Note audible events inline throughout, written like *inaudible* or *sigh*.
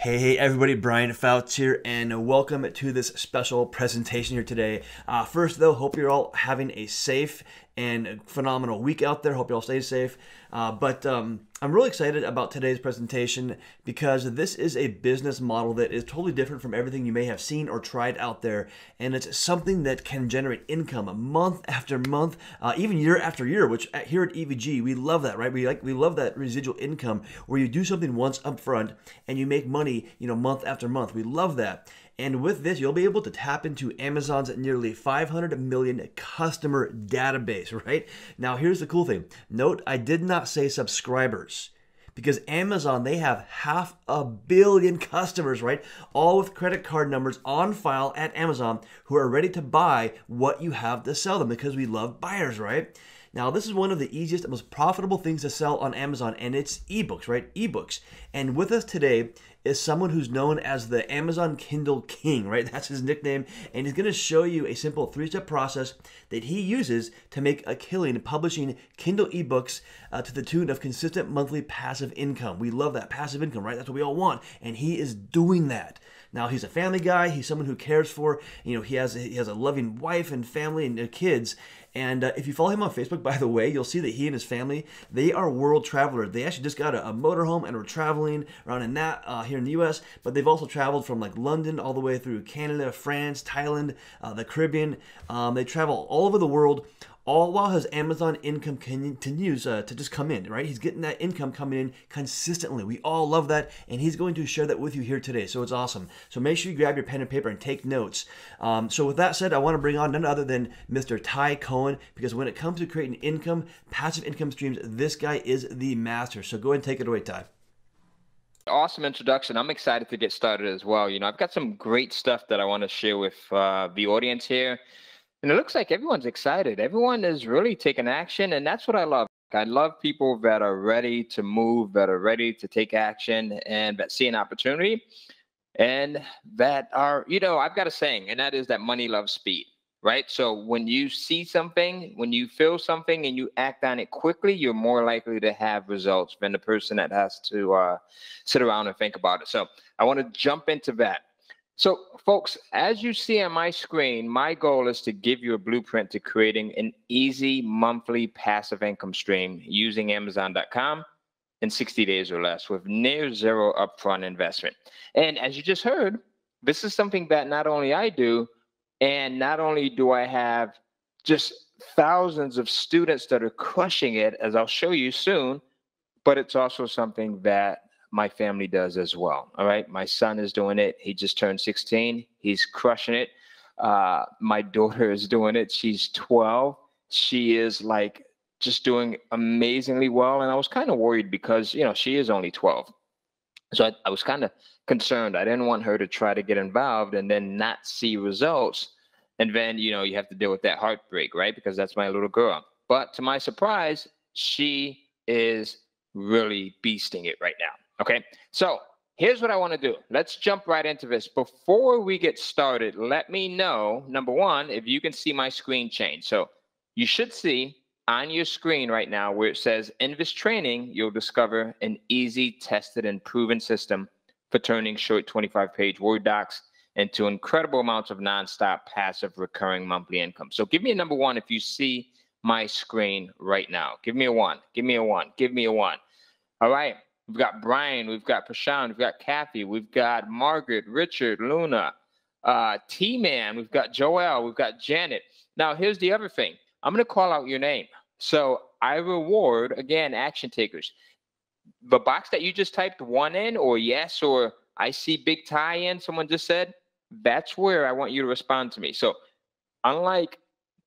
Hey, hey, everybody, Brian Fouts here, and welcome to this special presentation here today. Uh, first, though, hope you're all having a safe and phenomenal week out there. Hope you all stay safe. Uh, but um, I'm really excited about today's presentation because this is a business model that is totally different from everything you may have seen or tried out there. And it's something that can generate income month after month, uh, even year after year, which here at EVG, we love that, right? We like we love that residual income where you do something once up front and you make money, you know, month after month. We love that. And with this, you'll be able to tap into Amazon's nearly 500 million customer database, right? Now, here's the cool thing. Note, I did not say subscribers because Amazon, they have half a billion customers, right? All with credit card numbers on file at Amazon who are ready to buy what you have to sell them because we love buyers, right? Now, this is one of the easiest and most profitable things to sell on Amazon, and it's ebooks, right? Ebooks. And with us today is someone who's known as the Amazon Kindle King, right? That's his nickname. And he's going to show you a simple three step process that he uses to make a killing publishing Kindle ebooks uh, to the tune of consistent monthly passive income. We love that passive income, right? That's what we all want. And he is doing that. Now he's a family guy. He's someone who cares for, you know, he has he has a loving wife and family and kids. And uh, if you follow him on Facebook, by the way, you'll see that he and his family they are world travelers. They actually just got a, a motorhome and are traveling around in that uh, here in the U.S. But they've also traveled from like London all the way through Canada, France, Thailand, uh, the Caribbean. Um, they travel all over the world all while his Amazon income continues uh, to just come in, right? He's getting that income coming in consistently. We all love that, and he's going to share that with you here today. So it's awesome. So make sure you grab your pen and paper and take notes. Um, so with that said, I want to bring on none other than Mr. Ty Cohen because when it comes to creating income, passive income streams, this guy is the master. So go ahead and take it away, Ty awesome introduction. I'm excited to get started as well. You know, I've got some great stuff that I want to share with uh, the audience here. And it looks like everyone's excited. Everyone is really taking action. And that's what I love. I love people that are ready to move, that are ready to take action, and that see an opportunity, and that are, you know, I've got a saying, and that is that money loves speed, right? So when you see something, when you feel something, and you act on it quickly, you're more likely to have results than the person that has to uh, sit around and think about it. So I want to jump into that. So, folks, as you see on my screen, my goal is to give you a blueprint to creating an easy monthly passive income stream using Amazon.com in 60 days or less with near zero upfront investment. And as you just heard, this is something that not only I do, and not only do I have just thousands of students that are crushing it, as I'll show you soon, but it's also something that my family does as well. All right. My son is doing it. He just turned 16. He's crushing it. Uh, my *laughs* daughter is doing it. She's 12. She is like just doing amazingly well. And I was kind of worried because, you know, she is only 12. So I, I was kind of concerned. I didn't want her to try to get involved and then not see results. And then, you know, you have to deal with that heartbreak, right? Because that's my little girl. But to my surprise, she is really beasting it right now. Okay, so here's what I want to do. Let's jump right into this. Before we get started, let me know, number one, if you can see my screen change. So you should see on your screen right now where it says Invis Training, you'll discover an easy, tested, and proven system for turning short 25 page Word docs into incredible amounts of nonstop passive recurring monthly income. So give me a number one if you see my screen right now. Give me a one. Give me a one. Give me a one. All right. We've got Brian, we've got Prashant, we've got Kathy, we've got Margaret, Richard, Luna, uh, T Man, we've got Joel, we've got Janet. Now, here's the other thing I'm going to call out your name. So I reward, again, action takers. The box that you just typed one in, or yes, or I see big Ty in, someone just said, that's where I want you to respond to me. So, unlike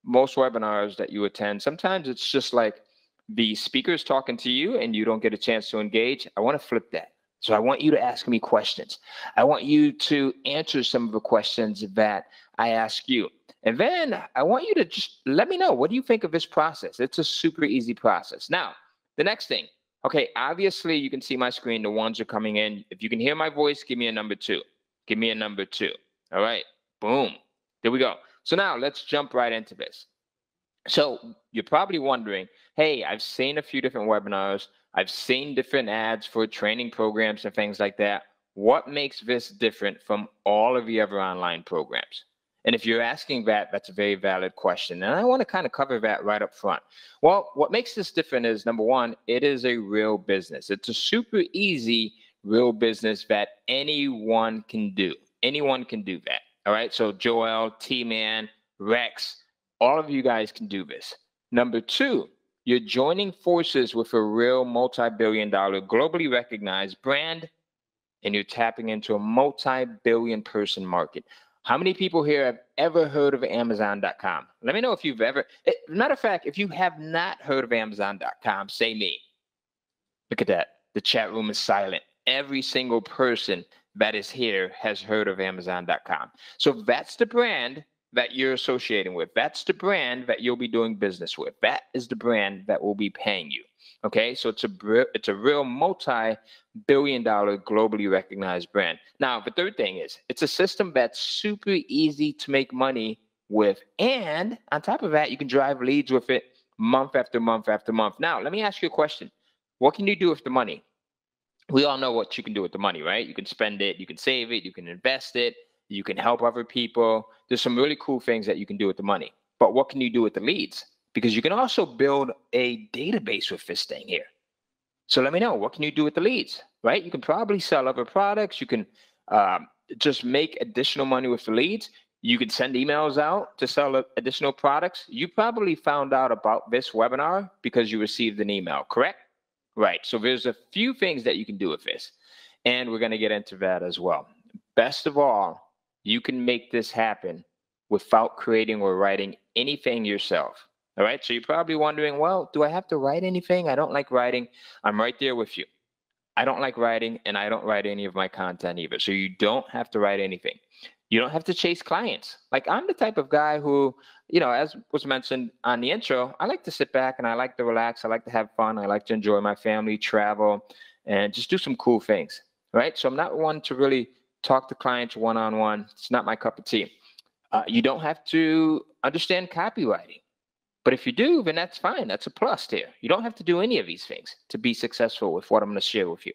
most webinars that you attend, sometimes it's just like, the speaker is talking to you and you don't get a chance to engage, I want to flip that. So I want you to ask me questions. I want you to answer some of the questions that I ask you. And then I want you to just let me know what do you think of this process? It's a super easy process. Now, the next thing, okay, obviously you can see my screen, the ones are coming in. If you can hear my voice, give me a number two. Give me a number two. All right, boom. There we go. So now let's jump right into this. So you're probably wondering, hey, I've seen a few different webinars. I've seen different ads for training programs and things like that. what makes this different from all of the other online programs? And if you're asking that, that's a very valid question. And I want to kind of cover that right up front. Well, what makes this different is number one, it is a real business. It's a super easy real business that anyone can do. Anyone can do that. All right. So Joel, T Man, Rex, all of you guys can do this. Number two, you're joining forces with a real multi billion dollar, globally recognized brand, and you're tapping into a multi billion person market. How many people here have ever heard of Amazon.com? Let me know if you've ever. It, eh, matter of fact, if you have not heard of Amazon.com, say me. Look at that. The chat room is silent. Every single person that is here has heard of Amazon.com. So that's the brand that you're associating with. That's the brand that you'll be doing business with. That is the brand that will be paying you. Okay, so it's a it's a real multi-billion dollar globally recognized brand. Now, the third thing is it's a system that's super easy to make money with, and on top of that, you can drive leads with it month after month after month. Now, let me ask you a question: What can you do with the money? We all know what you can do with the money, right? You can spend it, you can save it, you can invest it, you can help other people. There's some really cool things that you can do with the money. But what can you do with the leads? because you can also build a database with this thing here. So let me know what can you do with the leads, right? You can probably sell other products. You can um, just make additional money with the leads. You can send emails out to sell additional products. You probably found out about this webinar because you received an email, correct? Right. So there's a few things that you can do with this, and we're going to get into that as well. Best of all, you can make this happen without creating or writing anything yourself. All right. So you're probably wondering, well, do I have to write anything? I don't like writing. I'm right there with you. I don't like writing and I don't write any of my content either. So you don't have to write anything. You don't have to chase clients. Like I'm the type of guy who, you know, as was mentioned on the intro, I like to sit back and I like to relax. I like to have fun. I like to enjoy my family, travel, and just do some cool things. Right. So I'm not one to really talk to clients one on one. It's not my cup of tea. Uh, you don't have to understand copywriting. But if you do, then that's fine. That's a plus there. You don't have to do any of these things to be successful with what I'm going to share with you.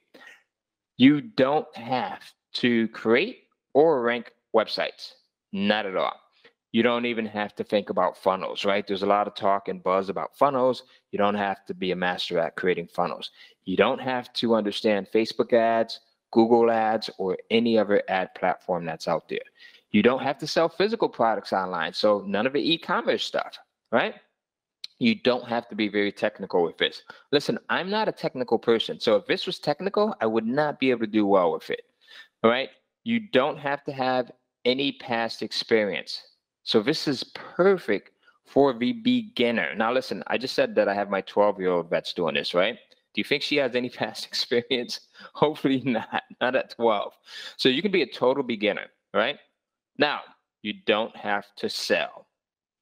You don't have to create or rank websites. Not at all. You don't even have to think about funnels, right? There's a lot of talk and buzz about funnels. You don't have to be a master at creating funnels. You don't have to understand Facebook ads, Google ads, or any other ad platform that's out there. You don't have to sell physical products online. So none of the e-commerce stuff, right? you don't have to be very technical with this. Listen, I'm not a technical person. So if this was technical, I would not be able to do well with it. All right. You don't have to have any past experience. So this is perfect for the beginner. Now, listen, I just said that I have my 12 year old that's doing this, right? Do you think she has any *laughs* past experience? Hopefully not, not at 12. So you can be a total beginner, right? Now, you don't have to sell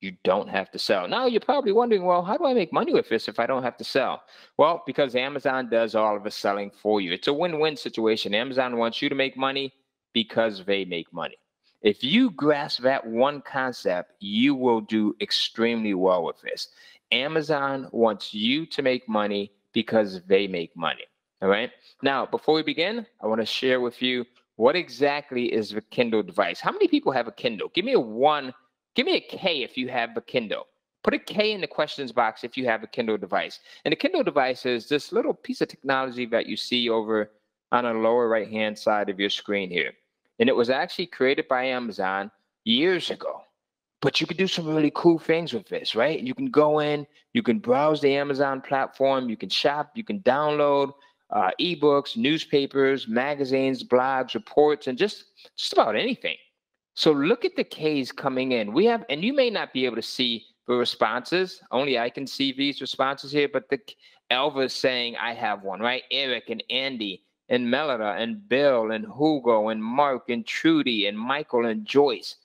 you don't have to sell. Now you're probably wondering, well, how do I make money with this if I don't have to sell? Well, because Amazon does all of the selling for you. It's a win-win situation. Amazon wants you to make money because they make money. If you grasp that one concept, you will do extremely well with this. Amazon wants you to make money because they make money. All right. Now, before we begin, I want to share with you what exactly is the Kindle device. How many people have a Kindle? Give me a one Give me a K if you have a Kindle. Put a K in the questions box if you have a Kindle device. And the Kindle device is this little piece of technology that you see over on the lower right hand side of your screen here. And it was actually created by Amazon years ago. But you can do some really cool things with this, right? You can go in, you can browse the Amazon platform, you can shop, you can download uh, ebooks, newspapers, magazines, blogs, reports, and just just about anything. So look at the K's coming in. We have, and you may not be able to see the responses. Only I can see these responses here, but the Elva is saying I have one, right? Eric and Andy and Melida and Bill and Hugo and Mark and Trudy and Michael and Joyce.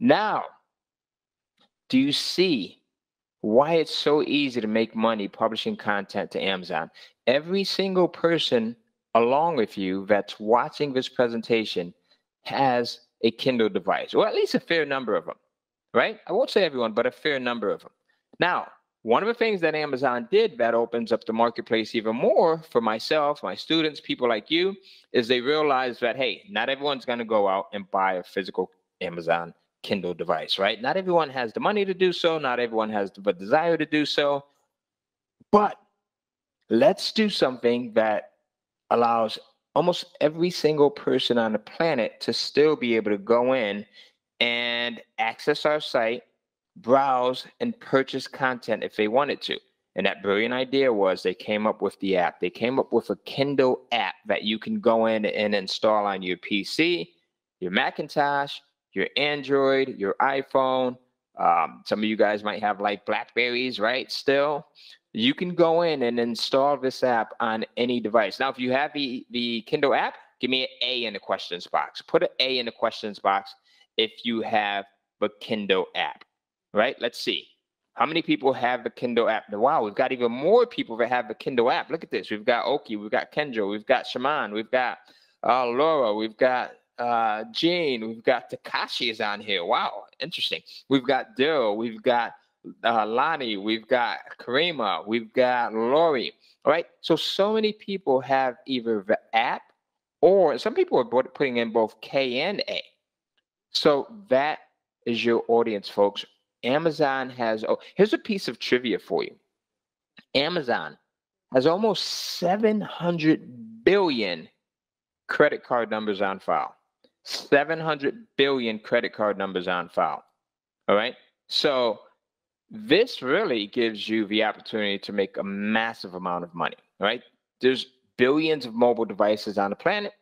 Now, do you see why it's so easy to make money publishing content to Amazon? Every single person along with you that's watching this presentation has a Kindle device, or at least a fair number of them, right? I won't say everyone, but a fair number of them. Now, one of the things that Amazon did that opens up the marketplace even more for myself, my students, people like you, is they realized that, hey, not everyone's going to go out and buy a physical Amazon Kindle device, right? Not everyone has the money to do so. Not everyone has the desire to do so. But let's do something that allows almost every single person on the planet to still be able to go in and access our site browse and purchase content if they wanted to. And that brilliant idea was they came up with the app. They came up with a Kindle app that you can go in and install on your PC, your Macintosh, your Android, your iPhone. Um, some of you guys might have like Blackberries, right? Still, you can go in and install this app on any device. Now, if you have the, the Kindle app, give me an A in the questions box. Put an A in the questions box if you have the Kindle app right? Let's see. How many people have the Kindle app? Wow, we've got even more people that have the Kindle app. Look at this. We've got Oki, we've got Kendra, we've got Shaman, we've got uh, Laura, we've got uh, Jane, we've got Takashi is on here. Wow, interesting. We've got Dill, we've got uh, Lonnie, we've got Karima, we've got Lori. All right. So, so many people have either the app or some people are putting in both K and A. So, that is your audience, folks. Amazon has, oh, here's a piece of trivia for you Amazon has almost 700 billion credit card numbers on file. 700 billion credit card numbers on file. All right. So this really gives you the opportunity to make a massive amount of money. Right. There's billions of mobile devices on the planet,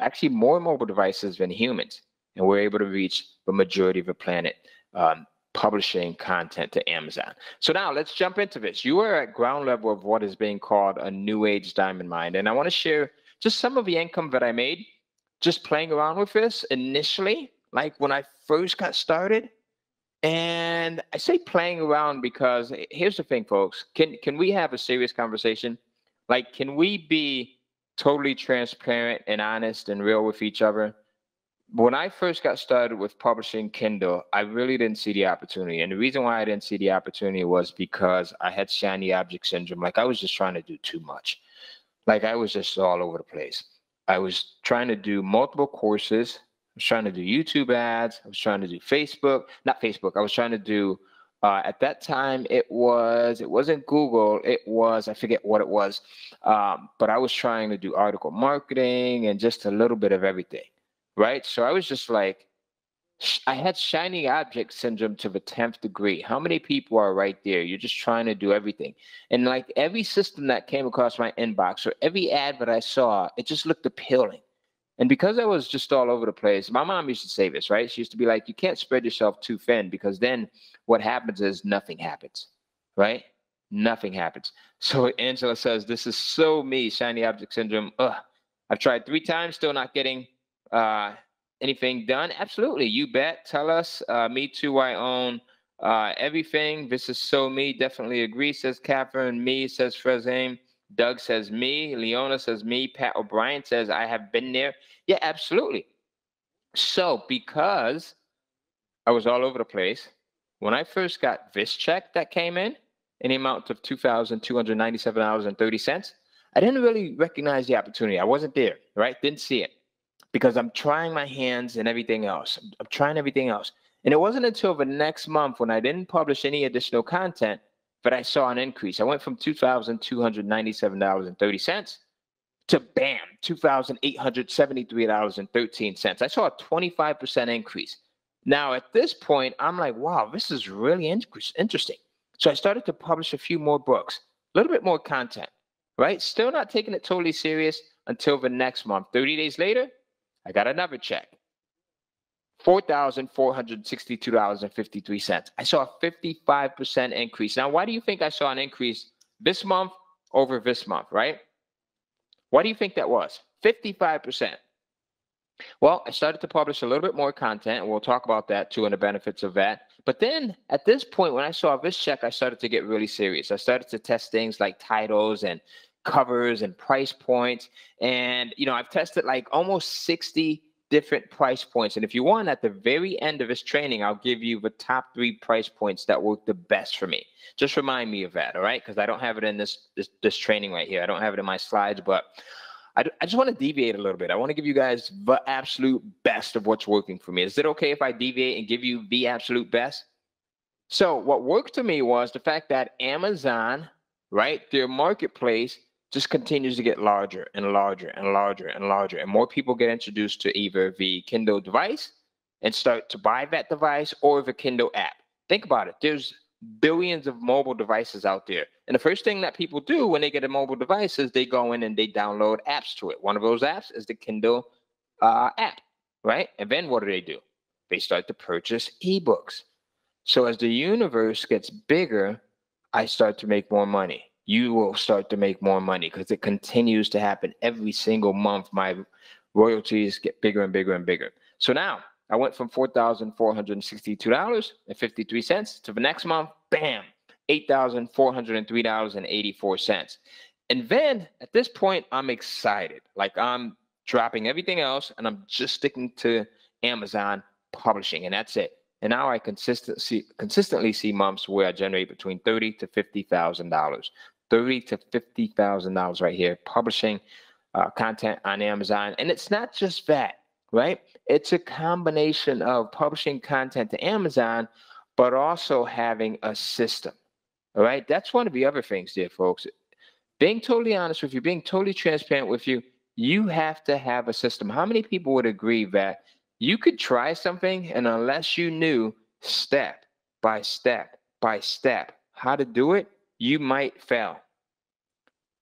actually, more mobile devices than humans. And we're able to reach the majority of the planet um, publishing content to Amazon. So now let's jump into this. You are at ground level of what is being called a new age diamond mine. And I want to share just some of the income that I made just playing around with this initially, like when I first got started. And I say playing around because here's the thing, folks. Can can we have a serious conversation? Like, can we be totally transparent and honest and real with each other? when I first got started with publishing Kindle, I really didn't see the opportunity. And the reason why I didn't see the opportunity was because I had shiny object syndrome. Like I was just trying to do too much. Like I was just all over the place. I was trying to do multiple courses. I was trying to do YouTube ads. I was trying to do Facebook, not Facebook. I was trying to do uh, at that time it was it wasn't google it was i forget what it was um, but i was trying to do article marketing and just a little bit of everything right? So I was just like, I had shiny object syndrome to the 10th degree. How many people are right there? You're just trying to do everything. And like every system that came across my inbox or every ad that I saw, it just looked appealing. And because I was just all over the place, my mom used to say this, right? She used to be like, you can't spread yourself too thin because then what happens is nothing happens, right? Nothing happens. *laughs* So Angela says, this is so me, shiny object syndrome. Ugh. I've tried three times, still not getting uh, anything done? Absolutely. You bet. Tell us. Uh, me too. I own uh, everything. This is so me. Definitely agree, says Catherine. Me, says Frezane. Doug says me. Leona says me. Pat O'Brien says I have been there. Yeah, absolutely. So, because I was all over the place, when I first got this check that came in, in the amount of $2,297.30, I didn't really recognize the opportunity. I wasn't there, right? Didn't see it because I'm trying my hands and everything else. I'm, trying everything else. And it wasn't until the next month when I didn't publish any additional content that I saw an increase. I went from $2,297.30 to bam, $2,873.13. I saw a 25% increase. Now, at this point, I'm like, wow, this is really interesting. So I started to publish a few more books, a little bit more content, right? Still not taking it totally serious until the next month. 30 days later, I got another check. $4,462.53. I saw a 55% increase. Now, why do you think I saw an increase this month over this month, right? Why do you think that was? 55%. Well, I started to publish a little bit more content, and we'll talk about that too and the benefits of that. But then at this point, when I saw this check, I started to get really serious. I started to test things like titles and covers and price points. And, you know, I've tested like almost 60 different price points. And if you want, at the very end of this training, I'll give you the top three price points that work the best for me. Just remind me of that, all right? Because I don't have it in this, this this training right here. I don't have it in my slides, but I, I just want to deviate a little bit. I want to give you guys the absolute best of what's working for me. Is it okay if I deviate and give you the absolute best? So what worked to me was the fact that Amazon, right, their marketplace just continues to get larger and larger and larger and larger. And more people get introduced to either the Kindle device and start to buy that device or the Kindle app. Think about it. There's billions of mobile devices out there. And the first thing that people do when they get a mobile device is they go in and they download apps to it. One of those apps is the Kindle uh, app, right? And then what do they do? They start to purchase ebooks. So as the universe gets bigger, I start to make more money you will start to make more money because it continues to happen every single month. My royalties get bigger and bigger and bigger. So now I went from $4,462.53 to the next month, bam, $8,403.84. And then at this point, I'm excited. Like I'm dropping everything else and I'm just sticking to Amazon publishing, and that's it. And now I consistently consistently see months where I generate between thirty to fifty thousand dollars thirty to fifty thousand dollars right here publishing uh, content on Amazon, and it's not just that, right? It's a combination of publishing content to Amazon, but also having a system. All right, that's one of the other things, dear folks. Being totally honest with you, being totally transparent with you, you have to have a system. How many people would agree that you could try something, and unless you knew step by step by step how to do it, you might fail.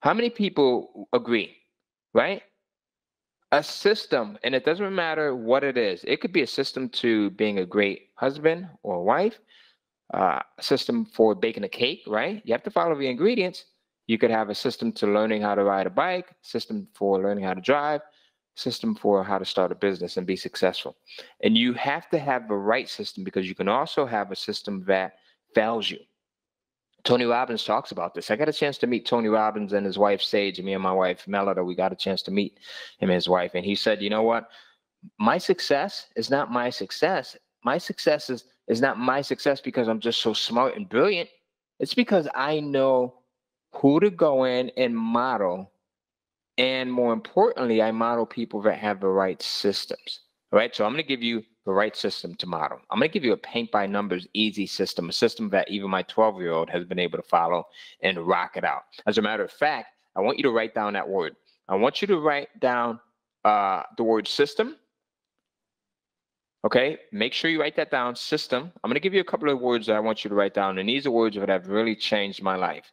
How many people agree? Right? A system, and it doesn't matter what it is. It could be a system to being a great husband or wife, uh, a system for baking a cake, right? You have to follow the ingredients. You could have a system to learning how to ride a bike, system for learning how to drive, system for how to start a business and be successful. And you have to have the right system because you can also have a system that fails you. Tony Robbins talks about this. I got a chance to meet Tony Robbins and his wife Sage, me and my wife Melida. We got a chance to meet him and his wife, and he said, "You know what? My success is not my success. My success is is not my success because I'm just so smart and brilliant. It's because I know who to go in and model, and more importantly, I model people that have the right systems. All right. So I'm going to give you the right system to model. I'm going to give you a paint by numbers easy system, a system that even my 12 year old has been able to follow and rock it out. As a matter of fact, I want you to write down that word. I want you to write down uh, the word system. Okay, make sure you write that down. System. I'm going to give you a couple of words that I want you to write down, and these are words that have really changed my life.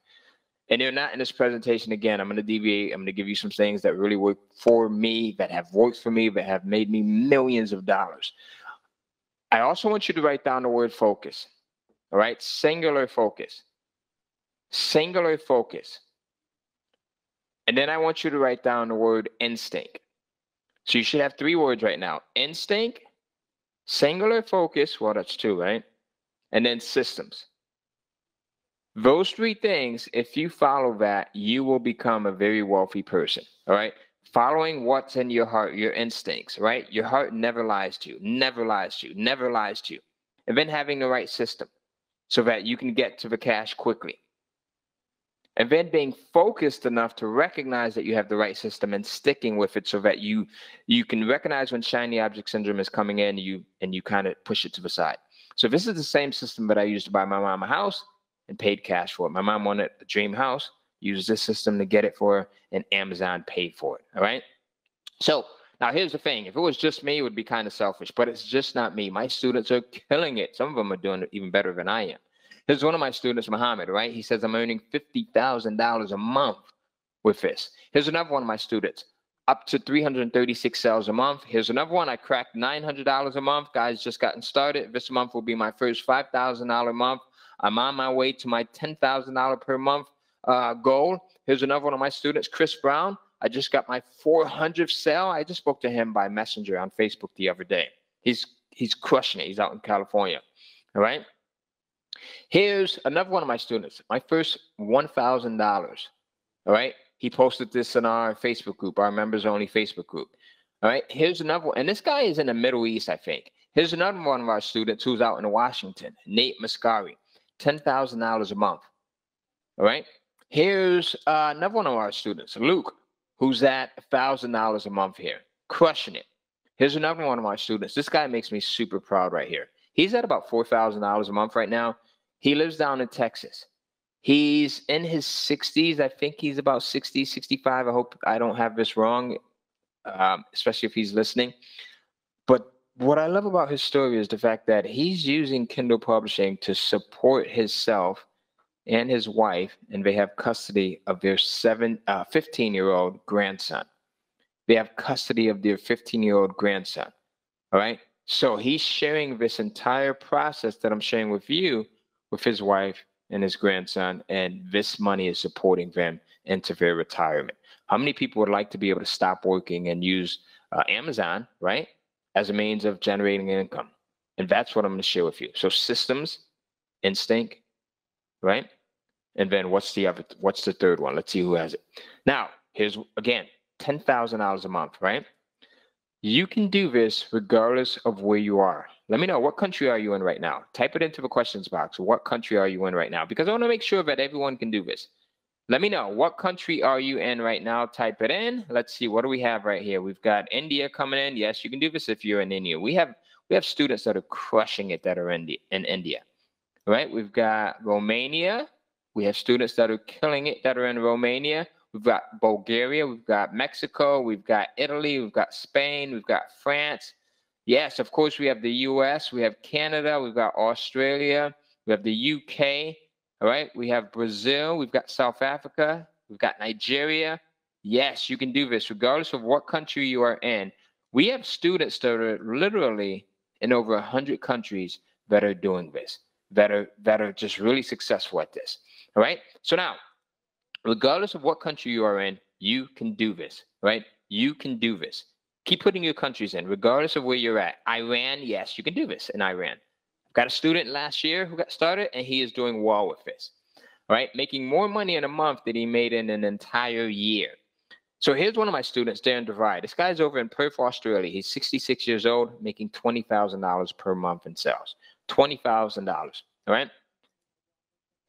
And they're not in this presentation again. I'm going to deviate. I'm going to give you some things that really work for me, that have worked for me, that have made me millions of dollars. I also want you to write down the word focus. All right, singular focus. Singular focus. And then I want you to write down the word instinct. So you should have three words right now instinct, singular focus. Well, that's two, right? And then systems. Those three things, if you follow that, you will become a very wealthy person. All right following what's in your heart, your instincts, right? Your heart never lies to you, never lies to you, never lies to you. And then having the right system so that you can get to the cash quickly. And then being focused enough to recognize that you have the right system and sticking with it so that you you can recognize when shiny object syndrome is coming in you and you kind of push it to the side. So this is the same system that I used to buy my mom a house and paid cash for it. My mom wanted a dream house used this system to get it for and Amazon paid for it. All right. So now here's the thing. If it was just me, it would be kind of selfish, but it's just not me. My students are killing it. Some of them are doing it even better than I am. Here's one of my students, Muhammad, right? He says, I'm earning $50,000 a month with this. Here's another one of my students, up to 336 sales a month. Here's another one. I cracked $900 a month. Guys, just gotten started. This month will be my first $5,000 month. I'm on my way to my $10,000 per month uh, goal. Here's another one of my students, Chris Brown. I just got my 400th sale. I just spoke to him by messenger on Facebook the other day. He's he's crushing it. He's out in California. All right. Here's another one of my students. My first one thousand dollars. All right. He posted this in our Facebook group, our members only Facebook group. All right, here's another one. And this guy is in the Middle East, I think. Here's another one of our students who's out in Washington, Nate Mascari, $10,000 a month. All right, here's uh, another one of our students, Luke, who's at $1,000 a month here, crushing it. Here's another one of my students. This guy makes me super proud right here. He's at about $4,000 a month right now. He lives down in Texas. He's in his 60s. I think he's about 60, 65. I hope I don't have this wrong, um, especially if he's listening. What I love about his story is the fact that he's using Kindle Publishing to support himself and his wife, and they have custody of their seven, uh, 15 year old grandson. They have custody of their 15 year old grandson. All right. So he's sharing this entire process that I'm sharing with you with his wife and his grandson, and this money is supporting them into their retirement. How many people would like to be able to stop working and use uh, Amazon, right, as a means of generating income? And that's what I'm going to share with you. So systems, instinct, right? And then what's the other? What's the third one? Let's see who has it. Now, here's again ten thousand dollars a month, right? You can do this regardless of where you are. Let me know what country are you in right now? Type it into the questions box. What country are you in right now? Because I want to make sure that everyone can do this. Let me know what country are you in right now? Type it in. Let's see what do we have right here. We've got India coming in. Yes, you can do this if you're in India. We have we have students that are crushing it that are in, the, in India. Right? We've got Romania. We have students that are killing it that are in Romania. We've got Bulgaria, we've got Mexico, we've got Italy, we've got Spain, we've got France. Yes, of course, we have the US, we have Canada, we've got Australia, we have the UK, all right? We have Brazil, we've got South Africa, we've got Nigeria. Yes, you can do this regardless of what country you are in. We have students that are literally in over 100 countries that are doing this, that are, that are just really successful at this. All right? So now, regardless of what country you are in, you can do this, right? You can do this. Keep putting your countries in, regardless of where you're at. Iran, yes, you can do this in Iran. Got a student last year who got started, and he is doing well with this, right? Making more money in a month than he made in an entire year. So here's one of my students, Darren DeVry. This guy's over in Perth, Australia. He's 66 years old, making $20,000 per month in sales. $20,000, all right?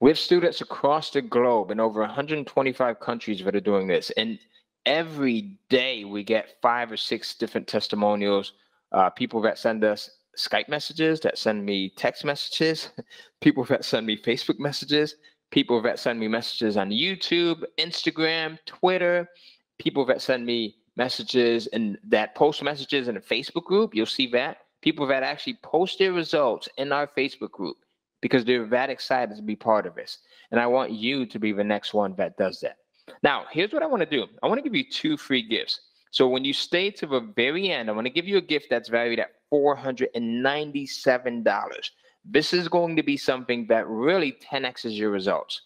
We have students across the globe in over 125 countries that are doing this. And every day we get five or six different testimonials, uh, people that send us Skype messages, that send me text messages, *laughs* people that send me Facebook messages, people that send me messages on YouTube, Instagram, Twitter, people that send me messages and that post messages in a Facebook group. You'll see that. People that actually post their results in our Facebook group because they're that excited to be part of this. And I want you to be the next one that does that. Now, here's what I want to do I want to give you two free gifts. So when you stay to the very end, I want to give you a gift that's valued at $497. This is going to be something that really 10x's your results.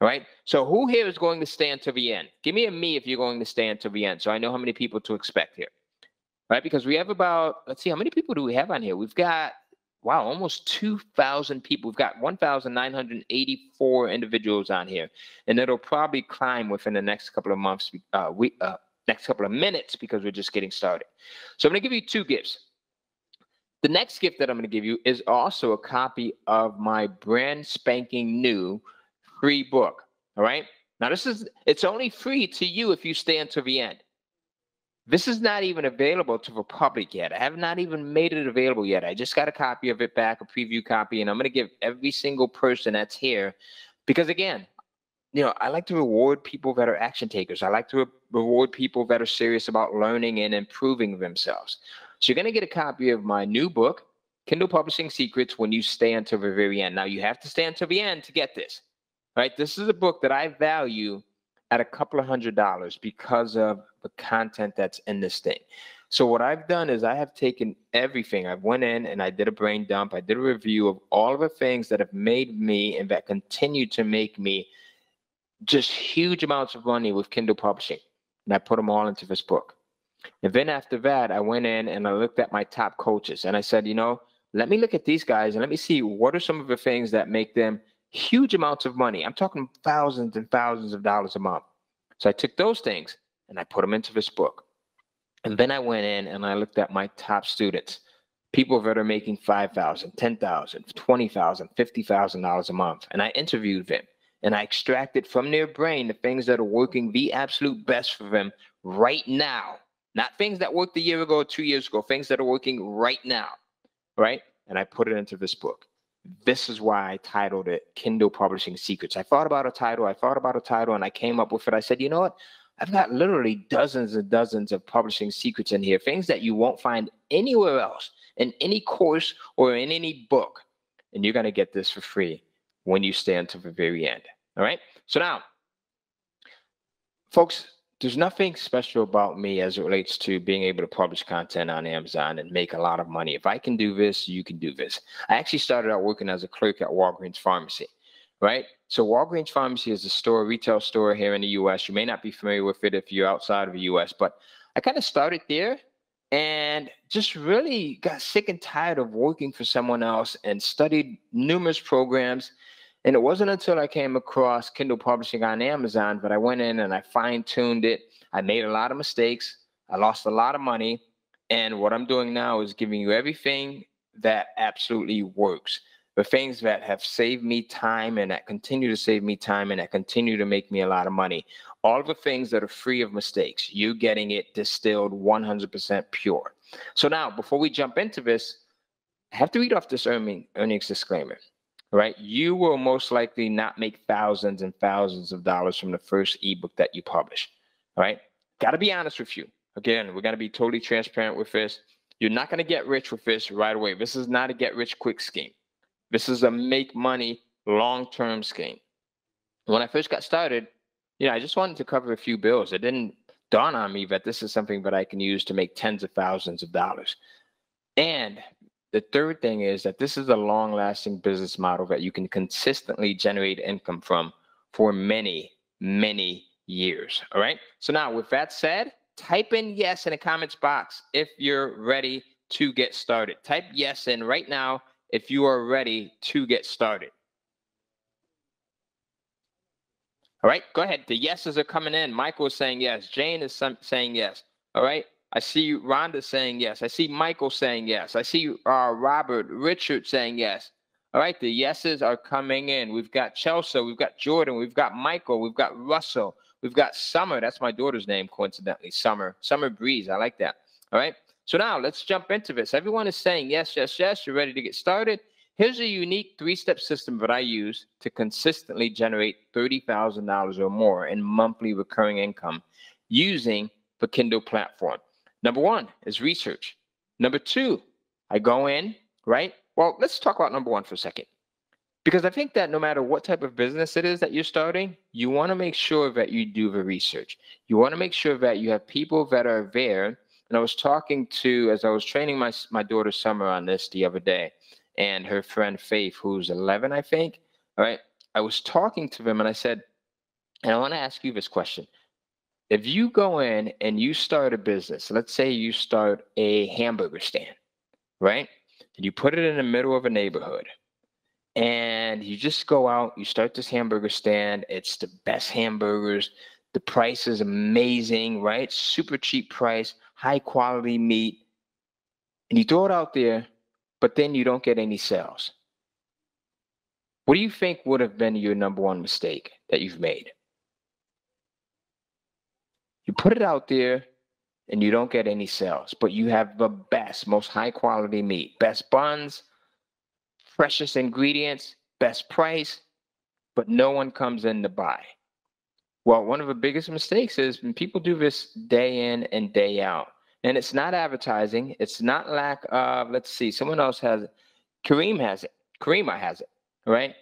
All right. So who here is going to stay until the end? Give me a me if you're going to stay until the end. So I know how many people to expect here. All right. Because we have about, let's see, how many people do we have on here? We've got wow, almost 2,000 people. We've got 1,984 individuals on here, and it'll probably climb within the next couple of months, uh, we, uh, next couple of minutes because we're just getting started. So I'm going to give you two gifts. The next gift that I'm going to give you is also a copy of my brand spanking new free book. All right. Now this is it's only free to you if you stay until the end. This is not even available to the public yet. I have not even made it available yet. I just got a copy of it back, a preview copy, and I'm going to give every single person that's here because, again, you know, I like to reward people that are action takers. I like to re- reward people that are serious about learning and improving themselves. So you're going to get a copy of my new book, Kindle Publishing Secrets, when you stay until the very end. Now, you have to stay until the end to get this, right? This is a book that I value at a couple of hundred dollars because of the content that's in this thing. So what I've done is I have taken everything. I went in and I did a brain dump. I did a review of all of the things that have made me and that continue to make me just huge amounts of money with Kindle publishing. And I put them all into this book. And then after that, I went in and I looked at my top coaches and I said, you know, let me look at these guys and let me see what are some of the things that make them huge amounts of money. I'm talking thousands and thousands of dollars a month. So I took those things and I put them into this book. And then I went in and I looked at my top students, people that are making $5,000, $10,000, $20,000, $50,000 a month. And I interviewed them and I extracted from their brain the things that are working the absolute best for them right now. Not things that worked a year ago, two years ago, things that are working right now. Right. And I put it into this book. This is why I titled it Kindle Publishing Secrets. I thought about a title, I thought about a title, and I came up with it. I said, you know what? I've got literally dozens and dozens of publishing secrets in here, things that you won't find anywhere else in any course or in any book. And you're going to get this for free when you stay until the very end. All right. So now, folks, there's nothing special about me as it relates to being able to publish content on Amazon and make a lot of money. If I can do this, you can do this. I actually started out working as a clerk at Walgreens Pharmacy, right? So Walgreens Pharmacy is a store, retail store here in the US. You may not be familiar with it if you're outside of the US, but I kind of started there and just really got sick and tired of working for someone else and studied numerous programs and it wasn't until I came across Kindle Publishing on Amazon that I went in and I fine tuned it. I made a lot of mistakes. I lost a lot of money. And what I'm doing now is giving you everything that absolutely works. The things that have saved me time and that continue to save me time and that continue to make me a lot of money. All the things that are free of mistakes. You getting it distilled 100% pure. So now, before we jump into this, I have to read off this earning, earnings disclaimer right? You will most likely not make thousands and thousands of dollars from the first ebook that you publish, right? Got to be honest with you. Again, we're going to be totally transparent with this. You're not going to get rich with this right away. This is not a get rich quick scheme. This is a make money long term scheme. When I first got started, you know, I just wanted to cover a few bills. It didn't dawn on me that this is something that I can use to make tens of thousands of dollars. And the third thing is that this is a long lasting business model that you can consistently generate income from for many, many years. All right. So now, with that said, type in yes in the comments box if you're ready to get started. Type yes in right now if you are ready to get started. All right, go ahead. The yeses are coming in. Michael is saying yes. Jane is saying yes. All right. I see Rhonda saying yes. I see Michael saying yes. I see uh, Robert, Richard saying yes. All right, the yeses are coming in. We've got Chelsea, we've got Jordan, we've got Michael, we've got Russell, we've got Summer. That's my daughter's name, coincidentally. Summer, Summer Breeze. I like that. All right. So now let's jump into this. Everyone is saying yes, yes, yes. You're ready to get started. Here's a unique three-step system that I use to consistently generate $30,000 or more in monthly recurring income using the Kindle platform. Number one is research. Number two, I go in, right? Well, let's talk about number one for a second. Because I think that no matter what type of business it is that you're starting, you want to make sure that you do the research. You want to make sure that you have people that are there. And I was talking to, as I was training my, my daughter Summer on this the other day, and her friend Faith, who's 11, I think. All right. I was talking to them and I said, and I want to ask you this question if you go in and you start a business, let's say you start a hamburger stand, right? And you put it in the middle of a neighborhood and you just go out, you start this hamburger stand. It's the best hamburgers. The price is amazing, right? Super cheap price, high quality meat. And you throw it out there, but then you don't get any sales. What do you think would have been your number one mistake that you've made? You put it out there and you don't get any sales, but you have the best, most high quality meat, best buns, freshest ingredients, best price, but no one comes in to buy. Well, one of the biggest mistakes is when people do this day in and day out. And it's not advertising, it's not lack of, let's see, someone else has it. Kareem has it. Kareema has it, right?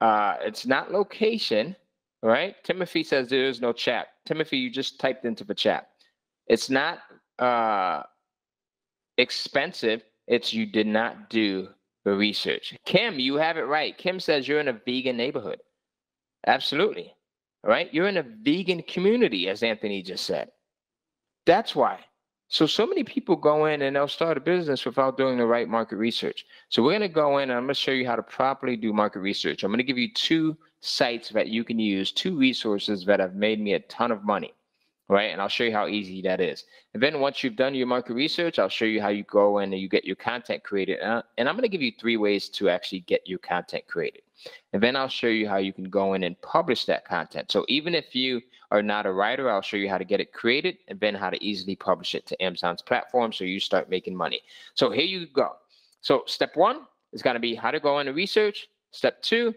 Uh, it's not location, right? Timothy says there is no chat. Timothy, you just typed into the chat. It's not uh, expensive. It's you did not do the research. Kim, you have it right. Kim says you're in a vegan neighborhood. Absolutely. All right. You're in a vegan community, as Anthony just said. That's why. So, so many people go in and they'll start a business without doing the right market research. So, we're going to go in and I'm going to show you how to properly do market research. I'm going to give you two sites that you can use, two resources that have made me a ton of money, right? And I'll show you how easy that is. And then once you've done your market research, I'll show you how you go in and you get your content created. And I'm going to give you three ways to actually get your content created. And then I'll show you how you can go in and publish that content. So even if you are not a writer, I'll show you how to get it created and then how to easily publish it to Amazon's platform so you start making money. So here you go. So step one is going to be how to go in and research. Step two,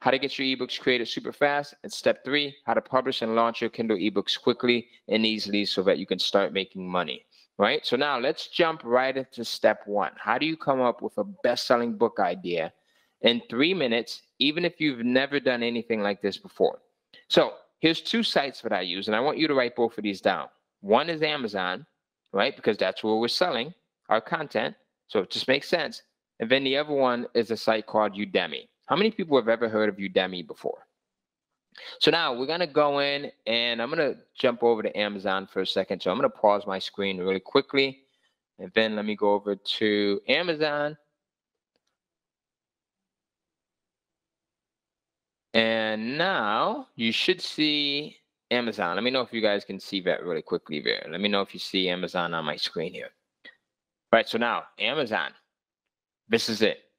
how to get your ebooks created super fast. And step three, how to publish and launch your Kindle ebooks quickly and easily so that you can start making money. Right. So now let's jump right into step one. How do you come up with a best selling book idea in three minutes, even if you've never done anything like this before? So here's two sites that I use, and I want you to write both of these down. One is Amazon, right? Because that's where we're selling our content. So it just makes sense. And then the other one is a site called Udemy. How many people have ever heard of Udemy before? So now we're going to go in and I'm going to jump over to Amazon for a second. So I'm going to pause my screen really quickly. And then let me go over to Amazon. And now you should see Amazon. Let me know if you guys can see that really quickly there. Let me know if you see Amazon on my screen here. All right, so now Amazon. This is it.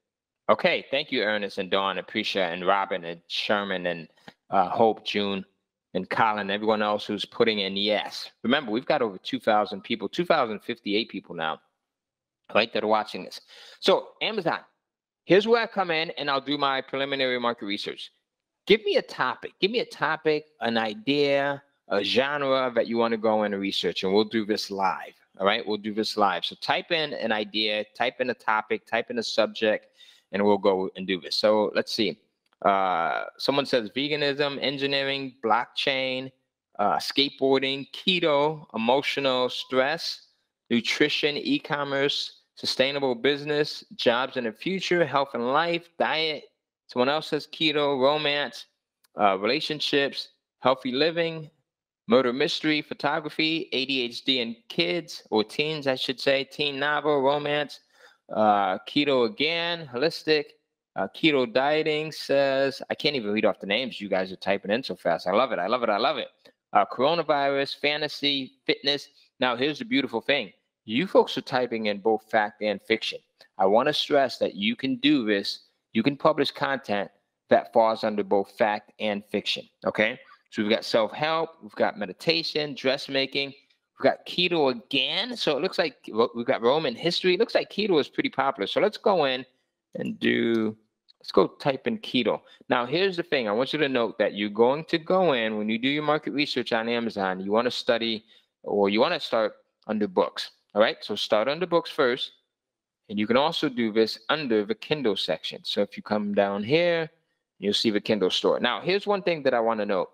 Okay, thank you, Ernest and Dawn, Appreciate and Robin and Sherman and uh, Hope, June and Colin, everyone else who's putting in yes. Remember, we've got over 2,000 people, 2,058 people now, right, that are watching this. So, Amazon, here's where I come in and I'll do my preliminary market research. Give me a topic, give me a topic, an idea, a genre that you want to go in and research, and we'll do this live. All right, we'll do this live. So, type in an idea, type in a topic, type in a subject and we'll go and do this. So let's see. Uh, someone says veganism, engineering, blockchain, uh, skateboarding, keto, emotional stress, nutrition, e-commerce, sustainable business, jobs in the future, health and life, diet. Someone else says keto, romance, uh, relationships, healthy living, murder mystery, photography, ADHD and kids or teens, I should say, teen novel, romance, uh, keto again, holistic. Uh, keto dieting says, I can't even read off the names you guys are typing in so fast. I love it. I love it. I love it. Uh, coronavirus, fantasy, fitness. Now, here's the beautiful thing you folks are typing in both fact and fiction. I want to stress that you can do this. You can publish content that falls under both fact and fiction. Okay. So we've got self help, we've got meditation, dressmaking, We've got keto again. So it looks like we've got Roman history. It looks like keto is pretty popular. So let's go in and do, let's go type in keto. Now, here's the thing. I want you to note that you're going to go in when you do your market research on Amazon, you want to study or you want to start under books. All right. So start under books first. And you can also do this under the Kindle section. So if you come down here, you'll see the Kindle store. Now, here's one thing that I want to note.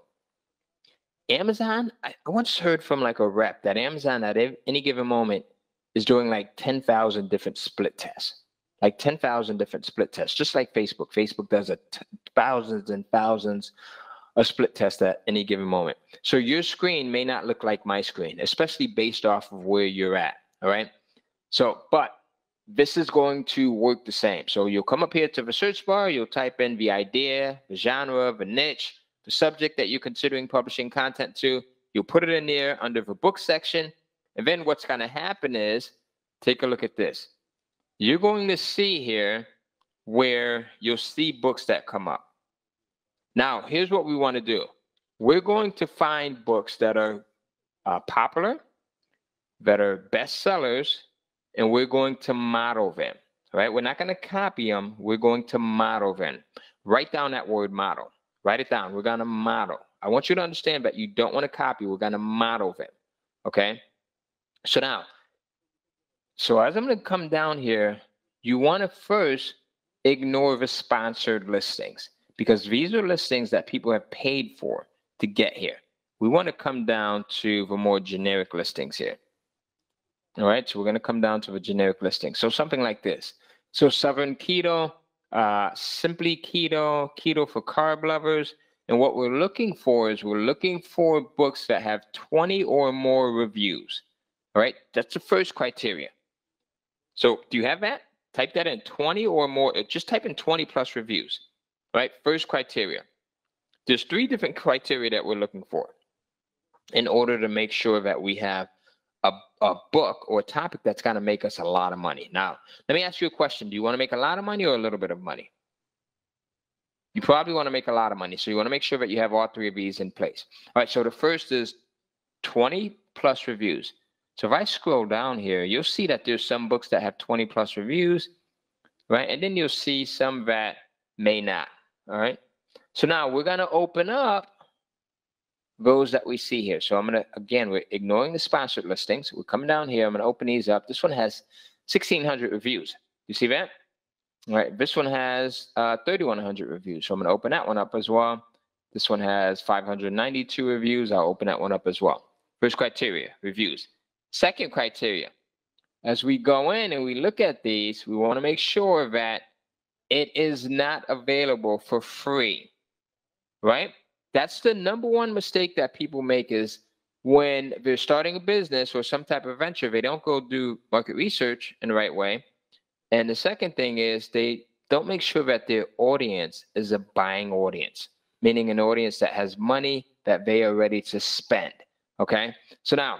Amazon, I, once heard from like a rep that Amazon at any given moment is doing like 10,000 different split tests, like 10,000 different split tests, just like Facebook. Facebook does a t- thousands and thousands of split tests at any given moment. So your screen may not look like my screen, especially based off of where you're at. All right. So, but this is going to work the same. So you'll come up here to the search bar, you'll type in the idea, the genre, the niche, the subject that you're considering publishing content to. You'll put it in there under the book section. And then what's going to happen is take a look at this. You're going to see here where you'll see books that come up. Now, here's what we want to do we're going to find books that are uh, popular, that are bestsellers, and we're going to model them. Right? We're not going to copy them, we're going to model them. Write down that word model. Write it down. We're going to model. I want you to understand that you don't want to copy. We're going to model them. Okay. So now, so as I'm going to come down here, you want to first ignore the sponsored listings because these are listings that people have paid for to get here. We want to come down to the more generic listings here. All right, so we're going to come down to the generic listing. So something like this. So Southern Keto, uh, simply keto, keto for carb lovers. And what we're looking for is we're looking for books that have 20 or more reviews. All right, that's the first criteria. So do you have that? Type that in 20 or more. Uh, just type in 20 plus reviews. All right, first criteria. There's three different criteria that we're looking for. in order to make sure that we have a, a book or a topic that's going to make us a lot of money. Now, let me ask you a question. Do you want to make a lot of money or a little bit of money? You probably want to make a lot of money. So you want to make sure that you have all three of these in place. All right. So the first is 20 plus reviews. So if I scroll down here, you'll see that there's some books that have 20 plus reviews, right? And then you'll see some that may not. All right. So now we're going to open up those that we see here. So I'm going to, again, we're ignoring the sponsored listings. We're coming down here. I'm going to open these up. This one has 1,600 reviews. You see that? All right. This one has uh, 3,100 reviews. So I'm going to open that one up as well. This one has 592 reviews. I'll open that one up as well. First criteria, reviews. Second criteria, as we go in and we look at these, we want to make sure that it is not available for free, right? That's the number one mistake that people make is when they're starting a business or some type of venture, they don't go do market research in the right way. And the second thing is they don't make sure that their audience is a buying audience, meaning an audience that has money that they are ready to spend. Okay. So now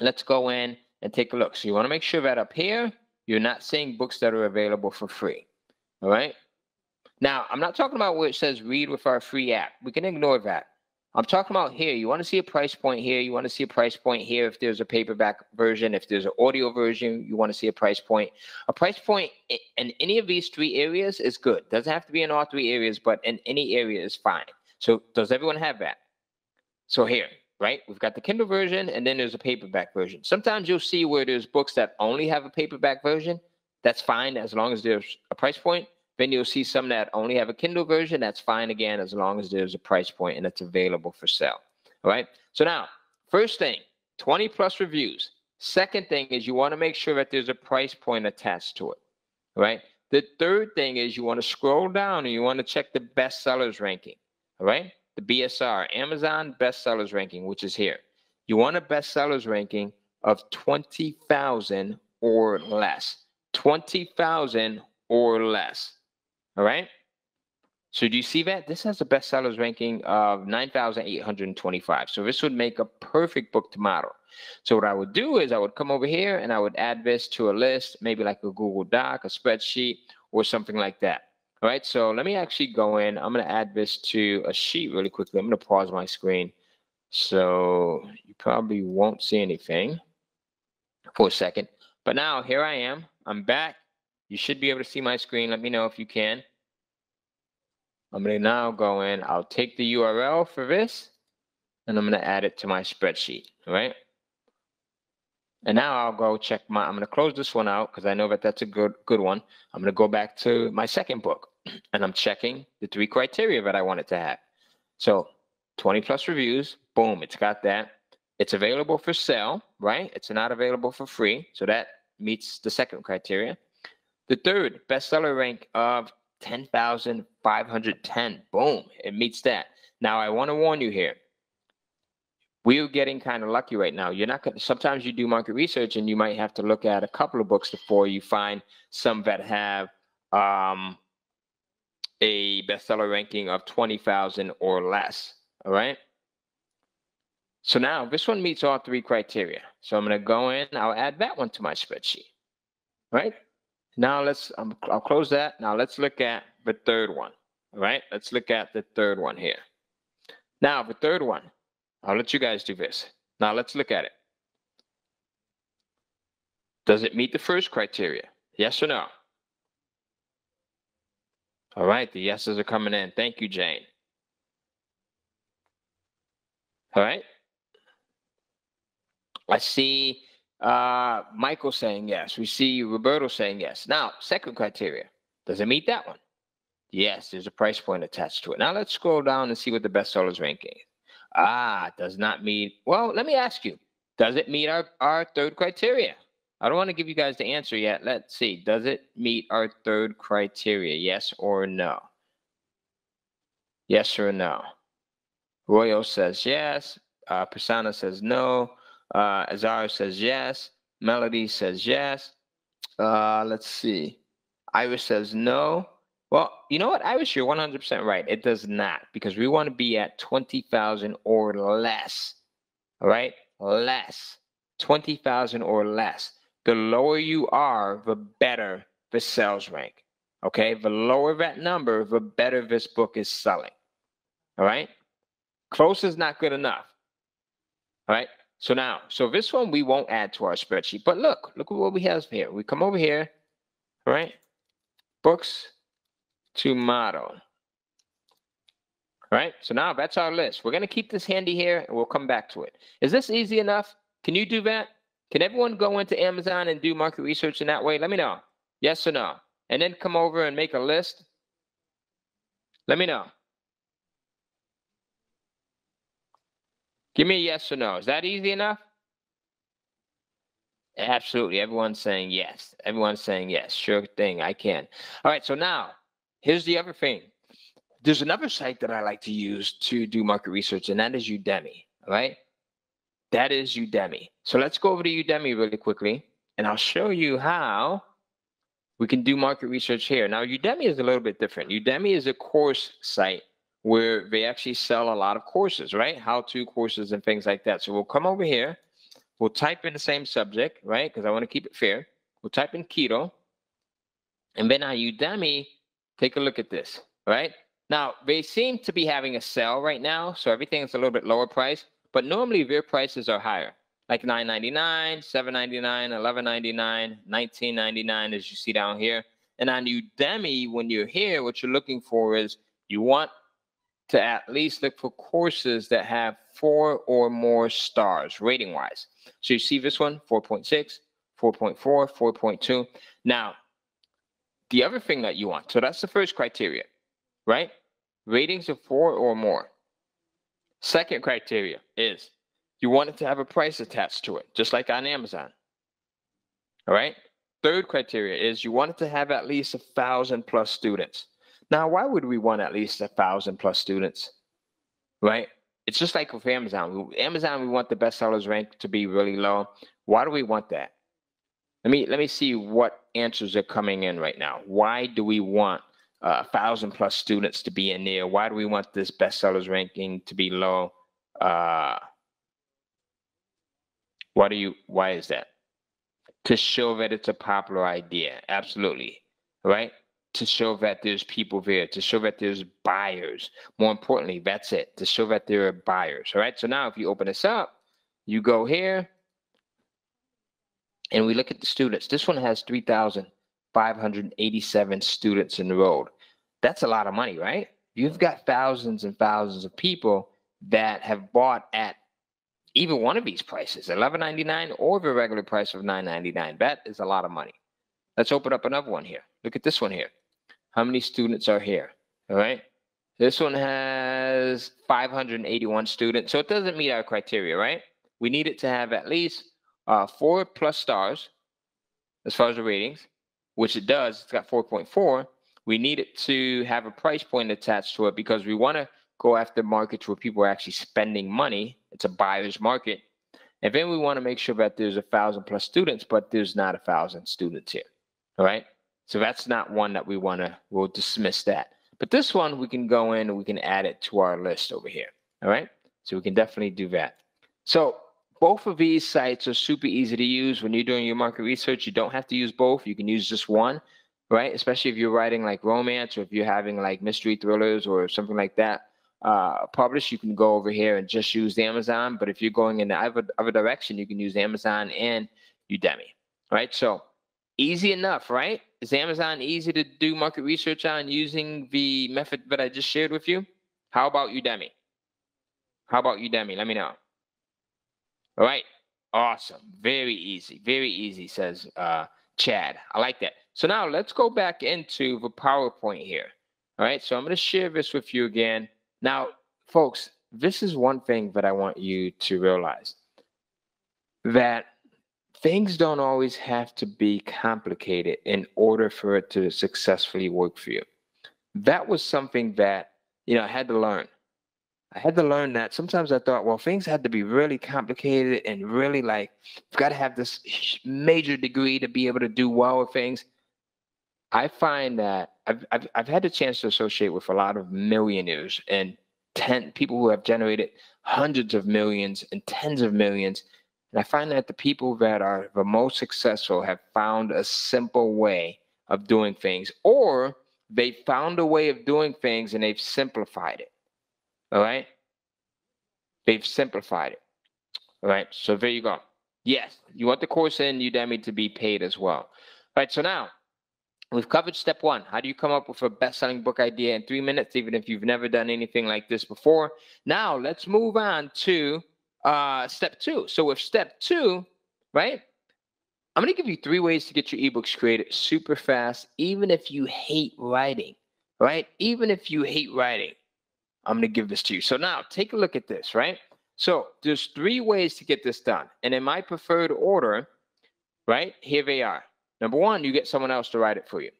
let's go in and take a look. So you want to make sure that up here, you're not seeing books that are available for free. All right. Now, I'm not talking about where it says read with our free app. We can ignore that. I'm talking about here. You want to see a price point here. You want to see a price point here. If there's a paperback version, if there's an audio version, you want to see a price point. A price point in any of these three areas is good. Doesn't have to be in all three areas, but in any area is fine. So does everyone have that? So here, right? We've got the Kindle version and then there's a paperback version. Sometimes you'll see where there's books that only have a paperback version. That's fine as long as there's a price point. Then you'll see some that only have a Kindle version. That's fine again, as long as there's a price point and it's available for sale. All right. So now, first thing, 20 plus reviews. Second thing is you want to make sure that there's a price point attached to it. All right. The third thing is you want to scroll down and you want to check the bestsellers ranking. All right. The BSR, Amazon bestsellers ranking, which is here. You want a bestsellers ranking of 20,000 or less. 20,000 or less. All right. So do you see that? This has a bestsellers ranking of 9,825. So this would make a perfect book to model. So what I would do is I would come over here and I would add this to a list, maybe like a Google Doc, a spreadsheet, or something like that. All right. So let me actually go in. I'm going to add this to a sheet really quickly. I'm going to pause my screen. So you probably won't see anything for a second. But now here I am. I'm back. You should be able to see my screen. Let me know if you can. I'm going to now go in. I'll take the URL for this and I'm going to add it to my spreadsheet. right? And now I'll go check my, I'm going to close this one out because I know that that's a good, good one. I'm going to go back to my second book *clears throat* and I'm checking the three criteria that I wanted to have. So 20 plus reviews, boom, it's got that. It's available for sale, right? It's not available for free. So that meets the second criteria. The third bestseller rank of 10,510. Boom, it meets that. Now, I want to warn you here. We're getting kind of lucky right now. You're not going to, sometimes you do market research and you might have to look at a couple of books before you find some that have um, a bestseller ranking of 20,000 or less. All right. So now this one meets all three criteria. So I'm going to go in, I'll add that one to my spreadsheet. Right. Now let's, I'll close that. Now let's look at the third one. All right, let's look at the third one here. Now the third one, I'll let you guys do this. Now let's look at it. Does it meet the first criteria? Yes or no? All right, the yeses are coming in. Thank you, Jane. All right. I see uh, Michael saying yes. We see Roberto saying yes. Now, second criteria. Does it meet that one? Yes, there's a price point attached to it. Now let's scroll down and see what the best sellers ranking. Ah, does not meet. Well, let me ask you. Does it meet our, our third criteria? I don't want to give you guys the answer yet. Let's see. Does it meet our third criteria? Yes or no? Yes or no? Royal says yes. Uh, Prasanna says no. Uh, Azar says yes. Melody says yes. Uh, let's see. Iris says no. Well, you know what, Iris, you're 100% right. It does not because we want to be at 20,000 or less. All right, less, 20,000 or less. The lower you are, the better the sales rank. Okay, the lower that number, the better this book is selling. All right, close is not good enough. All right, so now, so this one we won't add to our spreadsheet, but look, look at what we have here. We come over here, right? books to model. All right, so now that's our list. We're going to keep this handy here and we'll come back to it. Is this easy enough? Can you do that? Can everyone go into Amazon and do market research in that way? Let me know. Yes or no? And then come over and make a list. Let me know. Give me a yes or no. Is that easy enough? Absolutely. Everyone's saying yes. Everyone's saying yes. Sure thing. I can. All right. So now here's the other thing. There's another site that I like to use to do market research, and that is Udemy. All right. That is Udemy. So let's go over to Udemy really quickly, and I'll show you how we can do market research here. Now, Udemy is a little bit different. Udemy is a course site where they actually sell a lot of courses, right? How to courses and things like that. So we'll come over here. We'll type in the same subject, right? Because I want to keep it fair. We'll type in keto. And then on Udemy, take a look at this, right? Now, they seem to be having a sale right now. So everything's a little bit lower price. But normally their prices are higher like 9.99, 7.99, 11.99, 19.99 as you see down here. And on Udemy, when you're here, what you're looking for is you want to at least look for courses that have four or more stars rating wise. So you see this one 4.6, 4.4, 4.2. Now, the other thing that you want, so that's the first criteria, right? Ratings of four or more. Second criteria is you want it to have a price attached to it, just like on Amazon. All right. Third criteria is you want it to have at least a thousand plus students. Now, why would we want at least a thousand plus students? Right? It's just like with Amazon. Amazon, we want the bestsellers rank to be really low. Why do we want that? Let me let me see what answers are coming in right now. Why do we want uh, a thousand plus students to be in there? Why do we want this bestsellers ranking to be low? Uh, why do you? Why is that? To show that it's a popular idea. Absolutely, right? To show that there's people there. To show that there's buyers. More importantly, that's it. To show that there are buyers. All right. So now, if you open this up, you go here, and we look at the students. This one has three thousand five hundred eighty-seven students enrolled. That's a lot of money, right? You've got thousands and thousands of people that have bought at even one of these prices, eleven ninety nine or the regular price of nine ninety nine. That is a lot of money. Let's open up another one here. Look at this one here. How many students are here? All right. This one has 581 students. So it doesn't meet our criteria, right? We need it to have at least uh, four plus stars as far as the ratings, which it does. It's got 4.4. We need it to have a price point attached to it because we want to go after markets where people are actually spending money. It's a buyer's market. And then we want to make sure that there's a thousand plus students, but there's not a thousand students here. All right. So that's not one that we want to, we'll dismiss that. But this one, we can go in and we can add it to our list over here. All right. So we can definitely do that. So both of these sites are super easy to use when you're doing your market research. You don't have to use both. You can use just one, right? Especially if you're writing like romance or if you're having like mystery thrillers or something like that uh, publish, you can go over here and just use Amazon. But if you're going in the other, other direction, you can use Amazon and Udemy, right? So easy enough, right? Is Amazon easy to do market research on using the method that I just shared with you? How about Udemy? How about Udemy? Let me know. All right. Awesome. Very easy. Very easy, says uh, Chad. I like that. So now let's go back into the PowerPoint here. All right. So I'm going to share this with you again. Now, folks, this is one thing that I want you to realize that things don't always have to be complicated in order for it to successfully work for you. That was something that, you know, I had to learn. I had to learn that sometimes I thought, well, things had to be really complicated and really like, you've got to have this major degree to be able to do well with things. I find that I've, I've, I've had the chance to associate with a lot of millionaires and 10 people who have generated hundreds of millions and tens of millions. And I find that the people that are the most successful have found a simple way of doing things, or they found a way of doing things and they've simplified it. All right. They've simplified it. All right. So there you go. Yes, you want the course in Udemy to be paid as well. All right. So now we've covered step one. How do you come up with a best selling book idea in three minutes, even if you've never done anything like this before? Now let's move on to uh, step two. So with step two, right? I'm going to give you three ways to get your ebooks created super fast, even if you hate writing, right? Even if you hate writing, I'm going to give this to you. So now take a look at this, right? So there's three ways to get this done. And in my preferred order, right, here they are. Number one, you get someone else to write it for you.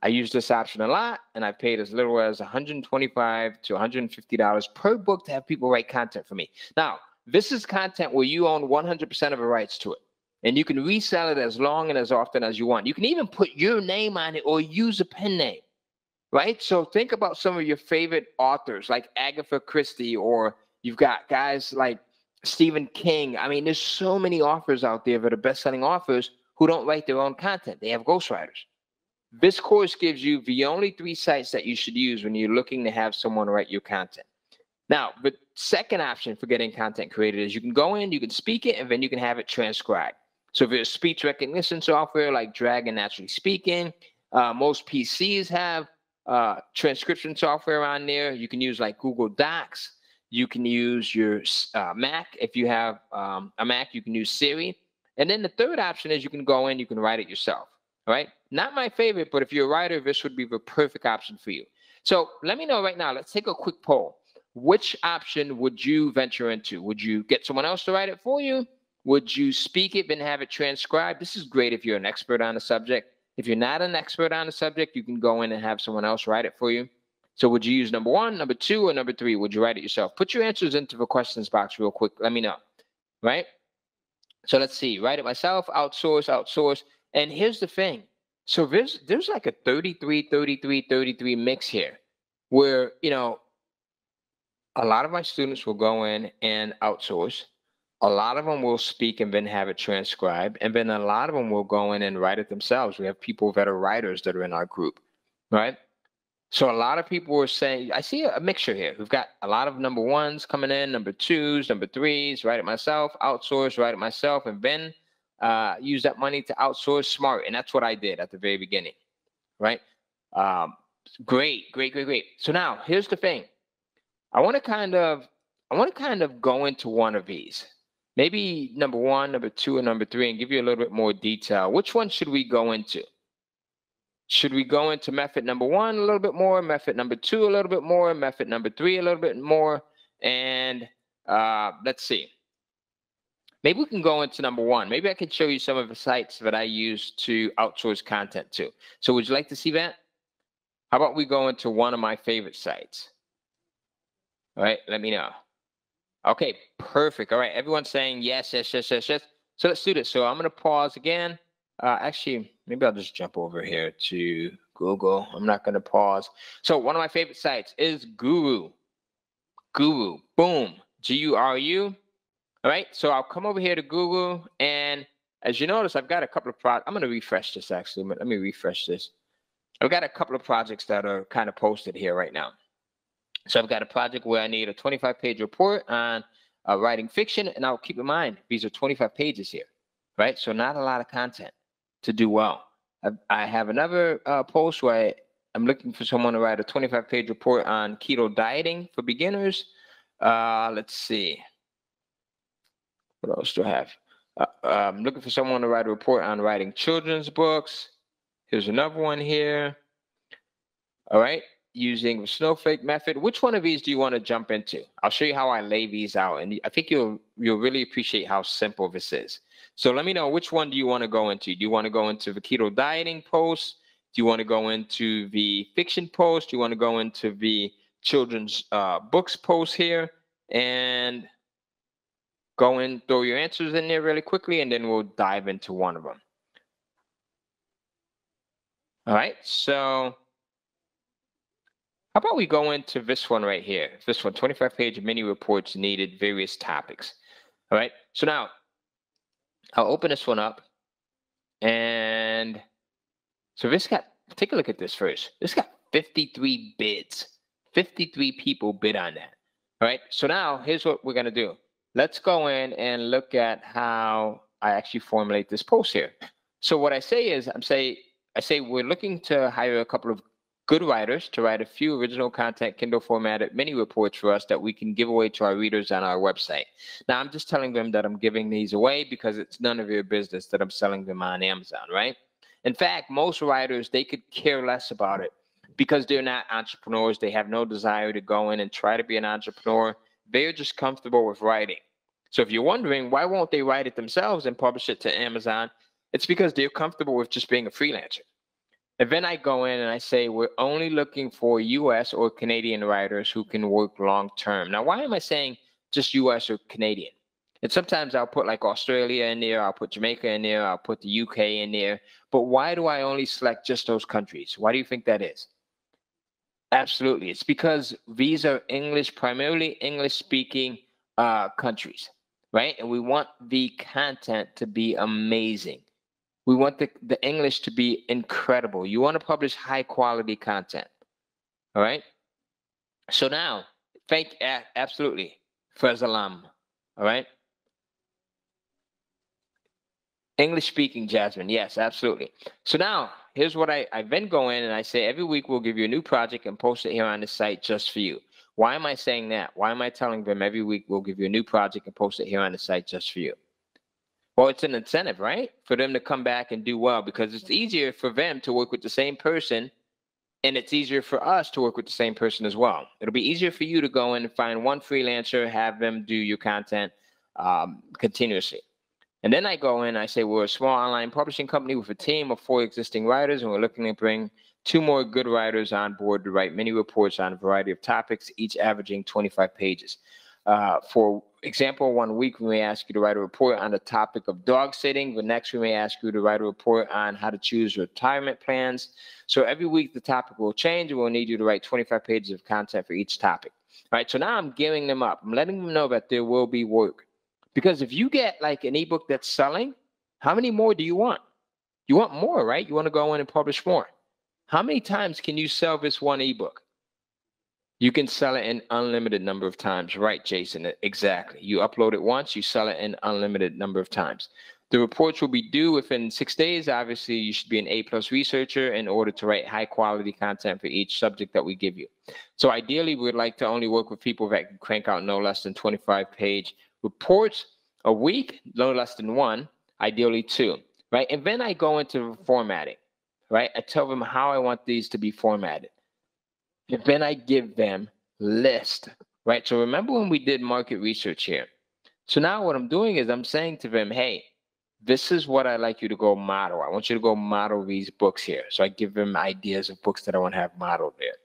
I use this option a lot, and I paid as little as 125 to 150 dollars per book to have people write content for me. Now, this is content where you own 100% of the rights to it, and you can resell it as long and as often as you want. You can even put your name on it or use a pen name, right? So think about some of your favorite authors, like Agatha Christie or You've got guys like Stephen King. I mean, there's so many authors out there that are best-selling authors who don't write their own content. They have ghostwriters. This course gives you the only three sites that you should use when you're looking to have someone write your content. Now, the second option for getting content created is you can go in, you can speak it, and then you can have it transcribed. So if there's speech recognition software like Dragon Naturally Speaking, uh, most PCs have uh, transcription software on there. You can use like Google Docs. You can use your uh, Mac. If you have um, a Mac, you can use Siri. And then the third option is you can go in, you can write it yourself. All right. Not my favorite, but if you're a writer, this would be the perfect option for you. So let me know right now. Let's take a quick poll. Which option would you venture into? Would you get someone else to write it for you? Would you speak it and have it transcribed? This is great if you're an expert on the subject. If you're not an expert on the subject, you can go in and have someone else write it for you. So would you use number one, number two, or number three? Would you write it yourself? Put your answers into the questions box real quick. Let me know. Right? So let's see. Write it myself, outsource, outsource. And here's the thing. So there's there's like a 33, 33, 33 mix here where, you know, a lot of my students will go in and outsource. A lot of them will speak and then have it transcribed. And then a lot of them will go in and write it themselves. We have people that are writers that are in our group, right? So a lot of people were saying, I see a mixture here. We've got a lot of number ones coming in, number twos, number threes, write it myself, outsource, write it myself, and then uh, use that money to outsource smart. And that's what I did at the very beginning, right? Um, great, great, great, great. So now here's the thing. I want to kind of, I want to kind of go into one of these. Maybe number one, number two, and number three, and give you a little bit more detail. Which one should we go into? Should we go into method number one a little bit more, method number two a little bit more, method number three a little bit more? And uh, let's see. Maybe we can go into number one. Maybe I can show you some of the sites that I use to outsource content to. So would you like to see that? How about we go into one of my favorite sites? All right, let me know. Okay, perfect. All right, everyone's saying yes, yes, yes, yes, yes. So let's do this. So I'm going to pause again. Uh, actually, maybe I'll just jump over here to Google. I'm not going to pause. So one of my favorite sites is Guru. Guru. Boom. G U R U. All right. So I'll come over here to Google, and as you notice, I've got a couple of projects. I'm going to refresh this actually. Let me refresh this. I've got a couple of projects that are kind of posted here right now. So I've got a project where I need a 25 page report on uh, writing fiction, and I'll keep in mind these are 25 pages here, right? So not a lot of content to do well. I, I have another uh, post where I, I'm looking for someone to write a 25 page report on keto dieting for beginners. Uh, let's see. What else do I have? Uh, I'm looking for someone to write a report on writing children's books. Here's another one here. All right, using the snowflake method. Which one of these do you want to jump into? I'll show you how I lay these out, and I think you'll you'll really appreciate how simple this is. So let me know which one do you want to go into? Do you want to go into the keto dieting post? Do you want to go into the fiction post? Do you want to go into the children's uh, books post here? And go and throw your answers in there really quickly, and then we'll dive into one of them. All right, so How about we go into this one right here? This one, 25 page mini reports needed various topics. All right. So now I'll open this one up. And so this got, take a look at this first. This got 53 bids. 53 people bid on that. All right. So now here's what we're going to do. Let's go in and look at how I actually formulate this post here. So what I say is I'm say I say we're looking to hire a couple of good writers to write a few original content Kindle formatted mini reports for us that we can give away to our readers on our website. Now, I'm just telling them that I'm giving these away because it's none of your business that I'm selling them on Amazon, right? In fact, most writers, they could care less about it because they're not entrepreneurs. They have no desire to go in and try to be an entrepreneur. They're just comfortable with writing. So if you're wondering why won't they write it themselves and publish it to Amazon, it's because they're comfortable with just being a freelancer. And then I go in and I say, we're only looking for US or Canadian writers who can work long term. Now, why am I saying just US or Canadian? And sometimes I'll put like Australia in there, I'll put Jamaica in there, I'll put the UK in there. But why do I only select just those countries? Why do you think that is? Absolutely. It's because these are English, primarily English speaking uh, countries, right? And we want the content to be amazing. We want the, the English to be incredible. You want to publish high quality content. All right. So now, thank absolutely Fazalam. All right. English speaking Jasmine. Yes, absolutely. So now here's what I, I then go in and I say every week we'll give you a new project and post it here on the site just for you. Why am I saying that? Why am I telling them every week we'll give you a new project and post it here on the site just for you? Well, it's an incentive, right? For them to come back and do well because it's easier for them to work with the same person and it's easier for us to work with the same person as well. It'll be easier for you to go in and find one freelancer, have them do your content um, continuously. And then I go in, I say, we're a small online publishing company with a team of four existing writers, and we're looking to bring two more good writers on board to write many reports on a variety of topics, each averaging 25 pages. Uh, for example, one week we may ask you to write a report on the topic of dog sitting. The next we may ask you to write a report on how to choose retirement plans. So every week the topic will change and we'll need you to write 25 pages of content for each topic. All right, so now I'm gearing them up. I'm letting them know that there will be work. Because if you get like an ebook that's selling, how many more do you want? You want more, right? You want to go in and publish more. How many times can you sell this one ebook? You can sell it an unlimited number of times. Right, Jason. Exactly. You upload it once, you sell it an unlimited number of times. The reports will be due within six days. Obviously, you should be an A plus researcher in order to write high quality content for each subject that we give you. So ideally, we'd like to only work with people that can crank out no less than 25 page reports a week, no less than one, ideally two, right? And then I go into formatting, right? I tell them how I want these to be formatted. Then I give them list, right? So remember when we did market research here. So now what I'm doing is I'm saying to them, hey, this is what I like you to go model. I want you to go model these books here. So I give them ideas of books that I want to have modeled there,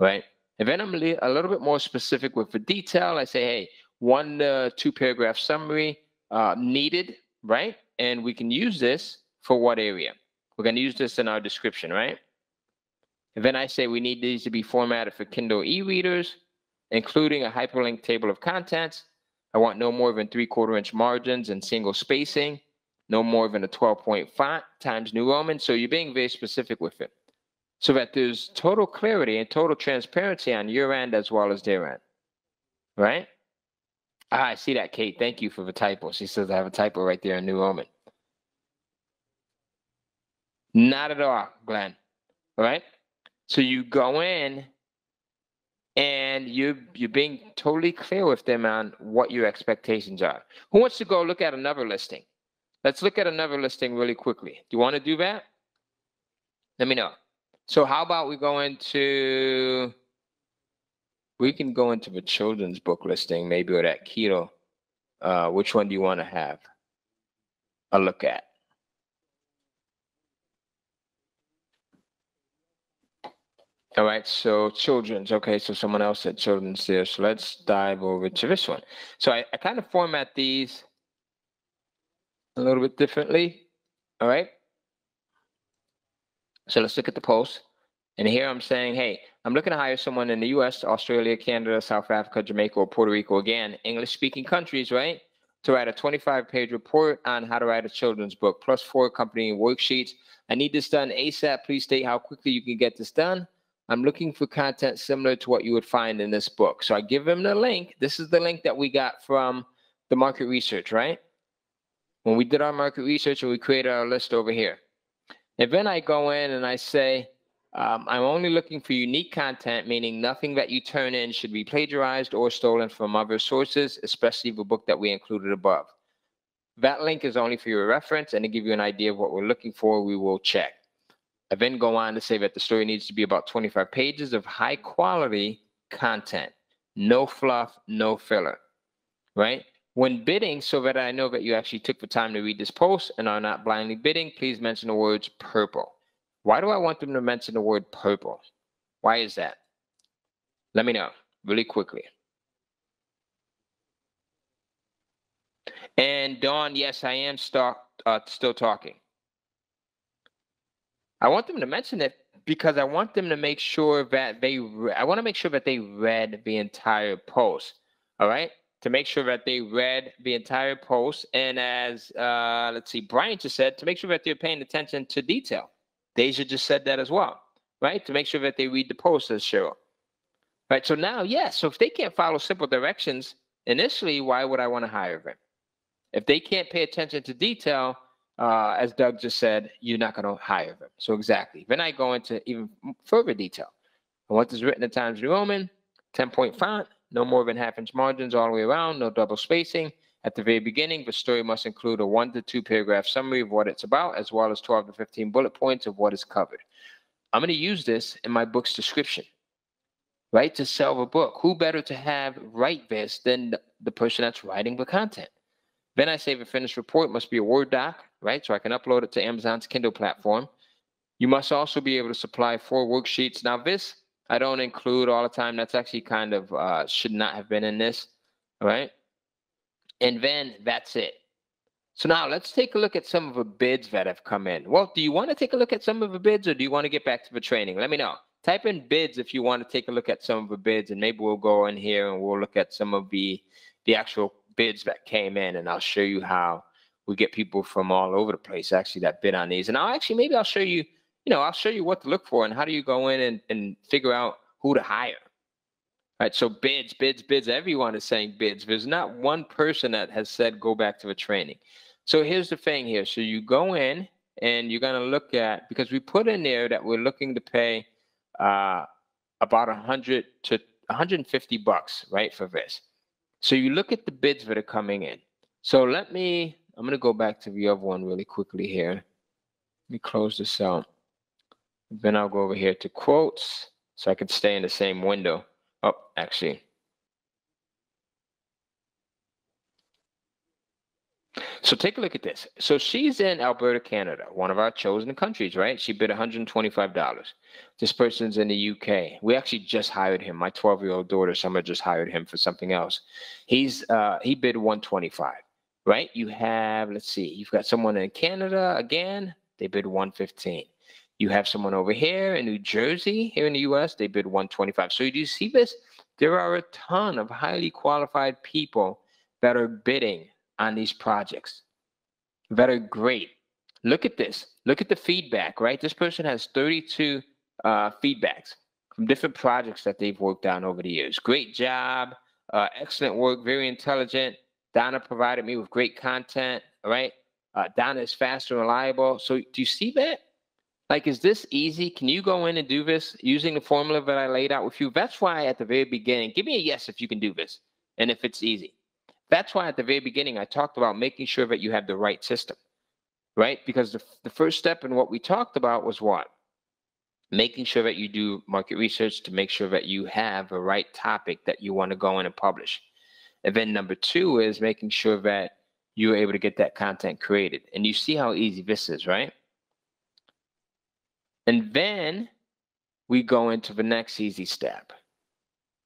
right? And then I'm a little bit more specific with the detail. I say, hey, one uh, two paragraph summary uh, needed, right? And we can use this for what area? We're going to use this in our description, right? And then I say we need these to be formatted for Kindle e-readers, including a hyperlink table of contents. I want no more than three quarter inch margins and single spacing, no more than a 12 point font times New Roman. So you're being very specific with it so that there's total clarity and total transparency on your end as well as their end. Right? Ah, I see that, Kate. Thank you for the typo. She says I have a typo right there in New Roman. Not at all, Glenn. All right. So you go in and you you're being totally clear with them on what your expectations are. Who wants to go look at another listing? Let's look at another listing really quickly. Do you want to do that? Let me know. So how about we go into we can go into the children's book listing, maybe or that keto. Uh, which one do you want to have a look at? All right, so children's. Okay, so someone else said children's there. So let's dive over to this one. So I, I kind of format these a little bit differently. All right. So let's look at the post. And here I'm saying, hey, I'm looking to hire someone in the US, Australia, Canada, South Africa, Jamaica, or Puerto Rico, again, English speaking countries, right? To write a 25 page report on how to write a children's book, plus four accompanying worksheets. I need this done ASAP. Please state how quickly you can get this done. I'm looking for content similar to what you would find in this book. So I give him the link. This is the link that we got from the market research, right? When we did our market research and we created our list over here. And then I go in and I say, um, I'm only looking for unique content, meaning nothing that you turn in should be plagiarized or stolen from other sources, especially the book that we included above. That link is only for your reference and to give you an idea of what we're looking for, we will check. I then go on to say that the story needs to be about 25 pages of high quality content, no fluff, no filler, right? When bidding, so that I know that you actually took the time to read this post and are not blindly bidding, please mention the words purple. Why do I want them to mention the word purple? Why is that? Let me know really quickly. And Dawn, yes, I am uh, still talking. I want them to mention it because I want them to make sure that they, I want to make sure that they read the entire post. All right. To make sure that they read the entire post. And as, uh, let's see, Brian just said, to make sure that they're paying attention to detail. Deja just said that as well, right? To make sure that they read the post as Cheryl. Right. So now, yes. Yeah, so if they can't follow simple directions initially, why would I want to hire them? If they can't pay attention to detail, uh, as Doug just said, you're not going to hire them. So exactly. Then I go into even further detail. I want this written in Times New Roman, 10 point font, no more than half inch margins all the way around, no double spacing. At the very beginning, the story must include a one to two paragraph summary of what it's about, as well as 12 to 15 bullet points of what is covered. I'm going to use this in my book's description, right? To sell a book. Who better to have write this than the person that's writing the content? Then I say the finished report must be a Word doc, right? So I can upload it to Amazon's Kindle platform. You must also be able to supply four worksheets. Now, this I don't include all the time. That's actually kind of uh, should not have been in this, right? And then that's it. So now let's take a look at some of the bids that have come in. Well, do you want to take a look at some of the bids or do you want to get back to the training? Let me know. Type in bids if you want to take a look at some of the bids and maybe we'll go in here and we'll look at some of the the actual bids that came in and I'll show you how we get people from all over the place actually that bid on these. And I'll actually maybe I'll show you, you know, I'll show you what to look for and how do you go in and, and figure out who to hire right? So bids, bids, bids. Everyone is saying bids. There's not one person that has said go back to the training. So here's the thing here. So you go in and you're going to look at because we put in there that we're looking to pay uh, about a 100 to 150 bucks, right, for this. So you look at the bids that are coming in. So let me. I'm going to go back to the other one really quickly here. Let me close this out. Then I'll go over here to quotes so I can stay in the same window. Oh, actually. So take a look at this. So she's in Alberta, Canada, one of our chosen countries, right? She bid $125. This person's in the UK. We actually just hired him. My 12-year-old daughter, Summer, just hired him for something else. He's uh, he bid 125, right? You have, let's see, you've got someone in Canada again. They bid 115. You have someone over here in New Jersey, here in the US, they bid 125. So do you see this? There are a ton of highly qualified people that are bidding on these projects that are great. Look at this. Look at the feedback, right? This person has 32 uh, feedbacks from different projects that they've worked on over the years. Great job, uh, excellent work, very intelligent. Donna provided me with great content, right? Uh, Donna is fast and reliable. So do you see that? Like, is this easy? Can you go in and do this using the formula that I laid out with you? That's why at the very beginning, give me a yes if you can do this and if it's easy. That's why at the very beginning, I talked about making sure that you have the right system, right? Because the, the first step in what we talked about was what? Making sure that you do market research to make sure that you have the right topic that you want to go in and publish. And then number two is making sure that you're able to get that content created. And you see how easy this is, right? And then we go into the next easy step,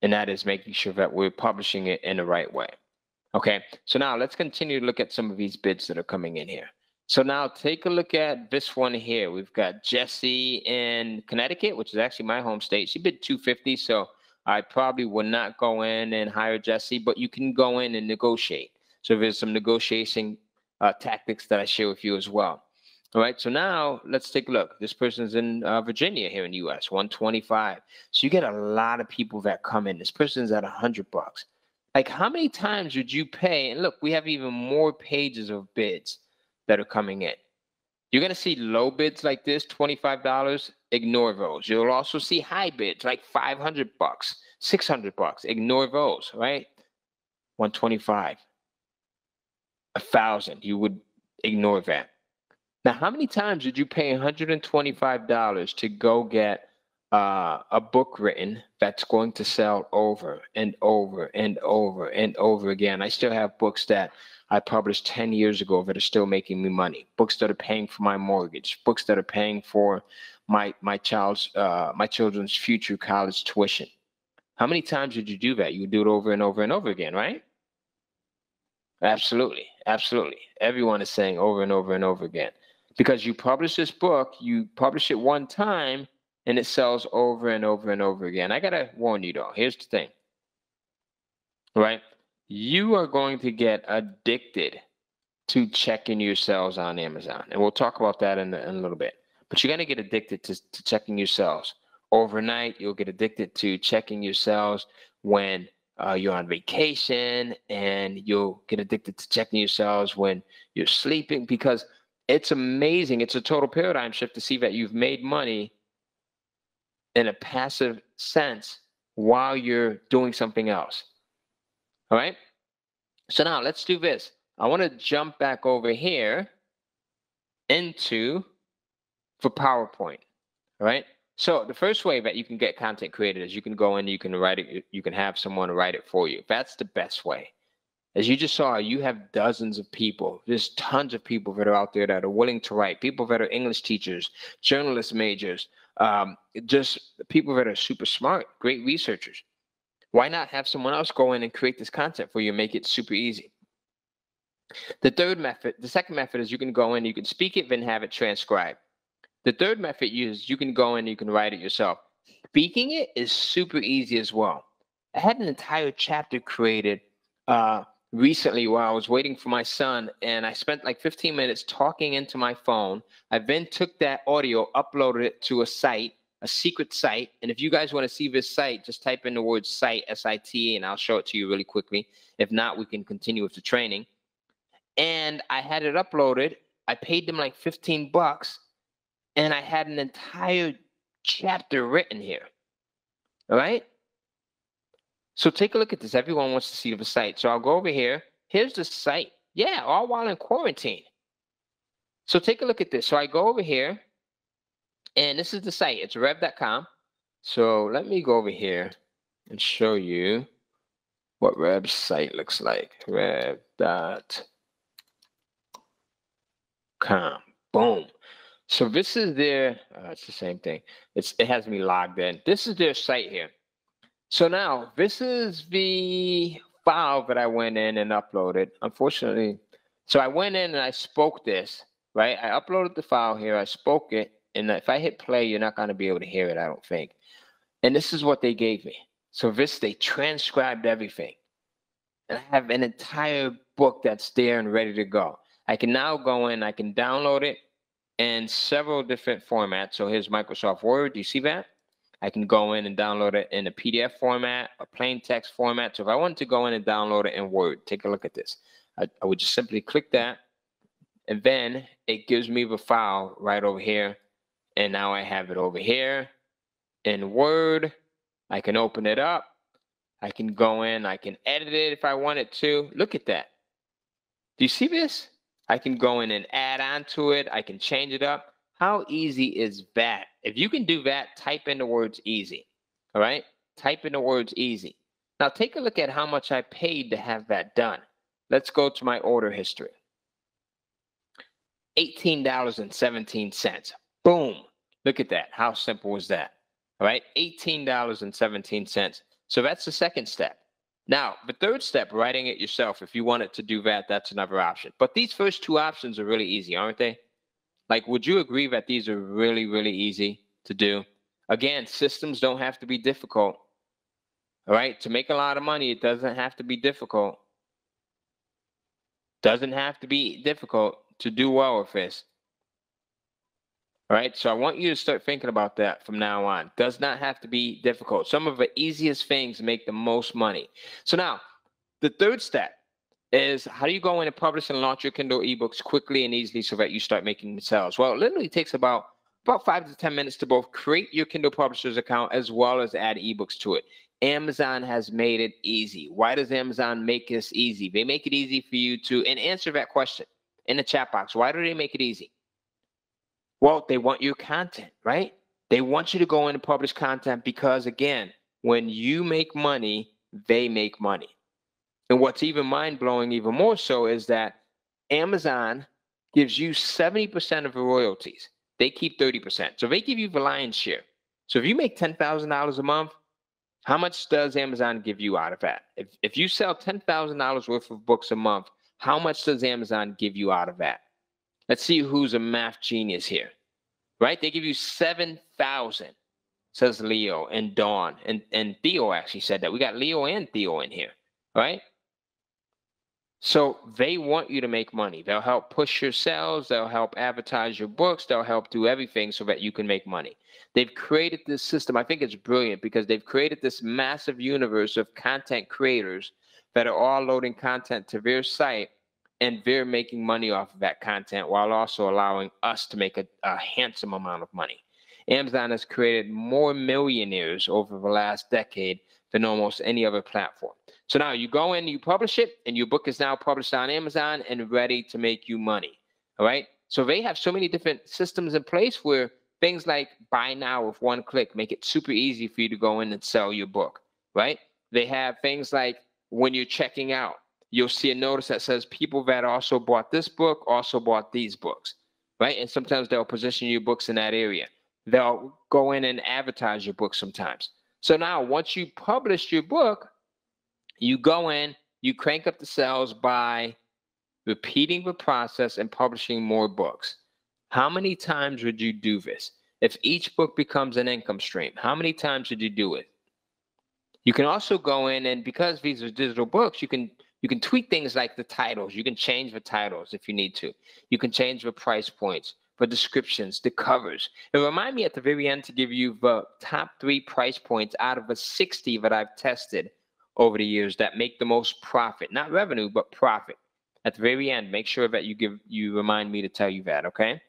and that is making sure that we're publishing it in the right way. Okay, so now let's continue to look at some of these bids that are coming in here. So now take a look at this one here. We've got Jesse in Connecticut, which is actually my home state. She bid 250, so I probably would not go in and hire Jesse, but you can go in and negotiate. So there's some negotiation uh, tactics that I share with you as well. All right, so now let's take a look. This person's in uh, Virginia here in the U.S. 125. So you get a lot of people that come in. This person's at 100 bucks. Like, how many times would you pay? And look, we have even more pages of bids that are coming in. You're going to see low bids like this, $25. Ignore those. You'll also see high bids like 500 bucks, 600 bucks. Ignore those, right? 125, a thousand. You would ignore that. Now, how many times did you pay $125 to go get uh, a book written that's going to sell over and over and over and over again? I still have books that I published 10 years ago that are still making me money, books that are paying for my mortgage, books that are paying for my my child's uh, my children's future college tuition. How many times did you do that? You would do it over and over and over again, right? Absolutely. Absolutely. Everyone is saying over and over and over again because you publish this book, you publish it one time, and it sells over and over and over again. I gotta warn you though. Here's the thing, right? You are going to get addicted to checking your sales on Amazon, and we'll talk about that in, in a little bit. But you're gonna get addicted to, to checking your sales overnight. You'll get addicted to checking your sales when uh, you're on vacation, and you'll get addicted to checking your sales when you're sleeping because it's amazing. It's a total paradigm shift to see that you've made money in a passive sense while you're doing something else. All right. So now let's do this. I want to jump back over here into for PowerPoint. All right. So the first way that you can get content created is you can go in, you can write it, you can have someone write it for you. That's the best way. As you just saw, you have dozens of people. There's tons of people that are out there that are willing to write. People that are English teachers, journalist majors, um, just people that are super smart, great researchers. Why not have someone else go in and create this content for you and make it super easy? The third method, the second method is you can go in, you can speak it, then have it transcribed. The third method is you can go in, you can write it yourself. Speaking it is super easy as well. I had an entire chapter created uh, recently while I was waiting for my son, and I spent like 15 minutes talking into my phone. I then took that audio, uploaded it to a site, a secret site. And if you guys want to see this site, just type in the word site, S I T, and I'll show it to you really quickly. If not, we can continue with the training. And I had it uploaded. I paid them like 15 bucks, and I had an entire chapter written here. All right. So take a look at this. Everyone wants to see the site. So I'll go over here. Here's the site. Yeah, all while in quarantine. So take a look at this. So I go over here, and this is the site. It's rev.com. So let me go over here and show you what Rev's site looks like. Rev.com. Boom. So this is their, uh, it's the same thing. It's It has me logged in. This is their site here. So now this is the file that I went in and uploaded. Unfortunately, so I went in and I spoke this, right? I uploaded the file here, I spoke it, and if I hit play, you're not going to be able to hear it, I don't think. And this is what they gave me. So this, they transcribed everything. And I have an entire book that's there and ready to go. I can now go in, I can download it in several different formats. So here's Microsoft Word. Do you see that? I can go in and download it in a PDF format, a plain text format. So if I wanted to go in and download it in Word, take a look at this. I, I would just simply click that, and then it gives me the file right over here. And now I have it over here in Word. I can open it up. I can go in, I can edit it if I wanted to. Look at that. Do you see this? I can go in and add on to it. I can change it up. How easy is that? If you can do that, type in the words easy. All right? Type in the words easy. Now take a look at how much I paid to have that done. Let's go to my order history. $18.17. Boom. Look at that. How simple was that? All right? $18.17. So that's the second step. Now, the third step, writing it yourself, if you wanted to do that, that's another option. But these first two options are really easy, aren't they? Like, would you agree that these are really, really easy to do? Again, systems don't have to be difficult. All right. To make a lot of money, it doesn't have to be difficult. Doesn't have to be difficult to do well with this. All right. So I want you to start thinking about that from now on. Does not have to be difficult. Some of the easiest things make the most money. So now, the third step is how do you go in and publish and launch your Kindle ebooks quickly and easily so that you start making sales? Well, it literally takes about about five to 10 minutes to both create your Kindle Publishers account as well as add ebooks to it. Amazon has made it easy. Why does Amazon make this easy? They make it easy for you to, and answer that question in the chat box. Why do they make it easy? Well, they want your content, right? They want you to go in and publish content because, again, when you make money, they make money. And what's even mind blowing, even more so, is that Amazon gives you 70% of the royalties. They keep 30%. So they give you the lion's share. So if you make $10,000 a month, how much does Amazon give you out of that? If, if you sell $10,000 worth of books a month, how much does Amazon give you out of that? Let's see who's a math genius here, right? They give you 7,000, says Leo and Dawn. And, and Theo actually said that. We got Leo and Theo in here, right? So they want you to make money. They'll help push your sales. They'll help advertise your books. They'll help do everything so that you can make money. They've created this system. I think it's brilliant because they've created this massive universe of content creators that are all loading content to their site and they're making money off of that content while also allowing us to make a, a handsome amount of money. Amazon has created more millionaires over the last decade than almost any other platform. So now you go in, you publish it, and your book is now published on Amazon and ready to make you money. All right. So they have so many different systems in place where things like buy now with one click make it super easy for you to go in and sell your book. Right. They have things like when you're checking out, you'll see a notice that says people that also bought this book also bought these books. Right. And sometimes they'll position your books in that area. They'll go in and advertise your book sometimes. So now, once you publish your book, you go in, you crank up the sales by repeating the process and publishing more books. How many times would you do this? If each book becomes an income stream, how many times would you do it? You can also go in and because these are digital books, you can you can tweak things like the titles. You can change the titles if you need to. You can change the price points the descriptions, the covers. And remind me at the very end to give you the top three price points out of the 60 that I've tested over the years that make the most profit, not revenue, but profit. At the very end, make sure that you give you remind me to tell you that, okay?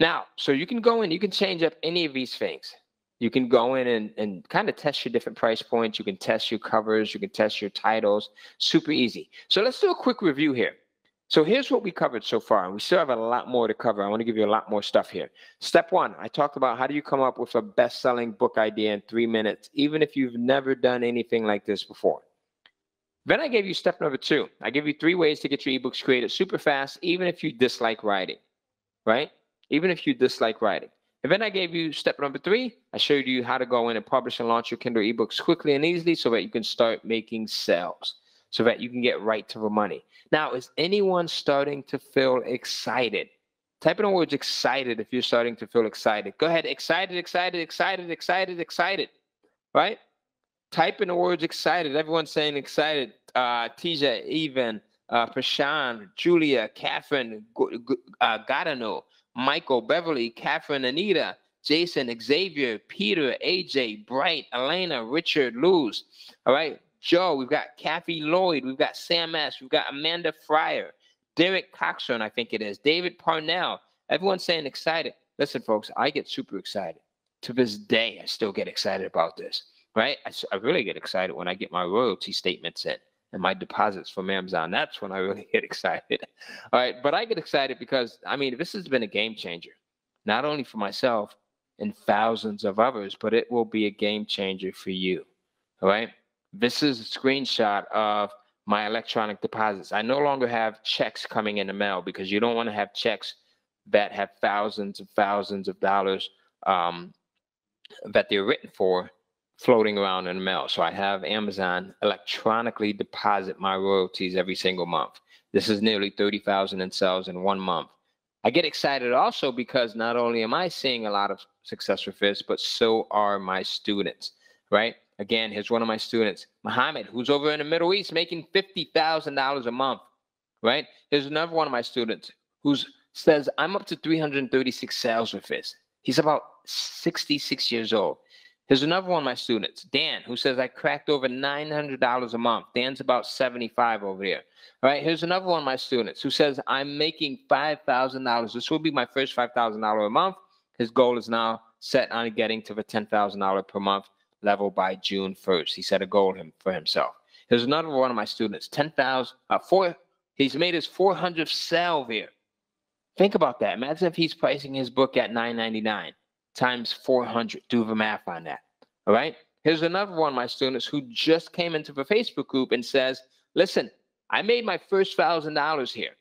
Now, so you can go in, you can change up any of these things. You can go in and, and kind of test your different price points. You can test your covers. You can test your titles. Super easy. So let's do a quick review here. So here's what we covered so far, and we still have a lot more to cover. I want to give you a lot more stuff here. Step one, I talked about how do you come up with a best-selling book idea in three minutes, even if you've never done anything like this before. Then I gave you step number two. I give you three ways to get your ebooks created super fast, even if you dislike writing, right? Even if you dislike writing. And then I gave you step number three. I showed you how to go in and publish and launch your Kindle ebooks quickly and easily so that you can start making sales so that you can get right to the money. Now, is anyone starting to feel excited? Type in the words excited if you're starting to feel excited. Go ahead, excited, excited, excited, excited, excited, right? Type in the words excited. Everyone's saying excited. Uh, Tija, Even, uh, Prashan, Julia, Catherine, uh, Godano, Michael, Beverly, Catherine, Anita, Jason, Xavier, Peter, AJ, Bright, Elena, Richard, Luz. All right. Joe, we've got Kathy Lloyd, we've got Sam S, we've got Amanda Fryer, Derek Coxon, I think it is, David Parnell. Everyone's saying excited. Listen, folks, I get super excited. To this day, I still get excited about this, right? I, I really get excited when I get my royalty statements in and my deposits from Amazon. That's when I really *laughs* get excited. All right. But I get excited because, I mean, this has been a game changer, not only for myself and thousands of others, but it will be a game changer for you. All right. This is a screenshot of my electronic deposits. I no longer have checks coming in the mail because you don't want to have checks that have thousands and thousands of dollars um, that they're written for floating around in the mail. So I have Amazon electronically deposit my royalties every single month. This is nearly 30,000 in sales in one month. I get excited also because not only am I seeing a lot of success with this, but so are my students, right? Again, here's one of my students, Mohammed, who's over in the Middle East making $50,000 a month, right? Here's another one of my students who says, I'm up to 336 sales with this. He's about 66 years old. Here's another one of my students, Dan, who says I cracked over $900 a month. Dan's about 75 over here. All right, here's another one of my students who says I'm making $5,000. This will be my first $5,000 a month. His goal is now set on getting to the $10,000 per month level by June 1st. He set a goal for himself. Here's another one of my students, 10,000, uh, four, he's made his 400th sale here. Think about that. Imagine if he's pricing his book at 9.99 times 400. Do the math on that. All right. Here's another one of my students who just came into the Facebook group and says, listen, I made my first thousand dollars here.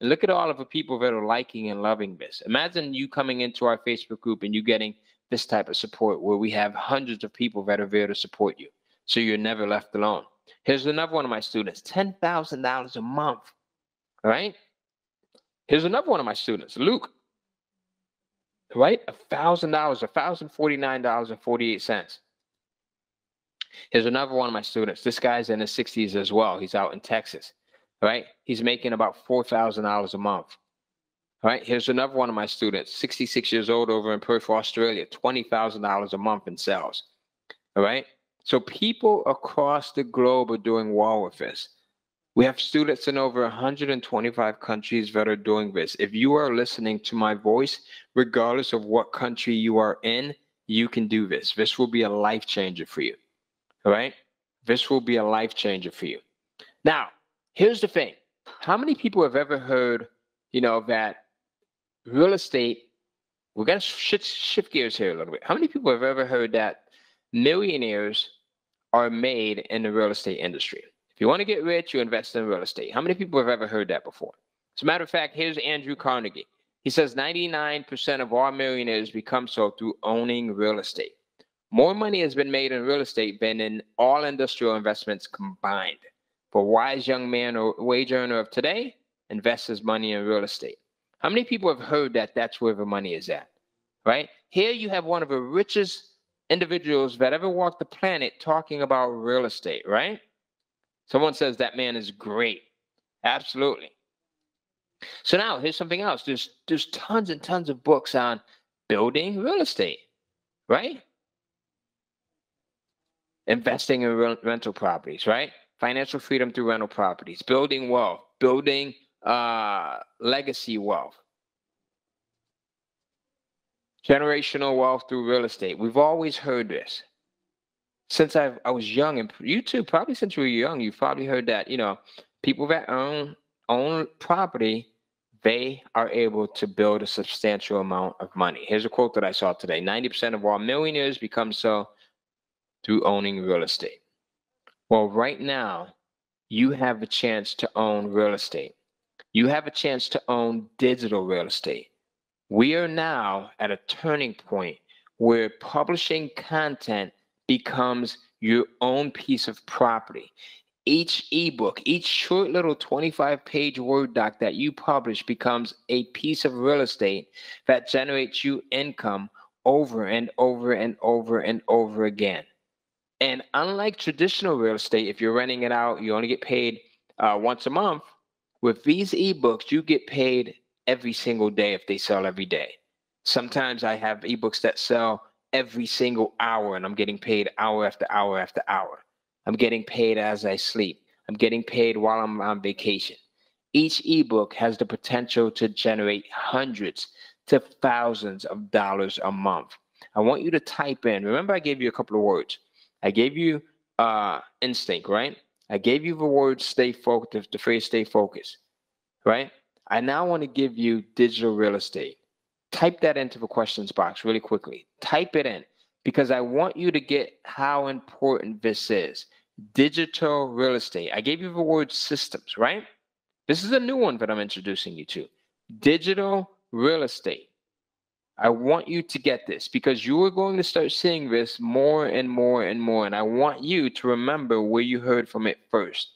And look at all of the people that are liking and loving this. Imagine you coming into our Facebook group and you getting this type of support where we have hundreds of people that are there to support you. So you're never left alone. Here's another one of my students, $10,000 a month. All right. Here's another one of my students, Luke right? A thousand dollars, a thousand forty nine dollars and forty eight cents. Here's another one of my students. This guy's in his 60s as well. He's out in Texas. Right? He's making about four thousand dollars a month. All right. Here's another one of my students, 66 years old over in Perth, Australia, $20,000 a month in sales. All right. So people across the globe are doing well with this. We have students in over 125 countries that are doing this. If you are listening to my voice, regardless of what country you are in, you can do this. This will be a life changer for you. All right? This will be a life changer for you. Now, here's the thing. How many people have ever heard, you know, that real estate, we're going to shift, shift gears here a little bit. How many people have ever heard that millionaires are made in the real estate industry? If you want to get rich, you invest in real estate. How many people have ever heard that before? As a matter of fact, here's Andrew Carnegie. He says 99% of all millionaires become so through owning real estate. More money has been made in real estate than in all industrial investments combined. For wise young man or wage earner of today, invests his money in real estate. How many people have heard that that's where the money is at? Right? Here you have one of the richest individuals that ever walked the planet talking about real estate, right? Someone says that man is great. Absolutely. So now here's something else. There's there's tons and tons of books on building real estate, right? Investing in rental properties, right? Financial freedom through rental properties, building wealth, building uh, legacy wealth, generational wealth through real estate. We've always heard this since I I was young, and you too, probably since you were young, you've probably heard that you know people that own own property, they are able to build a substantial amount of money. Here's a quote that I saw today: ninety percent of all millionaires become so through owning real estate. Well, right now, you have a chance to own real estate. You have a chance to own digital real estate. We are now at a turning point where publishing content becomes your own piece of property. Each ebook, each short little 25 page Word doc that you publish becomes a piece of real estate that generates you income over and over and over and over again. And unlike traditional real estate, if you're renting it out, you only get paid uh, once a month. With these ebooks, you get paid every single day if they sell every day. Sometimes I have ebooks that sell every single hour and I'm getting paid hour after hour after hour. I'm getting paid as I sleep. I'm getting paid while I'm on vacation. Each ebook has the potential to generate hundreds to thousands of dollars a month. I want you to type in. Remember, I gave you a couple of words. I gave you uh, instinct, right? I gave you the word stay focused, the phrase stay focused, right? I now want to give you digital real estate type that into the questions box really quickly. Type it in because I want you to get how important this is. Digital real estate. I gave you the word systems, right? This is a new one that I'm introducing you to. Digital real estate. I want you to get this because you are going to start seeing this more and more and more. And I want you to remember where you heard from it first.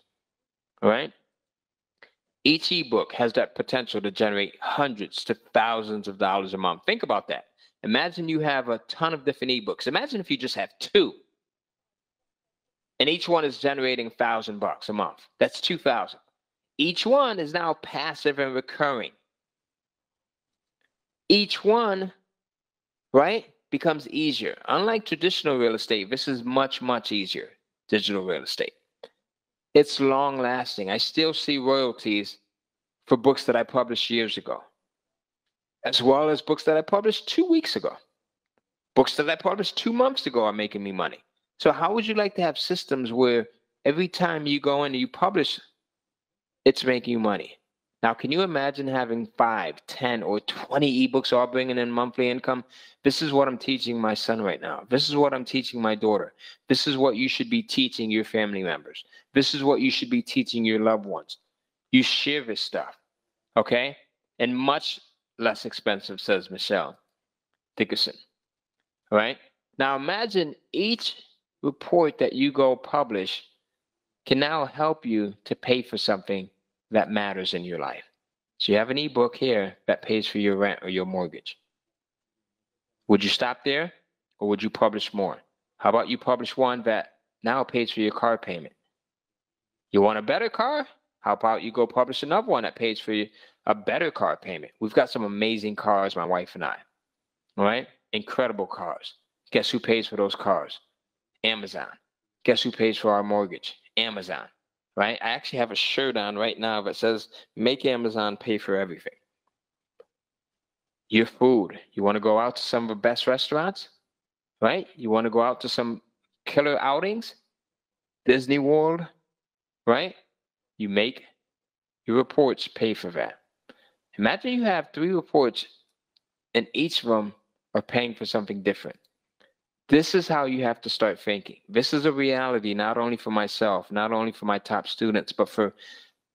All right? Each ebook has that potential to generate hundreds to thousands of dollars a month. Think about that. Imagine you have a ton of different ebooks. Imagine if you just have two. And each one is generating thousand bucks a month. That's two thousand. Each one is now passive and recurring each one, right, becomes easier. Unlike traditional real estate, this is much, much easier, digital real estate. It's long lasting. I still see royalties for books that I published years ago, as well as books that I published two weeks ago. Books that I published two months ago are making me money. So, how would you like to have systems where every time you go in and you publish, it's making you money? Now, can you imagine having five, ten, or 20 ebooks all bringing in monthly income? This is what I'm teaching my son right now. This is what I'm teaching my daughter. This is what you should be teaching your family members. This is what you should be teaching your loved ones. You share this stuff, okay? And much less expensive, says Michelle Dickerson. All right? Now, imagine each report that you go publish can now help you to pay for something that matters in your life. So you have an ebook here that pays for your rent or your mortgage. Would you stop there or would you publish more? How about you publish one that now pays for your car payment? You want a better car? How about you go publish another one that pays for you a better car payment? We've got some amazing cars, my wife and I. All right? Incredible cars. Guess who pays for those cars? Amazon. Guess who pays for our mortgage? Amazon right? I actually have a shirt on right now that says, make Amazon pay for everything. Your food. You want to go out to some of the best restaurants, right? You want to go out to some killer outings, Disney World, right? You make your reports pay for that. Imagine you have three reports and each of them are paying for something different. This is how you have to start thinking. This is a reality, not only for myself, not only for my top students, but for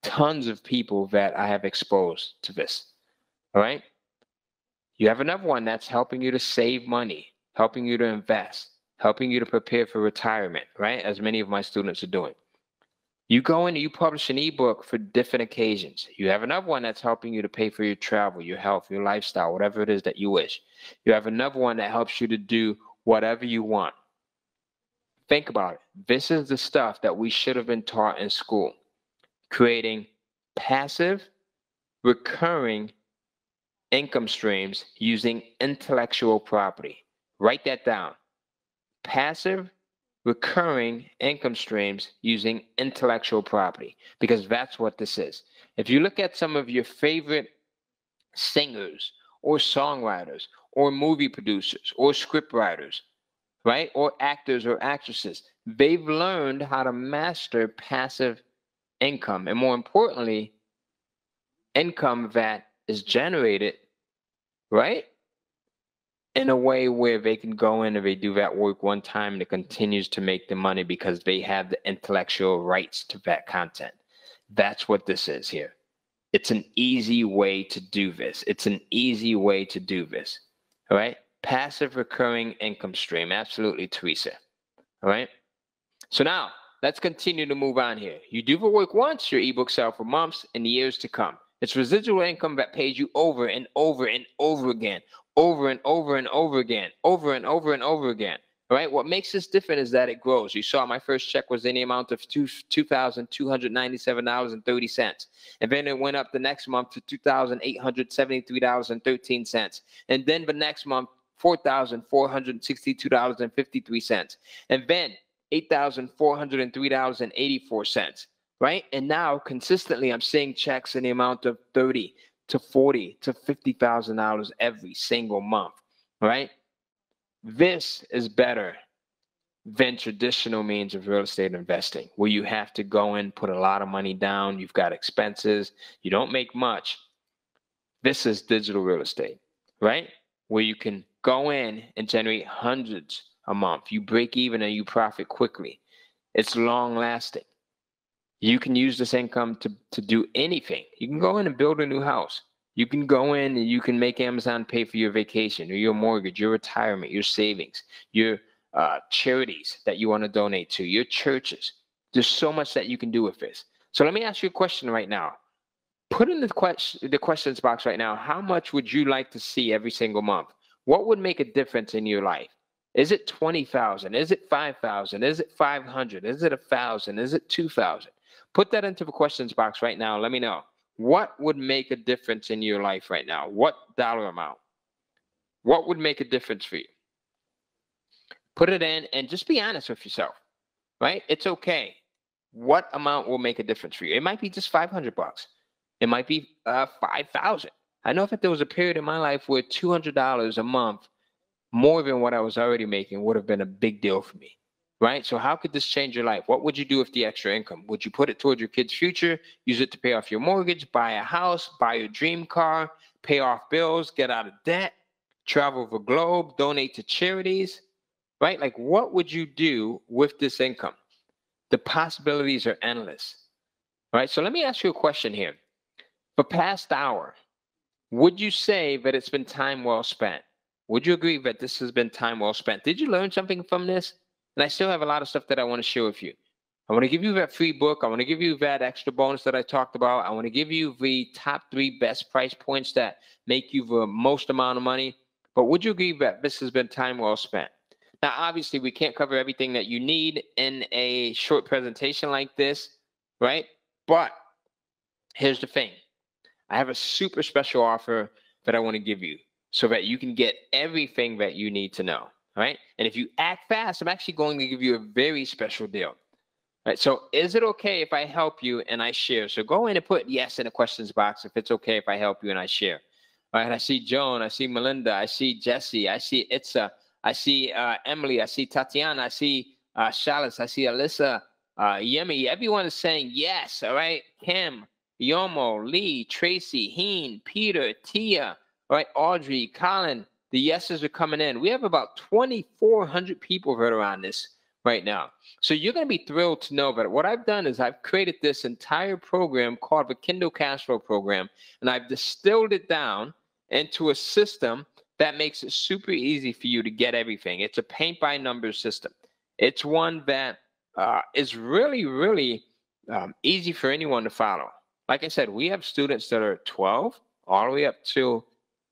tons of people that I have exposed to this. All right. You have another one that's helping you to save money, helping you to invest, helping you to prepare for retirement, right? As many of my students are doing. You go in and you publish an ebook for different occasions. You have another one that's helping you to pay for your travel, your health, your lifestyle, whatever it is that you wish. You have another one that helps you to do whatever you want. Think about it. This is the stuff that we should have been taught in school creating passive, recurring income streams using intellectual property. Write that down. Passive, recurring income streams using intellectual property, because that's what this is. If you look at some of your favorite singers or songwriters or movie producers or script writers, right? Or actors or actresses. They've learned how to master passive income. And more importantly, income that is generated, right? In a way where they can go in and they do that work one time and it continues to make the money because they have the intellectual rights to that content. That's what this is here. It's an easy way to do this. It's an easy way to do this. All right. Passive recurring income stream. Absolutely, Teresa. All right. So now let's continue to move on here. You do the work once, your ebook sell for months and years to come. It's residual income that pays you over and over and over again, over and over and over again, over and over and over again. Right. What makes this different is that it grows. You saw my first check was in the amount of two two thousand two hundred ninety seven dollars and thirty cents, and then it went up the next month to two thousand eight hundred seventy three dollars and thirteen cents, and then the next month four thousand four hundred sixty two dollars and fifty three cents, and then eight thousand four hundred three dollars and eighty four cents. Right, and now consistently I'm seeing checks in the amount of thirty to forty to fifty thousand dollars every single month. Right this is better than traditional means of real estate investing, where you have to go in, put a lot of money down, you've got expenses, you don't make much. This is digital real estate, right? Where you can go in and generate hundreds a month. You break even and you profit quickly. It's long lasting. You can use this income to, to do anything. You can go in and build a new house. You can go in and you can make Amazon pay for your vacation or your mortgage, your retirement, your savings, your uh, charities that you want to donate to, your churches. There's so much that you can do with this. So let me ask you a question right now. Put in the question the questions box right now. How much would you like to see every single month? What would make a difference in your life? Is it 20,000? Is it 5,000? Is it 500? Is it 1,000? Is it 2,000? Put that into the questions box right now. Let me know. What would make a difference in your life right now? What dollar amount? What would make a difference for you? Put it in and just be honest with yourself, right? It's okay. What amount will make a difference for you? It might be just 500 bucks. It might be uh, 5,000. I know that there was a period in my life where $200 a month more than what I was already making would have been a big deal for me. Right. So, how could this change your life? What would you do with the extra income? Would you put it towards your kid's future, use it to pay off your mortgage, buy a house, buy your dream car, pay off bills, get out of debt, travel the globe, donate to charities? Right. Like, what would you do with this income? The possibilities are endless. Right. So, let me ask you a question here. For past hour, would you say that it's been time well spent? Would you agree that this has been time well spent? Did you learn something from this? And I still have a lot of stuff that I want to share with you. I want to give you that free book. I want to give you that extra bonus that I talked about. I want to give you the top three best price points that make you the most amount of money. But would you agree that this has been time well spent? Now, obviously, we can't cover everything that you need in a short presentation like this, right? But here's the thing I have a super special offer that I want to give you so that you can get everything that you need to know. Right. And if you act fast, I'm actually going to give you a very special deal. Right. So is it okay if I help you and I share? So go in and put yes in the questions box if it's okay if I help you and I share. All right. I see Joan, I see Melinda, I see Jesse, I see Itza, I see uh, Emily, I see Tatiana, I see uh, I see Alyssa, uh, Yemi. Everyone is saying yes. All right. Kim, Yomo, Lee, Tracy, Heen, Peter, Tia, all right, Audrey, Colin, the yeses are coming in. We have about 2,400 people are on this right now. So you're going to be thrilled to know that what I've done is I've created this entire program called the Kindle Cash Flow Program, and I've distilled it down into a system that makes it super easy for you to get everything. It's a paint by numbers system. It's one that uh, is really, really um, easy for anyone to follow. Like I said, we have students that are 12 all the way up to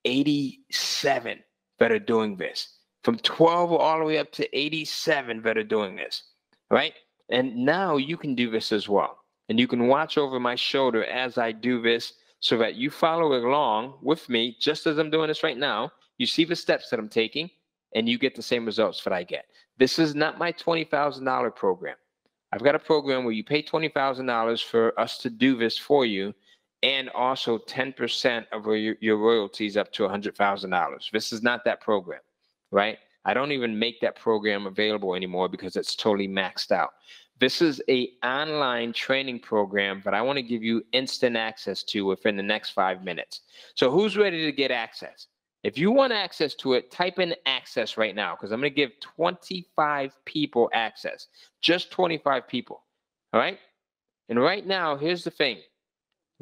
87 that are doing this. From 12 all the way up to 87 that are doing this, right? And now you can do this as well. And you can watch over my shoulder as I do this so that you follow along with me, just as I'm doing this right now. You see the steps that I'm taking, and you get the same results that I get. This is not my $20,000 program. I've got a program where you pay $20,000 for us to do this for you, and also 10% of your, your royalties up to $100,000. This is not that program, right? I don't even make that program available anymore because it's totally maxed out. This is a online training program that I want to give you instant access to within the next five minutes. So who's ready to get access? If you want access to it, type in access right now because I'm going to give 25 people access. Just 25 people. All right. And right now, here's the thing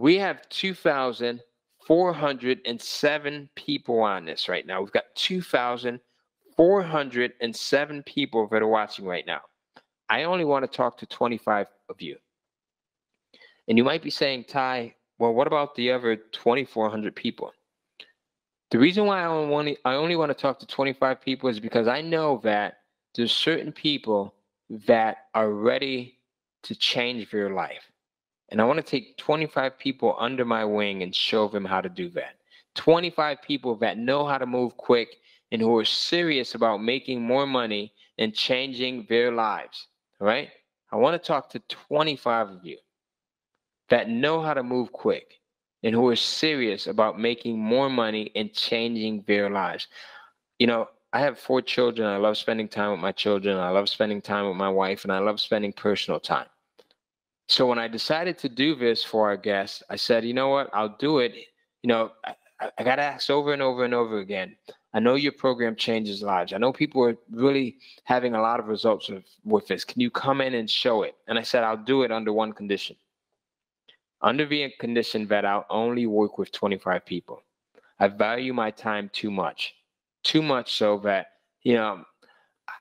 we have 2,407 people on this right now. We've got 2,407 people that are watching right now. I only want to talk to 25 of you. And you might be saying, Ty, well, what about the other 2,400 people? The reason why I only, I only want to talk to 25 people is because I know that there's certain people that are ready to change their life. And I want to take 25 people under my wing and show them how to do that. 25 people that know how to move quick and who are serious about making more money and changing their lives. All right? I want to talk to 25 of you that know how to move quick and who are serious about making more money and changing their lives. You know, I have four children. I love spending time with my children. I love spending time with my wife, and I love spending personal time. So when I decided to do this for our guests, I said, you know what, I'll do it. You know, I, I got asked over and over and over again. I know your program changes lives. I know people are really having a lot of results with, with this. Can you come in and show it? And I said, I'll do it under one condition. under the condition that I'll only work with 25 people. I value my time too much, too much so that, you know,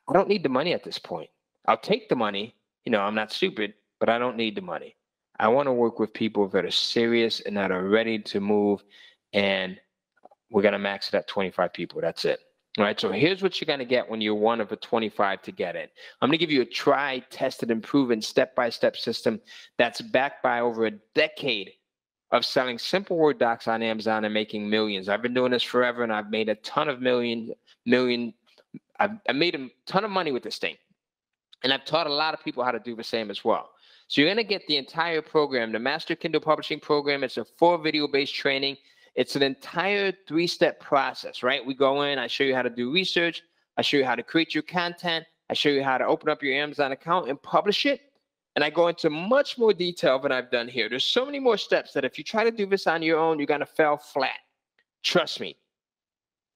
I don't need the money at this point. I'll take the money. You know, I'm not stupid, but I don't need the money. I want to work with people that are serious and that are ready to move. And we're going to max it at 25 people. That's it. All right. So here's what you're going to get when you're one of a 25 to get it. I'm going to give you a try, tested, and proven step by step system that's backed by over a decade of selling simple Word docs on Amazon and making millions. I've been doing this forever and I've made a ton of million, million, I've, I made a ton of money with this thing. And I've taught a lot of people how to do the same as well. So you're going to get the entire program, the Master Kindle Publishing Program. It's a four video based training. It's an entire three step process, right? We go in, I show you how to do research, I show you how to create your content, I show you how to open up your Amazon account and publish it. And I go into much more detail than I've done here. There's so many more steps that if you try to do this on your own, you're going to fail flat. Trust me.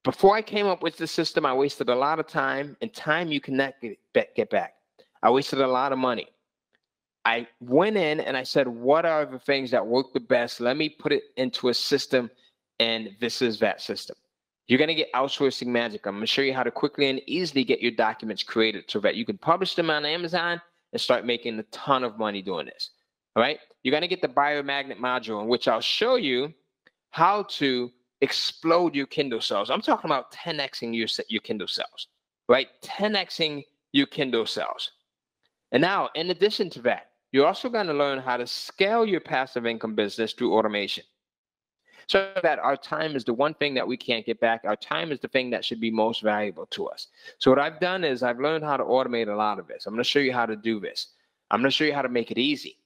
Before I came up with the system, I wasted a lot of time, and time you cannot get back. I wasted a lot of money. I went in and I said, What are the things that work the best? Let me put it into a system and this is that system. You're going to get outsourcing magic. I'm going to show you how to quickly and easily get your documents created so that you can publish them on Amazon and start making a ton of money doing this. All right. You're going to get the buyer magnet module in which I'll show you how to explode your Kindle sales. I'm talking about 10xing your, your Kindle sales, right? 10xing your Kindle sales. And now, in addition to that, you're also going to learn how to scale your passive income business through automation so that our time is the one thing that we can't get back. Our time is the thing that should be most valuable to us. So what I've done is I've learned how to automate a lot of this. I'm going to show you how to do this. I'm going to show you how to make it easy.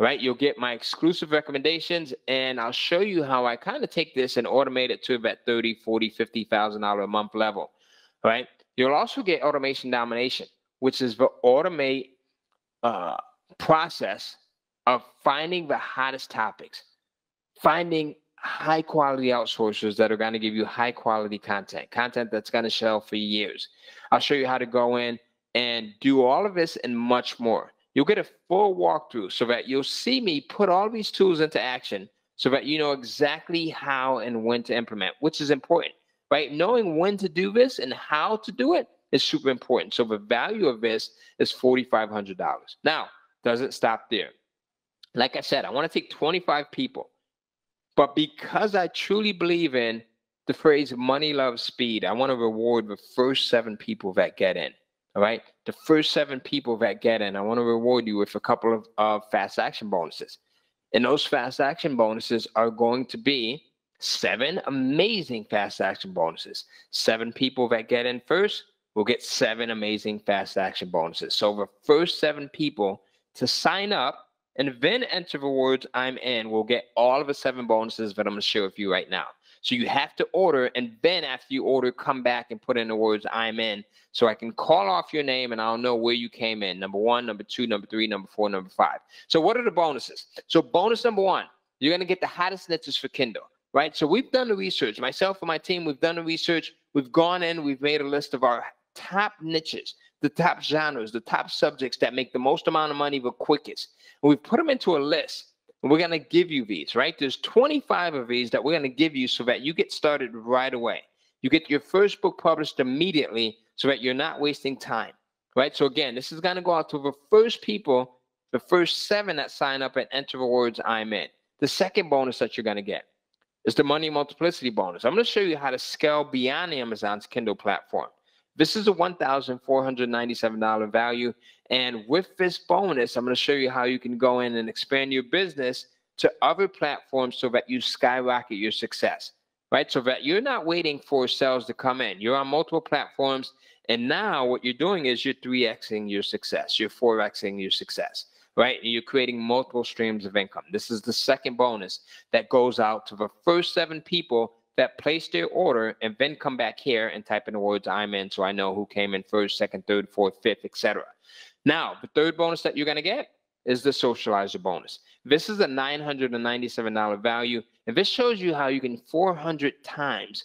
Right? You'll get my exclusive recommendations and I'll show you how I kind of take this and automate it to about 30, 40, 50,000 dollar a month level. Right? You'll also get automation domination, which is the automate uh, process of finding the hottest topics, finding high quality outsourcers that are going to give you high quality content, content that's going to sell for years. I'll show you how to go in and do all of this and much more. You'll get a full walkthrough so that you'll see me put all these tools into action so that you know exactly how and when to implement, which is important, right? Knowing when to do this and how to do it is super important. So the value of this is $4,500. Now, doesn't stop there. Like I said, I want to take 25 people but because I truly believe in the phrase money loves speed, I want to reward the first seven people that get in. All right. The first seven people that get in, I want to reward you with a couple of uh, fast action bonuses. And those fast action bonuses are going to be seven amazing fast action bonuses. Seven people that get in first will get seven amazing fast action bonuses. So the first seven people to sign up and then enter the words I'm in will get all of the seven bonuses that I'm going to share with you right now. So you have to order, and then after you order, come back and put in the words I'm in so I can call off your name and I'll know where you came in. Number one, number two, number three, number four, number five. So what are the bonuses? So bonus number one, you're going to get the hottest niches for Kindle, right? So we've done the research. Myself and my team, we've done the research. We've gone in, we've made a list of our top niches, the top genres, the top subjects that make the most amount of money the quickest. And we put them into a list. And we're going to give you these, right? There's 25 of these that we're going to give you so that you get started right away. You get your first book published immediately so that you're not wasting time, right? So again, this is going to go out to the first people, the first seven that sign up and enter the words I'm in. The second bonus that you're going to get is the money multiplicity bonus. I'm going to show you how to scale beyond Amazon's Kindle platform. This is a $1,497 value. And with this bonus, I'm going to show you how you can go in and expand your business to other platforms so that you skyrocket your success, right? So that you're not waiting for sales to come in. You're on multiple platforms. And now what you're doing is you're 3Xing your success, you're 4Xing your success, right? And you're creating multiple streams of income. This is the second bonus that goes out to the first seven people that place their order and then come back here and type in the words I'm in so I know who came in first, second, third, fourth, fifth, etc. Now, the third bonus that you're going to get is the socializer bonus. This is a $997 value, and this shows you how you can 400 times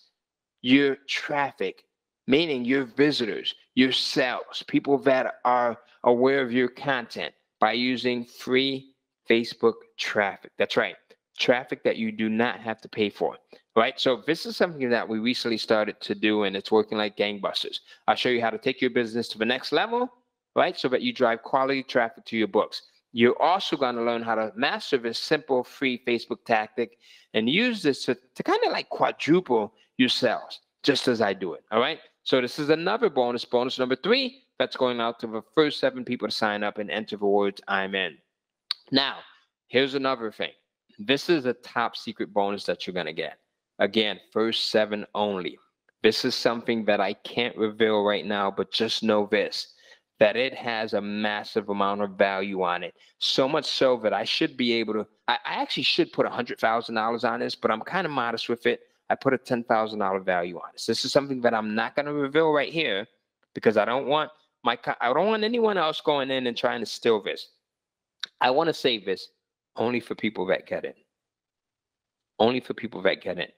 your traffic, meaning your visitors, your sales, people that are aware of your content by using free Facebook traffic. That's right. Traffic that you do not have to pay for. Right. So this is something that we recently started to do and it's working like gangbusters. I'll show you how to take your business to the next level, right? So that you drive quality traffic to your books. You're also going to learn how to master this simple free Facebook tactic and use this to, to kind of like quadruple your sales, just as I do it. All right. So this is another bonus, bonus number three, that's going out to the first seven people to sign up and enter the words I'm in. Now, here's another thing. This is a top secret bonus that you're going to get. Again, first seven only. This is something that I can't reveal right now, but just know this that it has a massive amount of value on it. So much so that I should be able to, I, I actually should put $100,000 on this, but I'm kind of modest with it. I put a $10,000 value on this. This is something that I'm not going to reveal right here because I don't want my, I don't want anyone else going in and trying to steal this. I want to save this only for people that get it. Only for people that get it.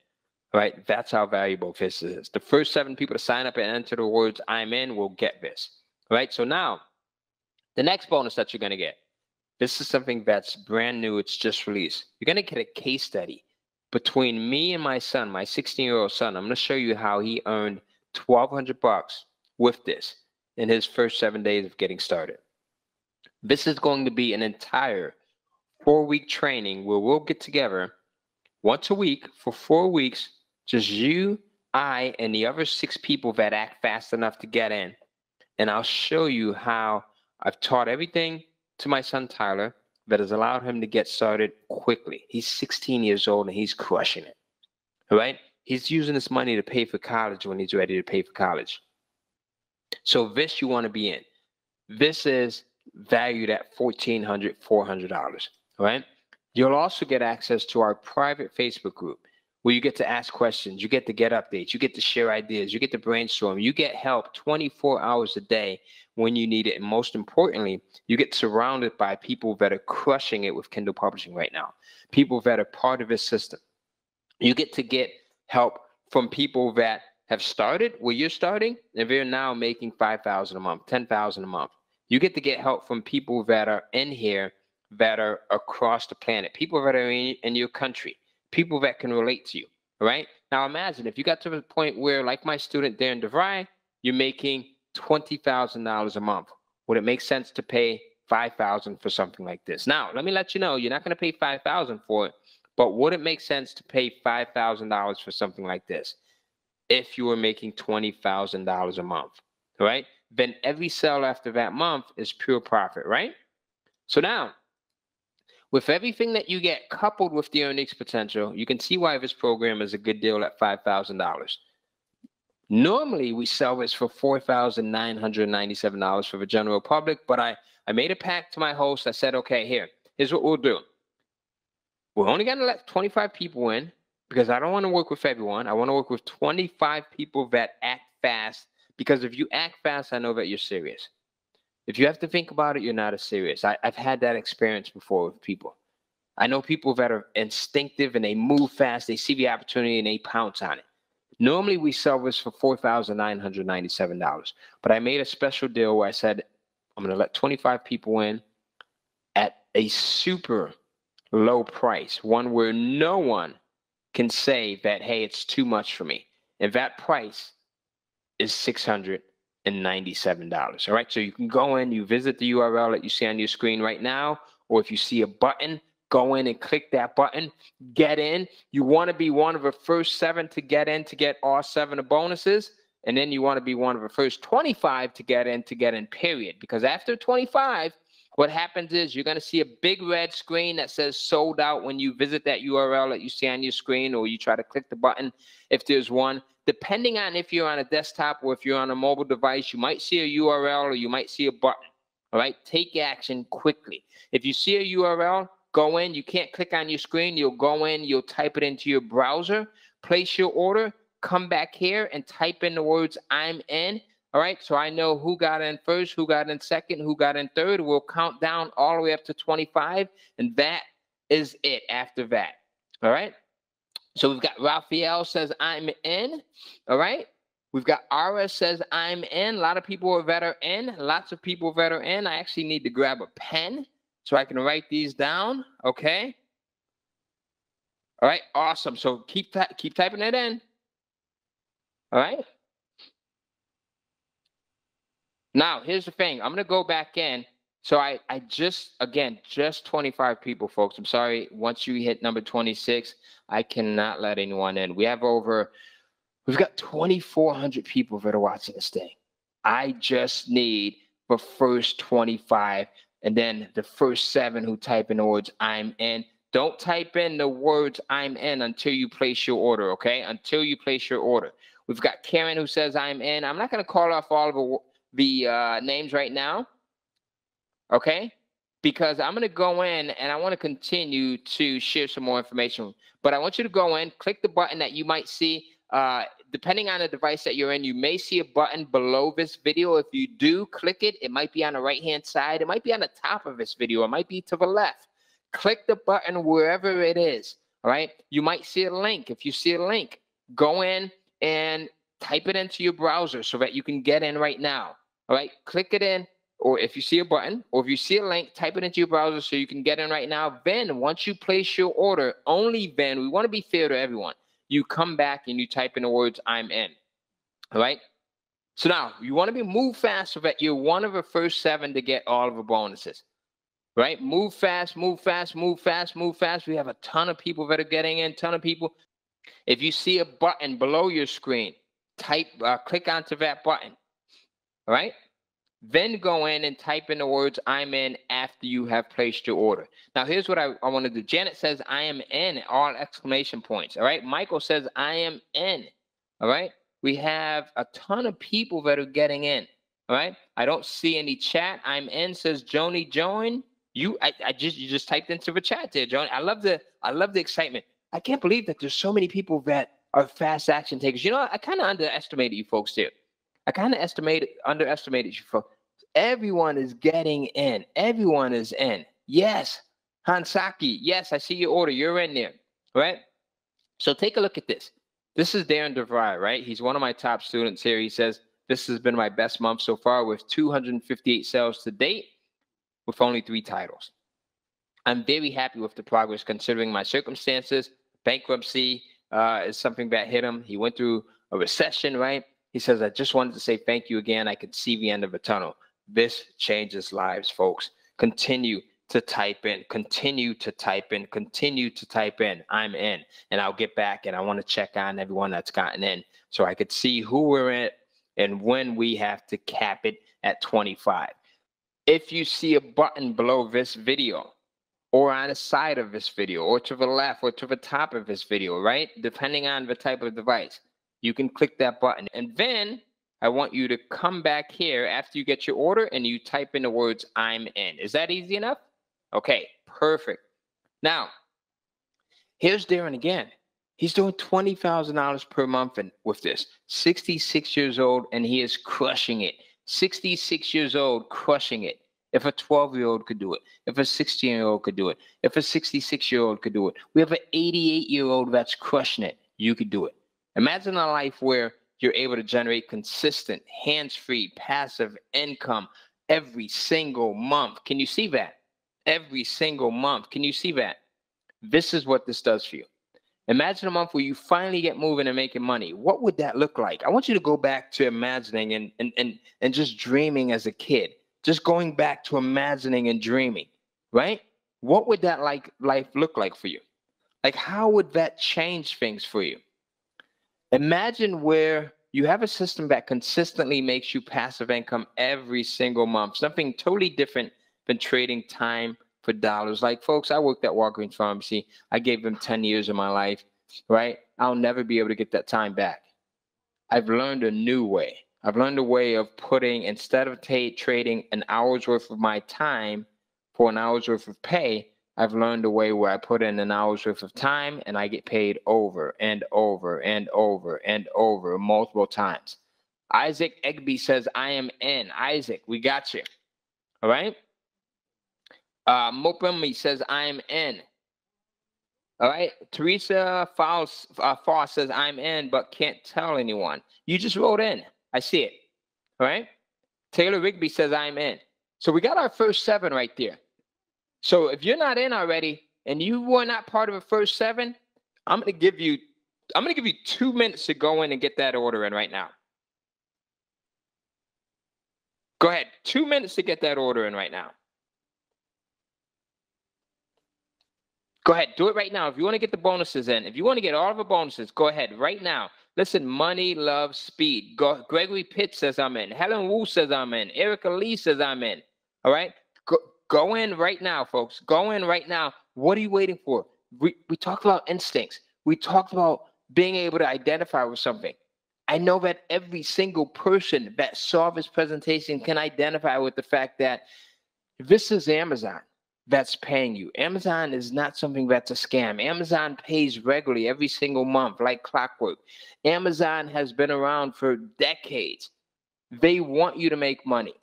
Right? That's how valuable this is. The first seven people to sign up and enter the words I'm in will get this. Right? So now, the next bonus that you're going to get. This is something that's brand new. It's just released. You're going to get a case study between me and my son, my 16 year old son. I'm going to show you how he earned 1200 bucks with this in his first seven days of getting started. This is going to be an entire four week training where we'll get together once a week for four weeks, just you, I, and the other six people that act fast enough to get in. And I'll show you how I've taught everything to my son Tyler that has allowed him to get started quickly. He's 16 years old and he's crushing it. All right? He's using this money to pay for college when he's ready to pay for college. So this you want to be in. This is valued at $1,400, $400, right? You'll also get access to our private Facebook group where you get to ask questions, you get to get updates, you get to share ideas, you get to brainstorm, you get help 24 hours a day when you need it. And most importantly, you get surrounded by people that are crushing it with Kindle Publishing right now, people that are part of this system. You get to get help from people that have started where you're starting and they're now making 5000 a month 10000 a month you get to get help from people that are in here that are across the planet people that are in, in your country people that can relate to you right now imagine if you got to the point where like my student darren devry you're making $20000 a month would it make sense to pay 5000 for something like this now let me let you know you're not going to pay 5000 for it but would it make sense to pay $5000 for something like this if you were making $20,000 a month, right? Then every sale after that month is pure profit, right? So now, with everything that you get coupled with the earnings potential, you can see why this program is a good deal at $5,000. Normally, we sell this for $4,997 for the general public, but I, I made a pact to my host. I said, okay, here, here's what we'll do. We're only going to let 25 people in because I don't want to work with everyone. I want to work with 25 people that act fast because if you act fast, I know that you're serious. If you have to think about it, you're not as serious. I, have had that experience before with people. I know people that are instinctive and they move fast, they see the opportunity and they pounce on it. Normally, we sell this for $4,997, but I made a special deal where I said, I'm going to let 25 people in at a super low price, one where no one can say that, hey, it's too much for me. And that price is $697. All right. So you can go in, you visit the URL that you see on your screen right now, or if you see a button, go in and click that button, get in. You want to be one of the first seven to get in to get all seven of bonuses. And then you want to be one of the first 25 to get in to get in, period. Because after 25, what happens is you're going to see a big red screen that says sold out when you visit that URL that you see on your screen or you try to click the button if there's one. Depending on if you're on a desktop or if you're on a mobile device, you might see a URL or you might see a button. All right, take action quickly. If you see a URL, go in. You can't click on your screen. You'll go in, you'll type it into your browser, place your order, come back here and type in the words I'm in all right, so I know who got in first, who got in second, who got in third. We'll count down all the way up to 25, and that is it after that. All right. So we've got Raphael says I'm in. All right. We've got Ara says I'm in. A lot of people are that are in. Lots of people that are in. I actually need to grab a pen so I can write these down. Okay. All right, awesome. So keep keep typing it in. All right. Now, here's the thing. I'm gonna go back in. So I I just again just 25 people, folks. I'm sorry. Once you hit number 26, I cannot let anyone in. We have over we've got 2,400 people that are watching this thing. I just need the first 25 and then the first seven who type in the words I'm in. Don't type in the words I'm in until you place your order, okay? Until you place your order. We've got Karen who says I'm in. I'm not going to call off all of the, uh, names right now, okay? Because I'm going to go in and I want to continue to share some more information. But I want you to go in, click the button that you might see. Uh, depending on the device that you're in, you may see a button below this video. If you do click it, it might be on the right hand side. It might be on the top of this video. It might be to the left. Click the button wherever it is. All right. You might see a link. If you see a link, go in and type it into your browser so that you can get in right now. All right. Click it in. Or if you see a button, or if you see a link, type it into your browser so you can get in right now. Then, once you place your order, only then, we want to be fair to everyone you come back and you type in the words I'm in. All right. So now you want to be move fast so that you're one of the first seven to get all of the bonuses. Right? Move fast, move fast, move fast, move fast. We have a ton of people that are getting in, ton of people. If you see a button below your screen, type uh, click onto that button. All right? Then go in and type in the words I'm in after you have placed your order. Now, here's what I, I want to do. Janet says, I am in, all exclamation points. All right. Michael says, I am in. All right. We have a ton of people that are getting in. All right. I don't see any chat. I'm in, says Joni Join. You I, I just you just typed into the chat there, Joni. I love the I love the excitement. I can't believe that there's so many people that are fast action takers. You know, I kind of underestimated you folks too. I kind of estimated underestimated you for everyone is getting in. Everyone is in. Yes, Hansaki. Yes, I see your order. You're in there, right? So take a look at this. This is Darren DeVry, right? He's one of my top students here. He says this has been my best month so far with 258 sales to date, with only three titles. I'm very happy with the progress considering my circumstances. Bankruptcy uh, is something that hit him. He went through a recession, right? He says, I just wanted to say thank you again. I could see the end of the tunnel. This changes lives, folks. Continue to type in, continue to type in, continue to type in. I'm in, and I'll get back and I want to check on everyone that's gotten in so I could see who we're in and when we have to cap it at 25. If you see a button below this video, or on the side of this video, or to the left, or to the top of this video, right? Depending on the type of device you can click that button. And then I want you to come back here after you get your order and you type in the words I'm in. Is that easy enough? Okay, perfect. Now, here's Darren again. He's doing $20,000 per month and with this. 66 years old and he is crushing it. 66 years old, crushing it. If a 12 year old could do it, if a 16 year old could do it, if a 66 year old could do it, we have an 88 year old that's crushing it. You could do it. Imagine a life where you're able to generate consistent, hands free, passive income every single month. Can you see that? Every single month. Can you see that? This is what this does for you. Imagine a month where you finally get moving and making money. What would that look like? I want you to go back to imagining and, and, and, and just dreaming as a kid. Just going back to imagining and dreaming, right? What would that like life look like for you? Like how would that change things for you? Imagine where you have a system that consistently makes you passive income every single month, something totally different than trading time for dollars. Like, folks, I worked at Walgreens Pharmacy. I gave them 10 years of my life, right? I'll never be able to get that time back. I've learned a new way. I've learned a way of putting, instead of t- trading an hour's worth of my time for an hour's worth of pay, I've learned a way where I put in an hour's worth of time and I get paid over and over and over and over multiple times. Isaac Egby says, I am in. Isaac, we got you. All right. Uh, Mopemi says, I am in. All right. Teresa Foss, uh, Foss says, I'm in, but can't tell anyone. You just wrote in. I see it. All right. Taylor Rigby says, I'm in. So we got our first seven right there. So if you're not in already and you were not part of the first seven, I'm gonna give you I'm gonna give you two minutes to go in and get that order in right now. Go ahead, two minutes to get that order in right now. Go ahead, do it right now. If you want to get the bonuses in, if you want to get all of the bonuses, go ahead right now. Listen, money loves speed. Go, Gregory Pitt says I'm in. Helen Wu says I'm in. Erica Lee says I'm in. All right, go, in right now, folks. Go in right now. What are you waiting for? We we talked about instincts. We talked about being able to identify with something. I know that every single person that saw this presentation can identify with the fact that this is Amazon that's paying you. Amazon is not something that's a scam. Amazon pays regularly every single month, like clockwork. Amazon has been around for decades. They want you to make money.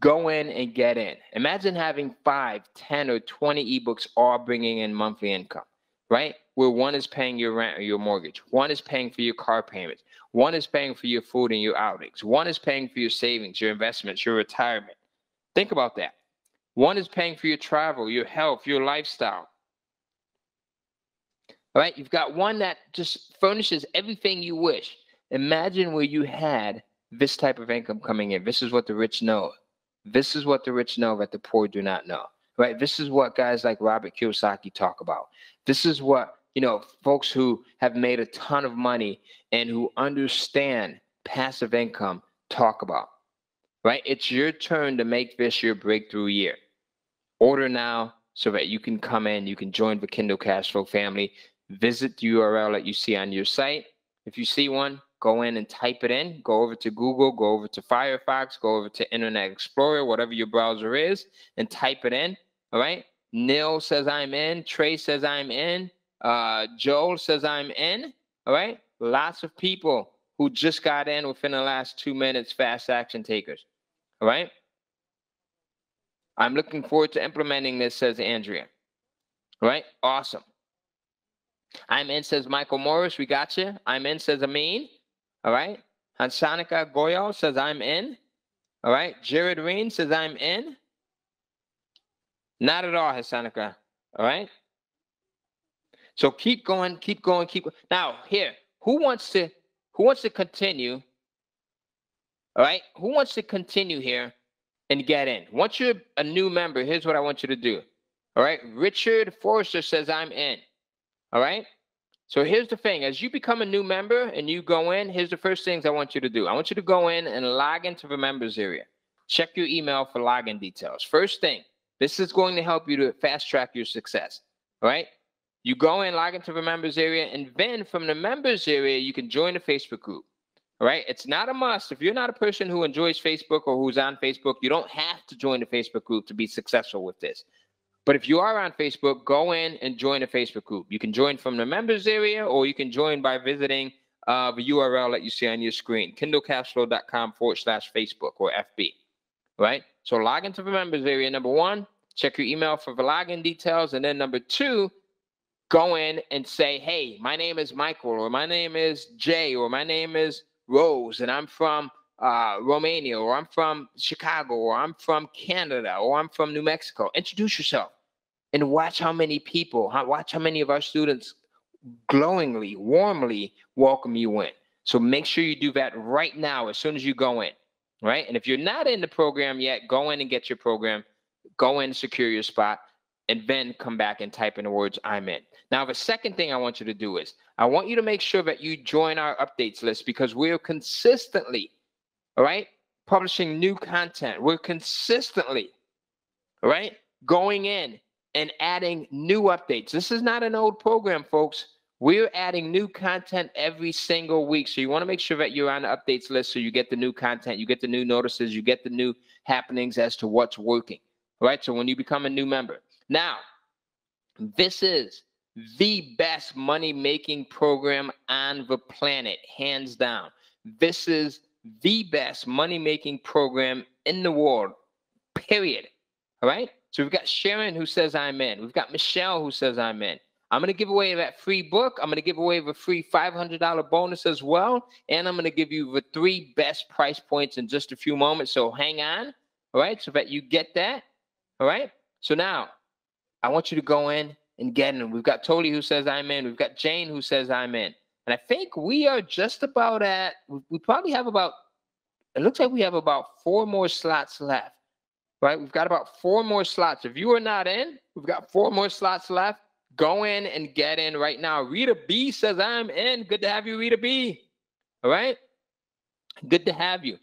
Go in and get in. Imagine having five, 10, or 20 ebooks all bringing in monthly income, right? Where one is paying your rent or your mortgage, one is paying for your car payments, one is paying for your food and your outings, one is paying for your savings, your investments, your retirement. Think about that. One is paying for your travel, your health, your lifestyle. All right, you've got one that just furnishes everything you wish. Imagine where you had this type of income coming in. This is what the rich know. This is what the rich know that the poor do not know. Right? This is what guys like Robert Kiyosaki talk about. This is what, you know, folks who have made a ton of money and who understand passive income talk about. Right? It's your turn to make this your breakthrough year. Order now so that you can come in, you can join the Kindle Cashflow family. Visit the URL that you see on your site. If you see one, go in and type it in. Go over to Google, go over to Firefox, go over to Internet Explorer, whatever your browser is, and type it in. All right. Neil says I'm in. Trey says I'm in. Uh, Joel says I'm in. All right. Lots of people who just got in within the last two minutes, fast action takers. All right. I'm looking forward to implementing this, says Andrea. All right. Awesome. I'm in, says Michael Morris. We got you. I'm in, says Amin. All right. Hansanika Goyal says I'm in. All right. Jared Reen says I'm in. Not at all, Hansanika. All right. So keep going, keep going, keep going. Now, here, who wants to who wants to continue? All right. Who wants to continue here and get in. Once you're a new member, here's what I want you to do. All right. Richard Forrester says I'm in. All right. So here's the thing as you become a new member and you go in, here's the first things I want you to do. I want you to go in and log into the members area. Check your email for login details. First thing, this is going to help you to fast track your success. All right. You go in, log into the members area, and then from the members area, you can join the Facebook group. All right. It's not a must. If you're not a person who enjoys Facebook or who's on Facebook, you don't have to join the Facebook group to be successful with this. But if you are on Facebook, go in and join a Facebook group. You can join from the members area or you can join by visiting uh, the URL that you see on your screen, kindlecashflow.com forward slash Facebook or FB. Right. So log into the members area. Number one, check your email for the login details. And then number two, go in and say, hey, my name is Michael or my name is Jay or my name is Rose and I'm from uh, Romania or I'm from Chicago or I'm from Canada or I'm from New Mexico. Introduce yourself and watch how many people, watch how many of our students glowingly, warmly welcome you in. So make sure you do that right now as soon as you go in, right? And if you're not in the program yet, go in and get your program, go in, secure your spot, and then come back and type in the words I'm in. Now, the second thing I want you to do is I want you to make sure that you join our updates list because we're consistently, all right, publishing new content. We're consistently, all right, going in and adding new updates. This is not an old program, folks. We're adding new content every single week. So you want to make sure that you're on the updates list so you get the new content, you get the new notices, you get the new happenings as to what's working. Right. So when you become a new member. Now, this is the best money making program on the planet, hands down. This is the best money making program in the world, period. All right. So we've got Sharon who says I'm in. We've got Michelle who says I'm in. I'm going to give away that free book. I'm going to give away the free $500 bonus as well. And I'm going to give you the three best price points in just a few moments. So hang on. All right. So that you get that. All right. So now I want you to go in and get in. We've got Toli who says I'm in. We've got Jane who says I'm in. And I think we are just about at, we probably have about, it looks like we have about four more slots left, right? We've got about four more slots. If you are not in, we've got four more slots left. Go in and get in right now. Rita B says, I'm in. Good to have you, Rita B. All right. Good to have you.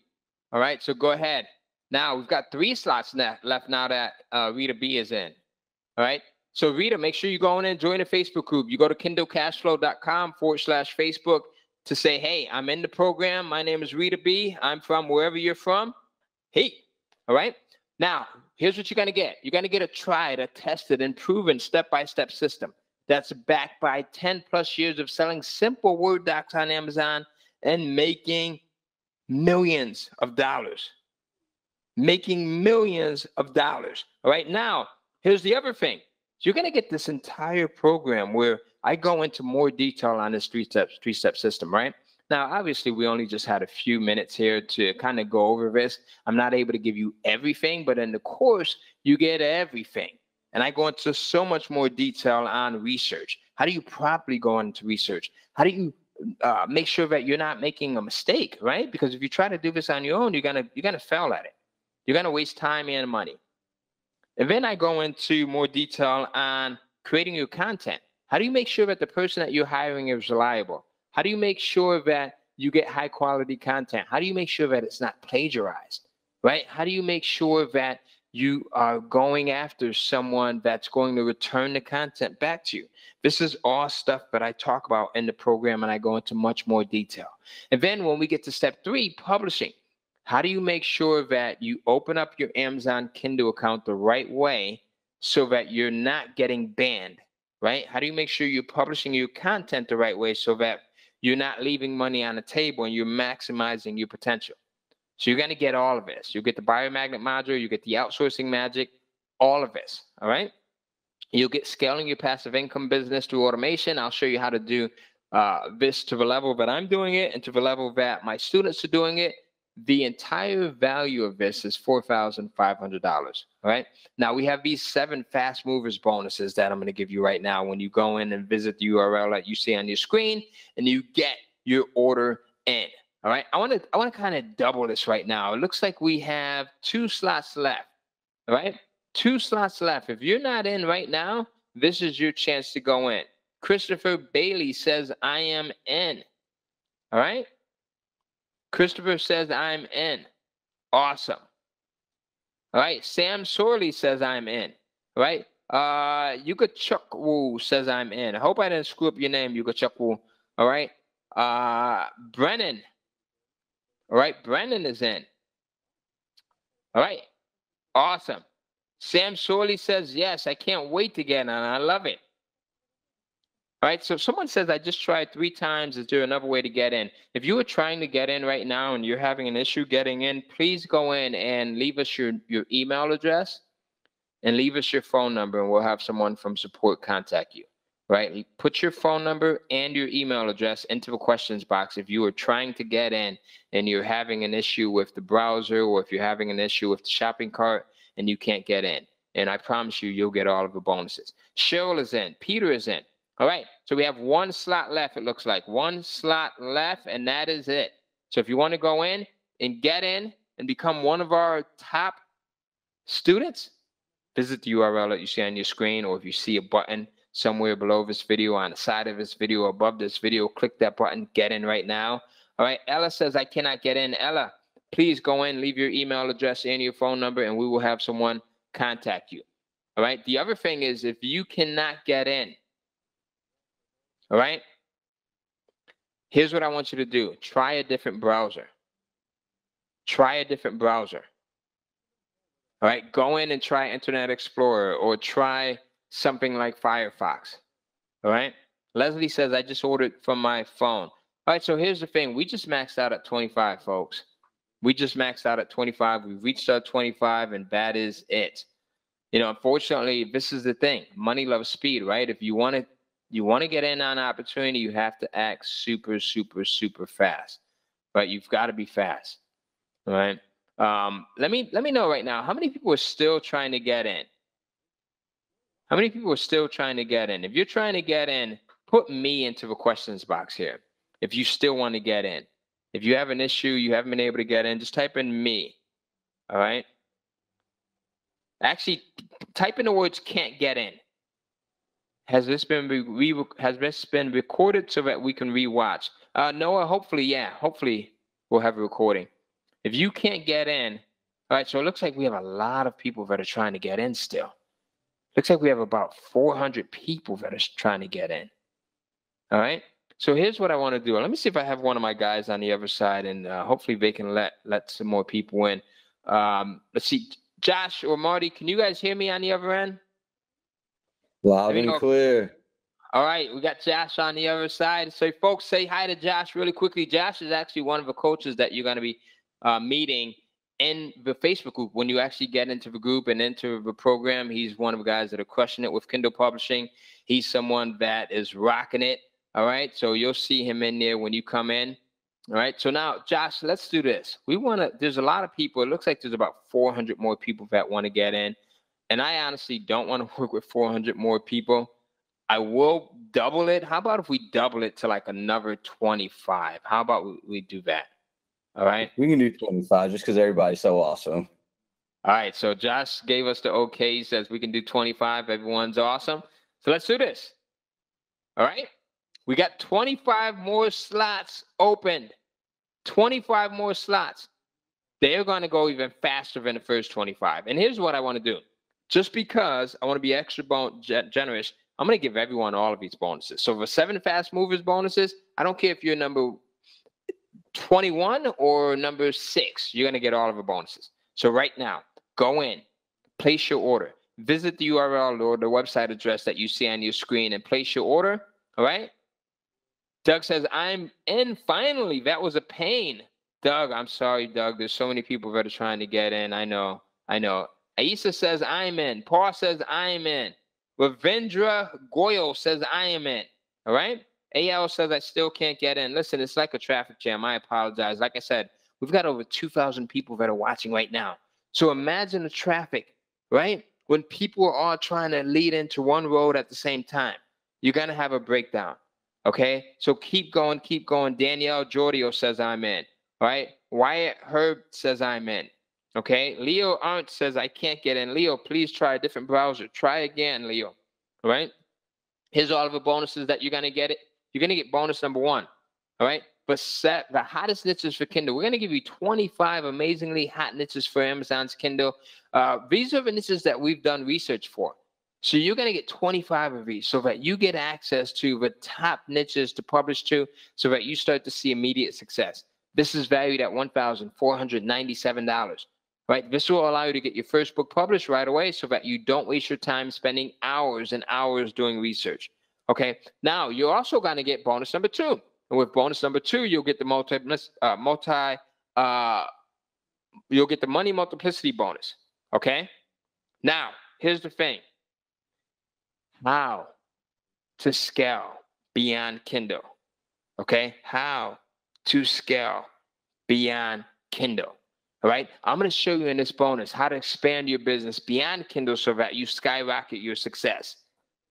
All right. So go ahead. Now we've got three slots left now that uh, Rita B is in. All right. So Rita, make sure you go in and join the Facebook group. You go to kindlecashflow.com forward slash Facebook to say, hey, I'm in the program. My name is Rita B. I'm from wherever you're from. Hey, all right. Now, here's what you're going to get. You're going to get a tried, a tested, and proven step-by-step system that's backed by 10 plus years of selling simple Word docs on Amazon and making millions of dollars. Making millions of dollars. All right. Now, here's the other thing. So you're going to get this entire program where I go into more detail on this three step three step system, right? Now, obviously, we only just had a few minutes here to kind of go over this. I'm not able to give you everything, but in the course, you get everything. And I go into so much more detail on research. How do you properly go into research? How do you uh, make sure that you're not making a mistake, right? Because if you try to do this on your own, you're gonna you're gonna fail at it. You're gonna waste time and money. And then I go into more detail on creating your content. How do you make sure that the person that you're hiring is reliable? How do you make sure that you get high quality content? How do you make sure that it's not plagiarized? Right? How do you make sure that you are going after someone that's going to return the content back to you. This is all stuff that I talk about in the program and I go into much more detail. And then when we get to step three, publishing, how do you make sure that you open up your Amazon Kindle account the right way so that you're not getting banned, right? How do you make sure you're publishing your content the right way so that you're not leaving money on the table and you're maximizing your potential? So you're going to get all of this. You get the biomagnet module, you get the outsourcing magic, all of this. All right. You'll get scaling your passive income business through automation. I'll show you how to do uh, this to the level that I'm doing it and to the level that my students are doing it. The entire value of this is $4,500. All right. Now we have these seven fast movers bonuses that I'm going to give you right now when you go in and visit the URL that you see on your screen and you get your order in. All right. I want to I want to kind of double this right now. It looks like we have two slots left. All right. Two slots left. If you're not in right now, this is your chance to go in. Christopher Bailey says, I am in. All right. Christopher says, I'm in. Awesome. All right. Sam Sorley says, I'm in. All right. Uh, Yuka Chukwu says, I'm in. I hope I didn't screw up your name, Yuka Chukwu. All right. Uh, Brennan all right, Brennan is in. All right, awesome. Sam Sorley says, yes, I can't wait to get on. I love it. All right, so if someone says, I just tried three times, is there another way to get in? If you are trying to get in right now and you're having an issue getting in, please go in and leave us your, your email address and leave us your phone number, and we'll have someone from support contact you right? Put your phone number and your email address into the questions box if you are trying to get in and you're having an issue with the browser or if you're having an issue with the shopping cart and you can't get in. And I promise you, you'll get all of the bonuses. Cheryl is in. Peter is in. All right. So we have one slot left, it looks like. One slot left, and that is it. So if you want to go in and get in and become one of our top students, visit the URL that you see on your screen, or if you see a button somewhere below this video, on the side of this video, above this video. Click that button, get in right now. All right, Ella says, I cannot get in. Ella, please go in, leave your email address and your phone number, and we will have someone contact you. All right, the other thing is if you cannot get in, all right, here's what I want you to do try a different browser. Try a different browser. All right, go in and try Internet Explorer or try something like Firefox. All right. Leslie says, I just ordered from my phone. All right. So here's the thing we just maxed out at 25, folks. We just maxed out at 25. We've reached our 25, and that is it. You know, unfortunately, this is the thing. Money loves speed, right? If you want to you want to get in on opportunity, you have to act super, super, super fast. Right? You've got to be fast. Right? Um, let me let me know right now how many people are still trying to get in. How many people are still trying to get in? If you're trying to get in, put me into the questions box here. If you still want to get in, if you have an issue, you haven't been able to get in, just type in me. All right. Actually, type in the words "can't get in." Has this been re- has this been recorded so that we can rewatch? Uh, Noah, hopefully, yeah. Hopefully, we'll have a recording. If you can't get in, all right. So it looks like we have a lot of people that are trying to get in still. Looks like we have about 400 people that are trying to get in. All right. So here's what I want to do. Let me see if I have one of my guys on the other side, and uh, hopefully they can let let some more people in. Um, let's see, Josh or Marty, can you guys hear me on the other end? Loud and clear. All right, we got Josh on the other side. So, folks, say hi to Josh really quickly. Josh is actually one of the coaches that you're going to be uh, meeting in the Facebook group. When you actually get into the group and into the program, he's one of the guys that are crushing it with Kindle Publishing. He's someone that is rocking it. All right, so you'll see him in there when you come in. All right, so now, Josh, let's do this. We want to, there's a lot of people. It looks like there's about 400 more people that want to get in. And I honestly don't want to work with 400 more people. I will double it. How about if we double it to like another 25? How about we, we do that? All right. We can do 25 just because everybody's so awesome. All right. So Josh gave us the okay. He says we can do 25. Everyone's awesome. So let's do this. All right. We got 25 more slots opened. 25 more slots. They're going to go even faster than the first 25. And here's what I want to do just because I want to be extra bon- generous, I'm going to give everyone all of these bonuses. So for seven fast movers bonuses, I don't care if you're number 21 or number six, you're going to get all of the bonuses. So right now, go in, place your order, visit the URL or the website address that you see on your screen and place your order. All right. Doug says, I'm in finally. That was a pain. Doug, I'm sorry, Doug. There's so many people that are trying to get in. I know. I know. Aisa says, I'm in. Paul says, I'm in. Ravindra Goyal says, I am in. All right. AL says, I still can't get in. Listen, it's like a traffic jam. I apologize. Like I said, we've got over 2,000 people that are watching right now. So imagine the traffic, right? When people are all trying to lead into one road at the same time, you're going to have a breakdown. Okay. So keep going, keep going. Danielle Jordio says, I'm in. All right. Wyatt Herb says, I'm in. Okay, Leo Arndt says, I can't get in. Leo, please try a different browser. Try again, Leo. All right. Here's all of the bonuses that you're going to get it. You're going to get bonus number one. All right. But set the hottest niches for Kindle. We're going to give you 25 amazingly hot niches for Amazon's Kindle. Uh, these are the niches that we've done research for. So you're going to get 25 of these so that you get access to the top niches to publish to so that you start to see immediate success. This is valued at $1,497 right? This will allow you to get your first book published right away so that you don't waste your time spending hours and hours doing research. Okay. Now you're also going to get bonus number two. And with bonus number two, you'll get the multi, uh, multi, uh, you'll get the money multiplicity bonus. Okay. Now, here's the thing how to scale beyond Kindle. Okay. How to scale beyond Kindle. All right. I'm going to show you in this bonus how to expand your business beyond Kindle so that you skyrocket your success,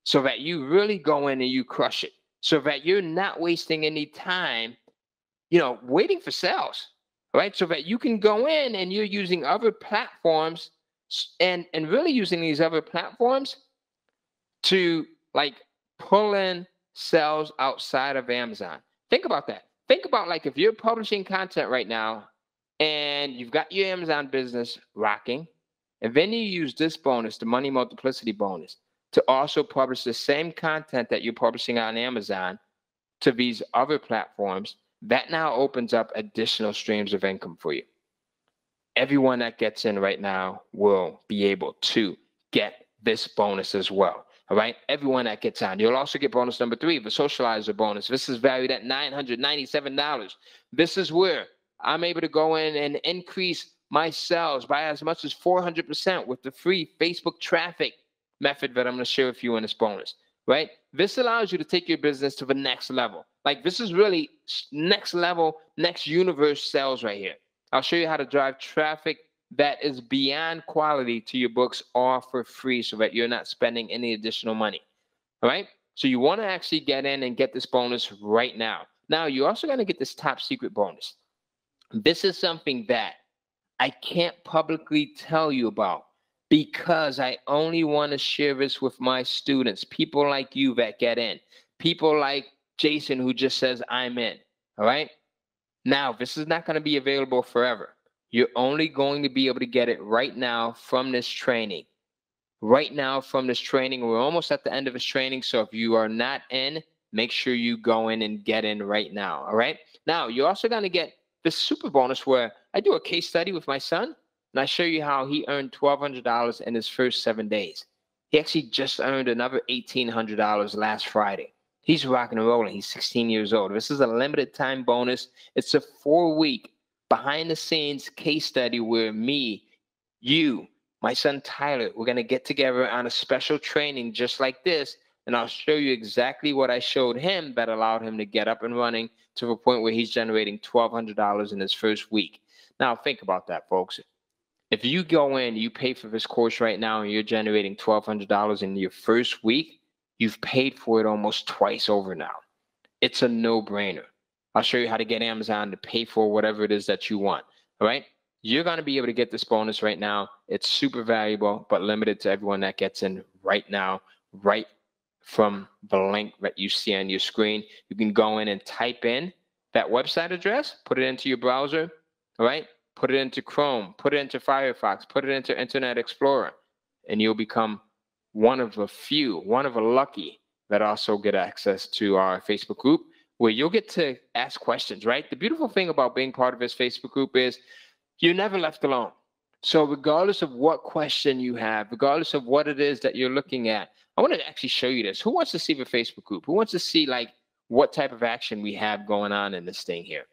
so that you really go in and you crush it, so that you're not wasting any time, you know, waiting for sales, right? So that you can go in and you're using other platforms and, and really using these other platforms to like pull in sales outside of Amazon. Think about that. Think about like if you're publishing content right now and you've got your Amazon business rocking, and then you use this bonus, the money multiplicity bonus, to also publish the same content that you're publishing on Amazon to these other platforms, that now opens up additional streams of income for you. Everyone that gets in right now will be able to get this bonus as well. All right. Everyone that gets on. You'll also get bonus number three, the socializer bonus. This is valued at $997. This is where I'm able to go in and increase my sales by as much as 400% with the free Facebook traffic method that I'm going to share with you in this bonus, right? This allows you to take your business to the next level. Like this is really next level, next universe sales right here. I'll show you how to drive traffic that is beyond quality to your books all for free so that you're not spending any additional money. All right. So you want to actually get in and get this bonus right now. Now, you're also going to get this top secret bonus. This is something that I can't publicly tell you about because I only want to share this with my students, people like you that get in, people like Jason who just says, I'm in. All right. Now, this is not going to be available forever. You're only going to be able to get it right now from this training. Right now, from this training, we're almost at the end of this training. So if you are not in, make sure you go in and get in right now. All right. Now, you're also going to get this super bonus where I do a case study with my son and I show you how he earned $1,200 in his first seven days. He actually just earned another $1,800 last Friday. He's rocking and rolling. He's 16 years old. This is a limited time bonus. It's a four week behind the scenes case study where me, you, my son Tyler, we're going to get together on a special training just like this. And I'll show you exactly what I showed him that allowed him to get up and running to the point where he's generating $1,200 in his first week. Now, think about that, folks. If you go in, you pay for this course right now, and you're generating $1,200 in your first week, you've paid for it almost twice over now. It's a no brainer. I'll show you how to get Amazon to pay for whatever it is that you want. All right. You're going to be able to get this bonus right now. It's super valuable, but limited to everyone that gets in right now, right from the link that you see on your screen. You can go in and type in that website address, put it into your browser, all right? Put it into Chrome, put it into Firefox, put it into Internet Explorer, and you'll become one of a few, one of a lucky that also get access to our Facebook group where you'll get to ask questions, right? The beautiful thing about being part of this Facebook group is you're never left alone. So, regardless of what question you have, regardless of what it is that you're looking at, I want to actually show you this. Who wants to see the Facebook group? Who wants to see like what type of action we have going on in this thing here?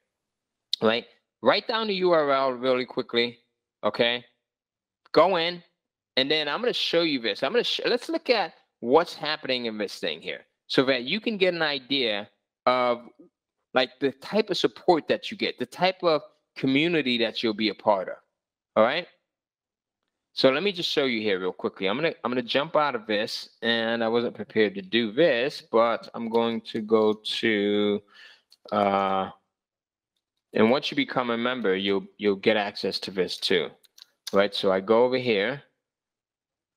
Right? Write down the URL really quickly. Okay. Go in, and then I'm going to show you this. I'm going to let's look at what's happening in this thing here, so that you can get an idea of like the type of support that you get, the type of community that you'll be a part of. All right. So let me just show you here real quickly. I'm gonna I'm gonna jump out of this, and I wasn't prepared to do this, but I'm going to go to uh, and once you become a member, you'll you'll get access to this too. Right. So I go over here,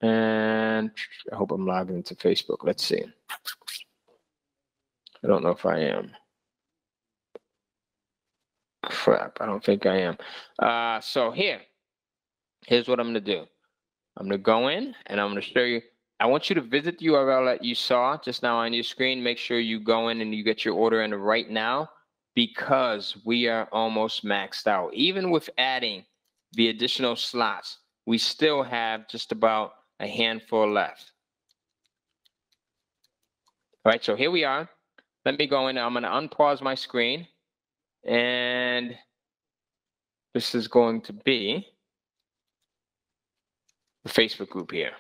and I hope I'm logging into Facebook. Let's see. I don't know if I am. Crap, I don't think I am. Uh, so here, here's what I'm going to do. I'm going to go in and I'm going to show you. I want you to visit the URL that you saw just now on your screen. Make sure you go in and you get your order in right now because we are almost maxed out. Even with adding the additional slots, we still have just about a handful left. All right, so here we are. Let me go in. I'm going to unpause my screen. And this is going to be the Facebook group here.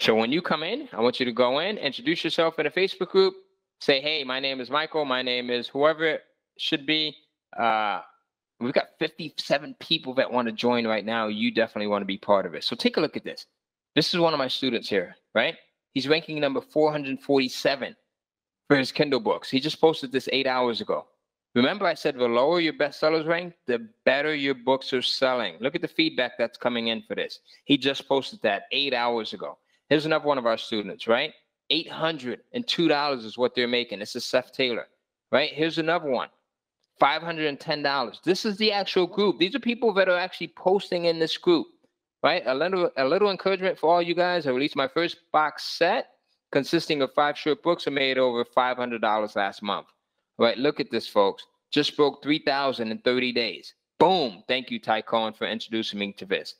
So when you come in, I want you to go in, introduce yourself in a Facebook group, say, hey, my name is Michael, my name is whoever it should be. Uh, we've got 57 people that want to join right now. You definitely want to be part of it. So take a look at this. This is one of my students here, right? He's ranking number 447 for his Kindle books. He just posted this eight hours ago. Remember, I said the lower your bestsellers rank, the better your books are selling. Look at the feedback that's coming in for this. He just posted that eight hours ago. Here's another one of our students, right? $802 is what they're making. This is Seth Taylor, right? Here's another one. $510. This is the actual group. These are people that are actually posting in this group, right? A little, a little encouragement for all you guys. I released my first box set consisting of five short books, I made over $500 last month. Right, look at this, folks. Just broke 3,000 in 30 days. Boom. Thank you, Ty Cohen, for introducing me to this.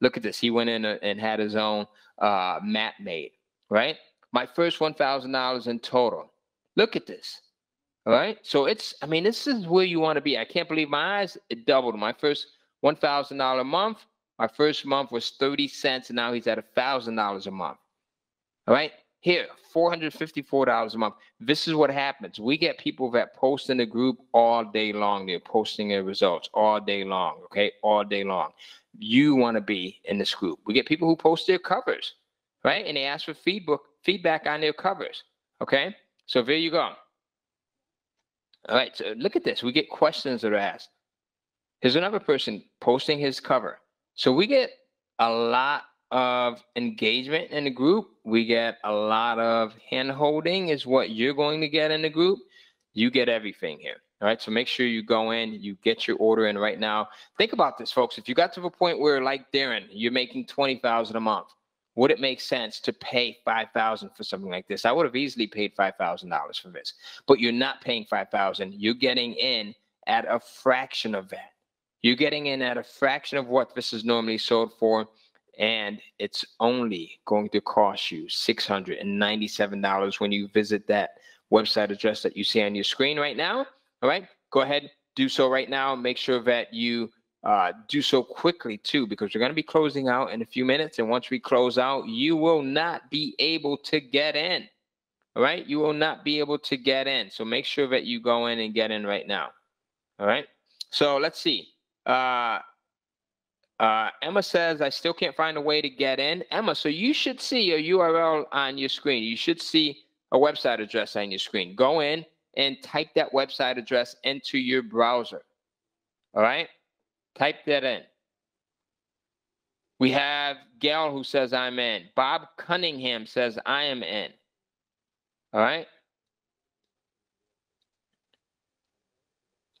Look at this. He went in and had his own uh, mat made, right? My first $1,000 in total. Look at this. All right. So it's, I mean, this is where you want to be. I can't believe my eyes. It doubled. My first $1,000 a month, my first month was 30 cents, and now he's at $1,000 a month. All right. Here, $454 a month. This is what happens. We get people that post in the group all day long. They're posting their results all day long. Okay. All day long. You want to be in this group. We get people who post their covers, right? And they ask for feedback feedback on their covers. Okay. So there you go. All right. So look at this. We get questions that are asked. Here's another person posting his cover. So we get a lot of engagement in the group. We get a lot of hand holding, is what you're going to get in the group. You get everything here. All right. So make sure you go in, you get your order in right now. Think about this, folks. If you got to the point where, like Darren, you're making 20000 a month, would it make sense to pay 5000 for something like this? I would have easily paid $5,000 for this, but you're not paying 5000 You're getting in at a fraction of that. You're getting in at a fraction of what this is normally sold for and it's only going to cost you $697 when you visit that website address that you see on your screen right now. All right, go ahead, do so right now. Make sure that you uh, do so quickly too, because we're going to be closing out in a few minutes. And once we close out, you will not be able to get in. All right, you will not be able to get in. So make sure that you go in and get in right now. All right, so let's see. Uh, uh, Emma says, I still can't find a way to get in. Emma, so you should see a URL on your screen. You should see a website address on your screen. Go in and type that website address into your browser. All right? Type that in. We have Gail who says, I'm in. Bob Cunningham says, I am in. All right?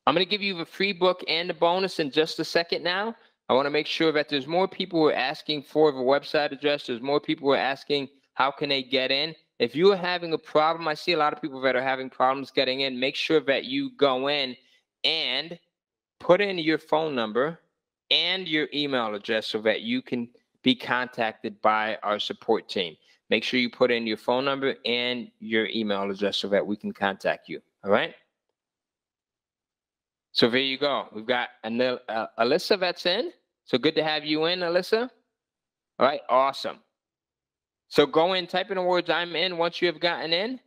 I'm going to give you the free book and the bonus in just a second now. I want to make sure that there's more people who are asking for the website address. There's more people who are asking how can they get in. If you are having a problem, I see a lot of people that are having problems getting in. Make sure that you go in and put in your phone number and your email address so that you can be contacted by our support team. Make sure you put in your phone number and your email address so that we can contact you. All right. So there you go. We've got uh, Alyssa that's in. So good to have you in, Alyssa. All right, awesome. So go in, type in the words I'm in once you have gotten in.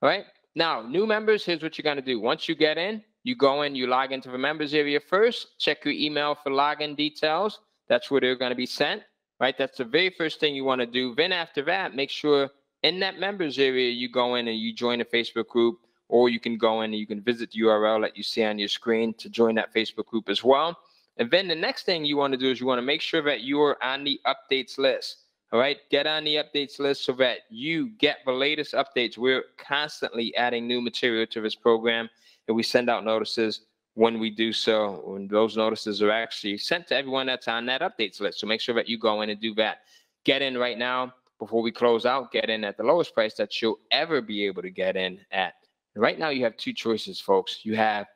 All right. Now, new members, here's what you're going to do. Once you get in, you go in, you log into the members area first, check your email for login details. That's where they're going to be sent. Right. That's the very first thing you want to do. Then after that, make sure in that members area, you go in and you join a Facebook group or you can go in and you can visit the URL that you see on your screen to join that Facebook group as well. And then the next thing you want to do is you want to make sure that you are on the updates list. All right, get on the updates list so that you get the latest updates. We're constantly adding new material to this program, and we send out notices when we do so. When those notices are actually sent to everyone that's on that updates list. So make sure that you go in and do that. Get in right now before we close out. Get in at the lowest price that you'll ever be able to get in at right now you have two choices, folks. You have,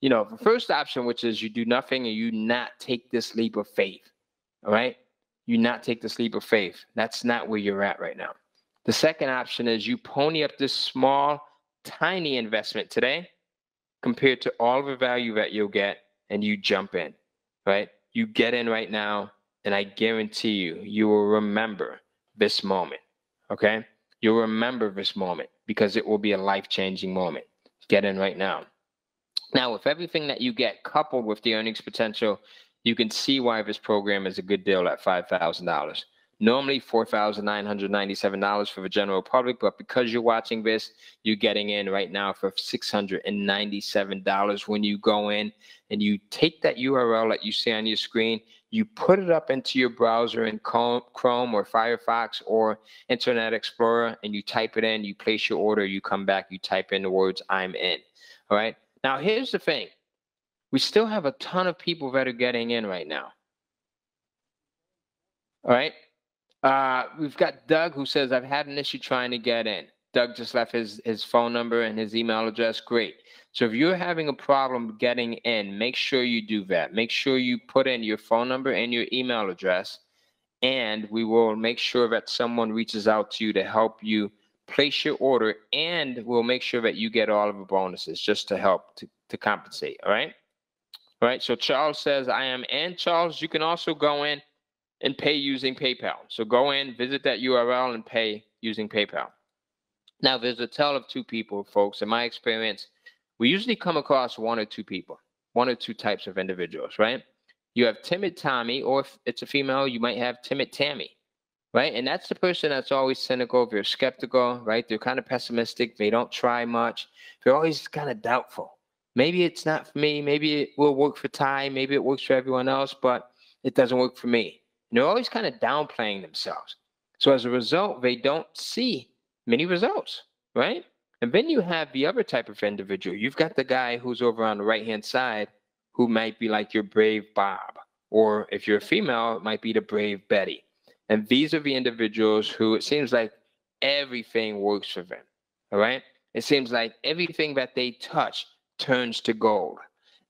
you know, the first option, which is you do nothing and you not take this leap of faith. All right. You not take this leap of faith. That's not where you're at right now. The second option is you pony up this small, tiny investment today compared to all the value that you'll get and you jump in, right? You get in right now, and I guarantee you, you will remember this moment, okay? You'll remember this moment because it will be a life changing moment. Get in right now. Now, with everything that you get coupled with the earnings potential, you can see why this program is a good deal at $5,000. Normally $4,997 for the general public, but because you're watching this, you're getting in right now for $697 when you go in and you take that URL that you see on your screen you put it up into your browser in Chrome or Firefox or Internet Explorer, and you type it in, you place your order, you come back, you type in the words I'm in. All right. Now, here's the thing we still have a ton of people that are getting in right now. All right. Uh, we've got Doug who says, I've had an issue trying to get in. Doug just left his, his phone number and his email address. Great. So if you're having a problem getting in, make sure you do that. Make sure you put in your phone number and your email address, and we will make sure that someone reaches out to you to help you place your order, and we'll make sure that you get all of the bonuses just to help to, to compensate. All right. All right. So Charles says, I am in. Charles, you can also go in and pay using PayPal. So go in, visit that URL, and pay using PayPal. Now, there's a tale of two people, folks. In my experience, we usually come across one or two people, one or two types of individuals, right? You have timid Tommy, or if it's a female, you might have timid Tammy, right? And that's the person that's always cynical, If they're skeptical, right? They're kind of pessimistic, they don't try much, they're always kind of doubtful. Maybe it's not for me, maybe it will work for Ty, maybe it works for everyone else, but it doesn't work for me. And they're always kind of downplaying themselves. So as a result, they don't see many results, right? And then you have the other type of individual. You've got the guy who's over on the right hand side who might be like your brave Bob, or if you're a female, it might be the brave Betty. And these are the individuals who it seems like everything works for them. All right. It seems like everything that they touch turns to gold.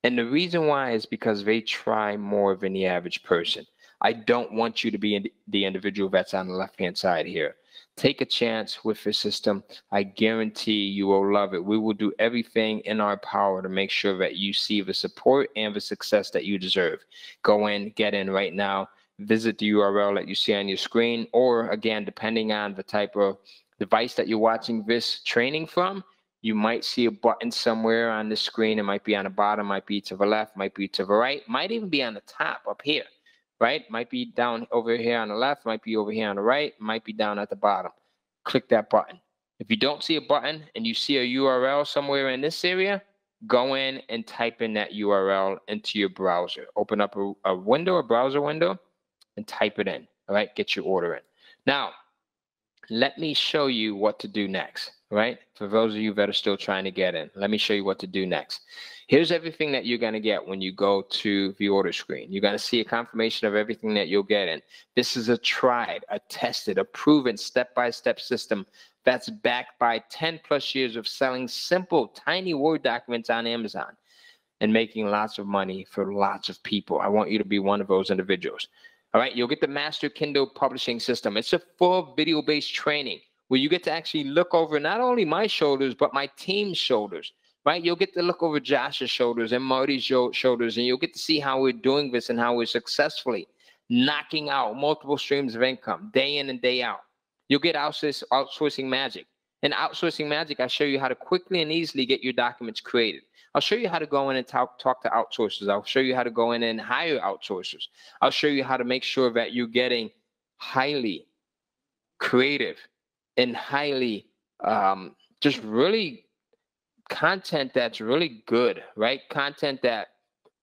And the reason why is because they try more than the average person. I don't want you to be the individual that's on the left hand side here. Take a chance with the system. I guarantee you will love it. We will do everything in our power to make sure that you see the support and the success that you deserve. Go in, get in right now. Visit the URL that you see on your screen, or again, depending on the type of device that you're watching this training from, you might see a button somewhere on the screen. It might be on the bottom, might be to the left, might be to the right, might even be on the top up here right? Might be down over here on the left, might be over here on the right, might be down at the bottom. Click that button. If you don't see a button and you see a URL somewhere in this area, go in and type in that URL into your browser. Open up a, a window, a browser window, and type it in. All right, get your order in. Now, let me show you what to do next, right? For those of you that are still trying to get in, let me show you what to do next. Here's everything that you're going to get when you go to the order screen. You're going to see a confirmation of everything that you'll get in. This is a tried, a tested, a proven step-by-step system that's backed by 10 plus years of selling simple, tiny Word documents on Amazon and making lots of money for lots of people. I want you to be one of those individuals. All right, you'll get the Master Kindle Publishing System. It's a full video based training where you get to actually look over not only my shoulders, but my team's shoulders, right? You'll get to look over Josh's shoulders and Marty's shoulders, and you'll get to see how we're doing this and how we're successfully knocking out multiple streams of income day in and day out. You'll get outsourcing magic. In outsourcing magic, I show you how to quickly and easily get your documents created. I'll show you how to go in and talk, talk to outsourcers. I'll show you how to go in and hire outsourcers. I'll show you how to make sure that you're getting highly creative and highly um, just really content that's really good, right? Content that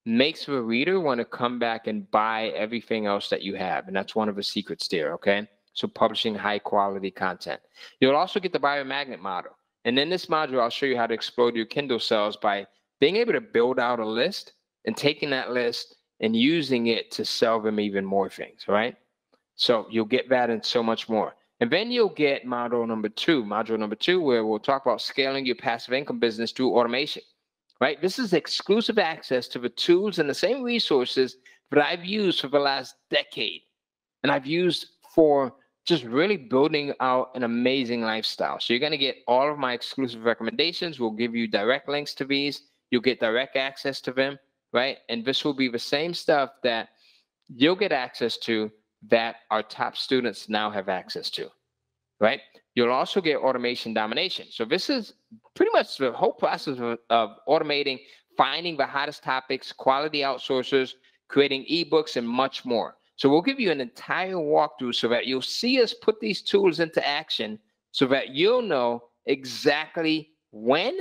makes the reader want to come back and buy everything else that you have. And that's one of the secrets there, okay? So publishing high quality content. You'll also get the buyer magnet model. And in this module, I'll show you how to explode your Kindle sales by being able to build out a list and taking that list and using it to sell them even more things, right? So you'll get that and so much more. And then you'll get module number two, module number two, where we'll talk about scaling your passive income business through automation, right? This is exclusive access to the tools and the same resources that I've used for the last decade. And I've used for just really building out an amazing lifestyle. So you're going to get all of my exclusive recommendations. We'll give you direct links to these. You'll get direct access to them, right? And this will be the same stuff that you'll get access to that our top students now have access to, right? You'll also get automation domination. So this is pretty much the whole process of, of automating, finding the hottest topics, quality outsourcers, creating ebooks, and much more. So we'll give you an entire walkthrough so that you'll see us put these tools into action so that you'll know exactly when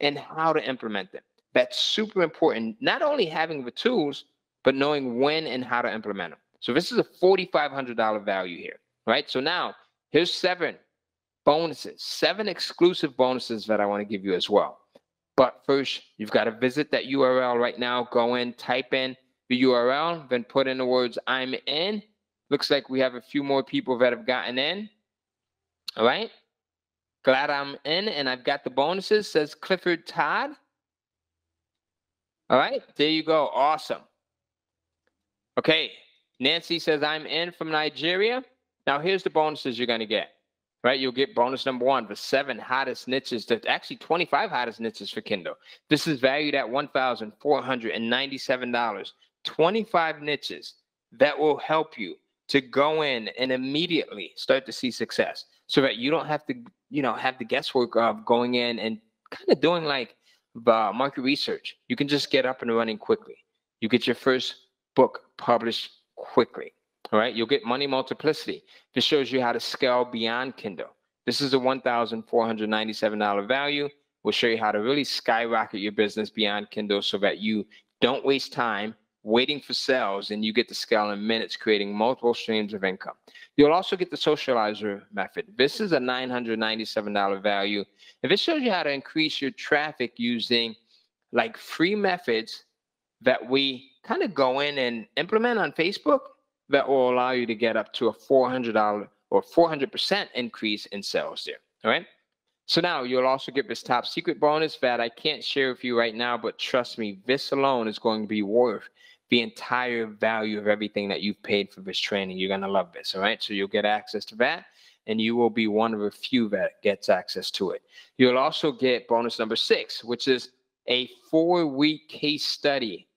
and how to implement them. That's super important. Not only having the tools, but knowing when and how to implement them. So this is a $4,500 value here, right? So now here's seven bonuses, seven exclusive bonuses that I want to give you as well. But first, you've got to visit that URL right now. Go in, type in the URL, then put in the words I'm in. Looks like we have a few more people that have gotten in. All right. Glad I'm in and I've got the bonuses, says Clifford Todd. All right, there you go. Awesome. Okay, Nancy says, I'm in from Nigeria. Now, here's the bonuses you're going to get, right? You'll get bonus number one, the seven hottest niches, the, actually 25 hottest niches for Kindle. This is valued at $1,497. 25 niches that will help you to go in and immediately start to see success so that you don't have to you know have the guesswork of going in and kind of doing like the market research. You can just get up and running quickly. You get your first book published quickly. All right, you'll get money multiplicity. This shows you how to scale beyond Kindle. This is a $1,497 value. We'll show you how to really skyrocket your business beyond Kindle so that you don't waste time waiting for sales and you get to scale in minutes, creating multiple streams of income. You'll also get the socializer method. This is a $997 value. And this shows you how to increase your traffic using like free methods that we kind of go in and implement on Facebook that will allow you to get up to a $400 or 400% increase in sales there. All right. So now you'll also get this top secret bonus that I can't share with you right now, but trust me, this alone is going to be worth the entire value of everything that you've paid for this training. You're going to love this. All right. So you'll get access to that and you will be one of a few that gets access to it. You'll also get bonus number six, which is a four week case study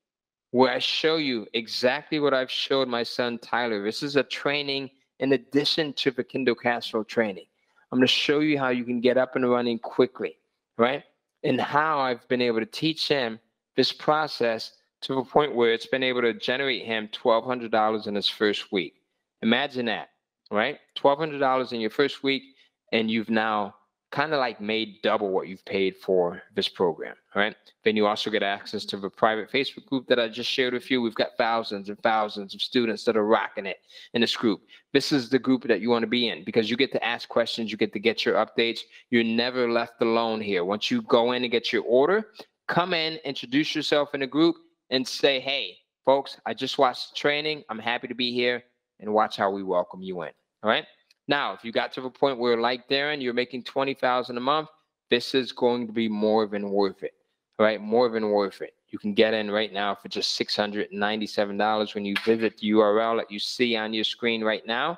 where I show you exactly what I've showed my son Tyler. This is a training in addition to the Kindle Cashflow training. I'm going to show you how you can get up and running quickly, right? And how I've been able to teach him this process to the point where it's been able to generate him $1,200 in his first week. Imagine that, right? $1,200 in your first week, and you've now kind of like made double what you've paid for this program. right? Then you also get access to the private Facebook group that I just shared with you. We've got thousands and thousands of students that are rocking it in this group. This is the group that you want to be in because you get to ask questions, you get to get your updates. You're never left alone here. Once you go in and get your order, come in, introduce yourself in the group, and say, hey, folks, I just watched training. I'm happy to be here and watch how we welcome you in. All right. Now, if you got to the point where, like Darren, you're making twenty thousand a month, this is going to be more than worth it. All right. more than worth it. You can get in right now for just six hundred and ninety-seven dollars when you visit the URL that you see on your screen right now,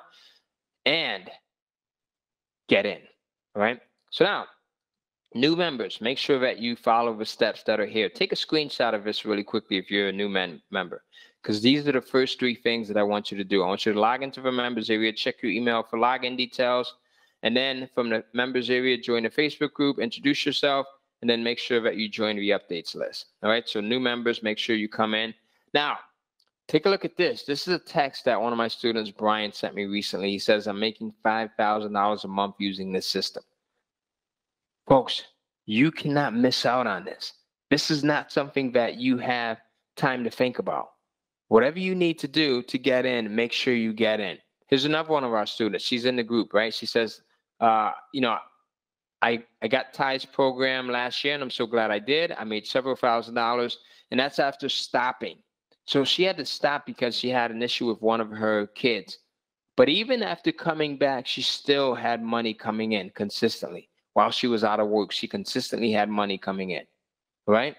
and get in. All right. So now, new members, make sure that you follow the steps that are here. Take a screenshot of this really quickly if you're a new men- member because these are the first three things that I want you to do. I want you to log into the members area, check your email for login details, and then from the members area, join the Facebook group, introduce yourself, and then make sure that you join the updates list. All right, so new members, make sure you come in. Now, take a look at this. This is a text that one of my students, Brian, sent me recently. He says, I'm making $5,000 a month using this system. Folks, you cannot miss out on this. This is not something that you have time to think about. Whatever you need to do to get in, make sure you get in. Here's another one of our students. She's in the group, right? She says, uh, you know, I, I got Ty's program last year and I'm so glad I did. I made several thousand dollars and that's after stopping. So she had to stop because she had an issue with one of her kids. But even after coming back, she still had money coming in consistently. While she was out of work, she consistently had money coming in, right?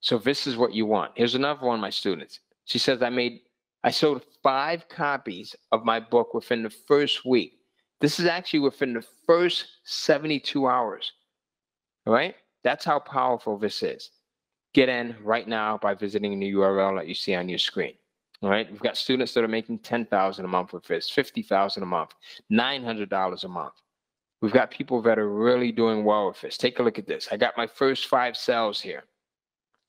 So this is what you want. Here's another one of my students. She says, I made, I sold five copies of my book within the first week. This is actually within the first 72 hours. right? That's how powerful this is. Get in right now by visiting the URL that you see on your screen. All right. We've got students that are making 10,000 a month with this, 50,000 a month, $900 a month. We've got people that are really doing well with this. Take a look at this. I got my first five cells here.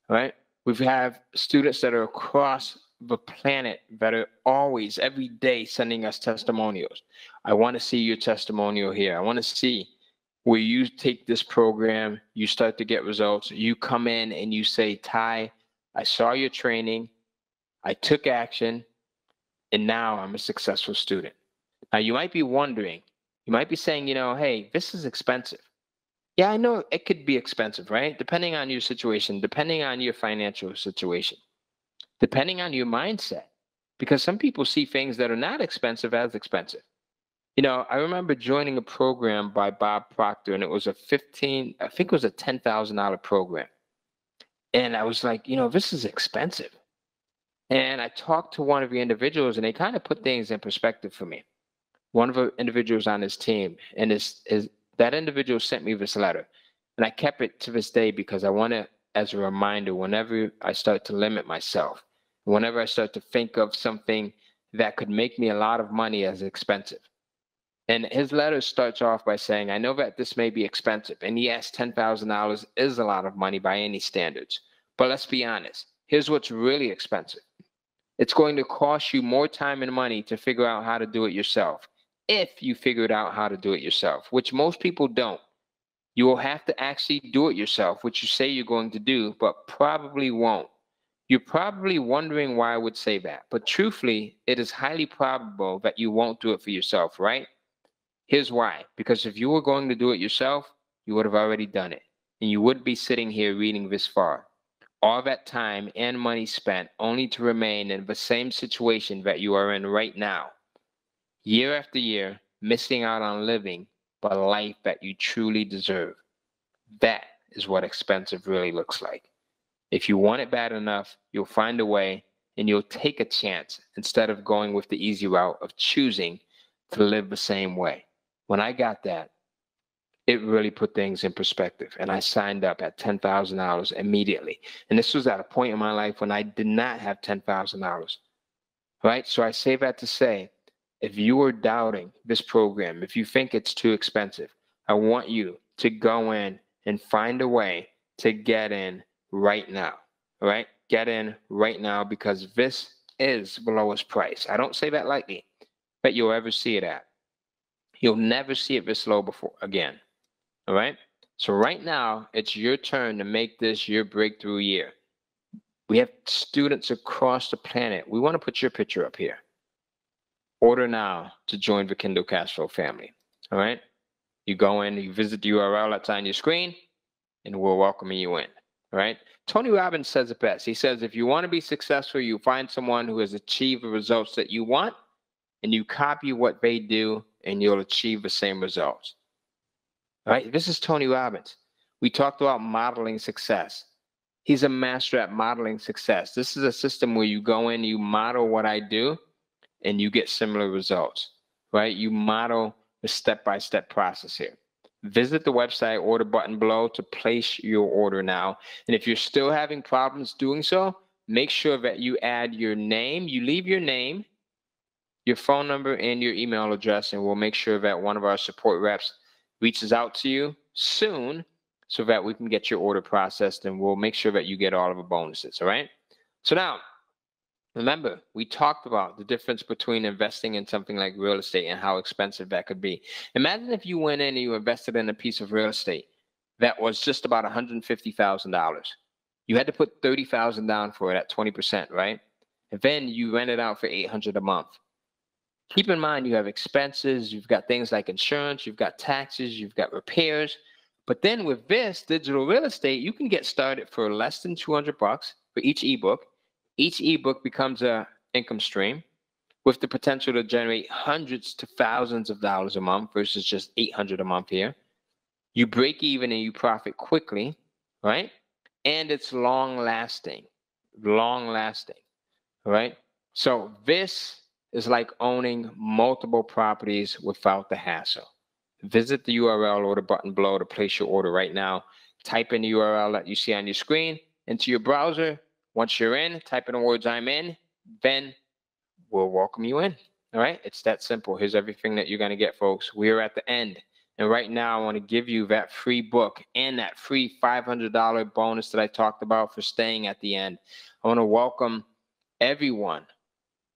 right? We have students that are across the planet that are always, every day, sending us testimonials. I want to see your testimonial here. I want to see where you take this program, you start to get results. You come in and you say, Ty, I saw your training, I took action, and now I'm a successful student. Now, you might be wondering, you might be saying, you know, hey, this is expensive. Yeah, I know it could be expensive, right? Depending on your situation, depending on your financial situation, depending on your mindset. Because some people see things that are not expensive as expensive. You know, I remember joining a program by Bob Proctor, and it was a 15, I think it was a $10,000 program. And I was like, you know, this is expensive. And I talked to one of the individuals, and they kind of put things in perspective for me. One of the individuals on his team, and his, his that individual sent me this letter and i kept it to this day because i want it as a reminder whenever i start to limit myself whenever i start to think of something that could make me a lot of money as expensive And his letter starts off by saying, I know that this may be expensive. And yes, $10,000 is a lot of money by any standards. But let's be honest. Here's what's really expensive it's going to cost you more time and money to figure out how to do it yourself. If you figured out how to do it yourself, which most people don't. You will have to actually do it yourself, which you say you're going to do, but probably won't. You're probably wondering why I would say that, but truthfully, it is highly probable that you won't do it for yourself, right? Here's why because if you were going to do it yourself, you would have already done it, and you wouldn't be sitting here reading this far. All that time and money spent only to remain in the same situation that you are in right now, year after year, missing out on living a life that you truly deserve. That is what expensive really looks like. If you want it bad enough, you'll find a way and you'll take a chance instead of going with the easy route of choosing to live the same way. When I got that, it really put things in perspective. And I signed up at $10,000 immediately. And this was at a point in my life when I did not have $10,000. Right? So I say that to say if you are doubting this program, if you think it's too expensive, I want you to go in and find a way to get in right now. All right? Get in right now because this is the lowest price. I don't say that lightly, but you'll ever see it at. You'll never see it this low before again. All right? So right now, it's your turn to make this your breakthrough year. We have students across the planet. We want to put your picture up here. Order now to join the Kindle Cashflow family. All right. You go in, you visit the URL that's on your screen, and we're welcoming you in. All right. Tony Robbins says it best. He says, if you want to be successful, you find someone who has achieved the results that you want, and you copy what they do, and you'll achieve the same results. All right. This is Tony Robbins. We talked about modeling success. He's a master at modeling success. This is a system where you go in, you model what I do, and you get similar results, right? You model a step by step process here. Visit the website, order button below to place your order now. And if you're still having problems doing so, make sure that you add your name, you leave your name, your phone number, and your email address, and we'll make sure that one of our support reps reaches out to you soon so that we can get your order processed and we'll make sure that you get all of the bonuses. All right. So now Remember, we talked about the difference between investing in something like real estate and how expensive that could be. Imagine if you went in and you invested in a piece of real estate that was just about $150,000. You had to put 30,000 down for it at 20%, right? And then you rent it out for 800 a month. Keep in mind you have expenses, you've got things like insurance, you've got taxes, you've got repairs. But then with this digital real estate, you can get started for less than 200 bucks for each ebook each ebook becomes a income stream with the potential to generate hundreds to thousands of dollars a month versus just 800 a month here. You break even and you profit quickly, right? And it's long lasting, long lasting, right? So this is like owning multiple properties without the hassle. Visit the URL or the button below to place your order right now. Type in the URL that you see on your screen into your browser once you're in, type in the words I'm in, then we'll welcome you in. All right. It's that simple. Here's everything that you're going to get, folks. We're at the end. And right now, I want to give you that free book and that free $500 bonus that I talked about for staying at the end. I want to welcome everyone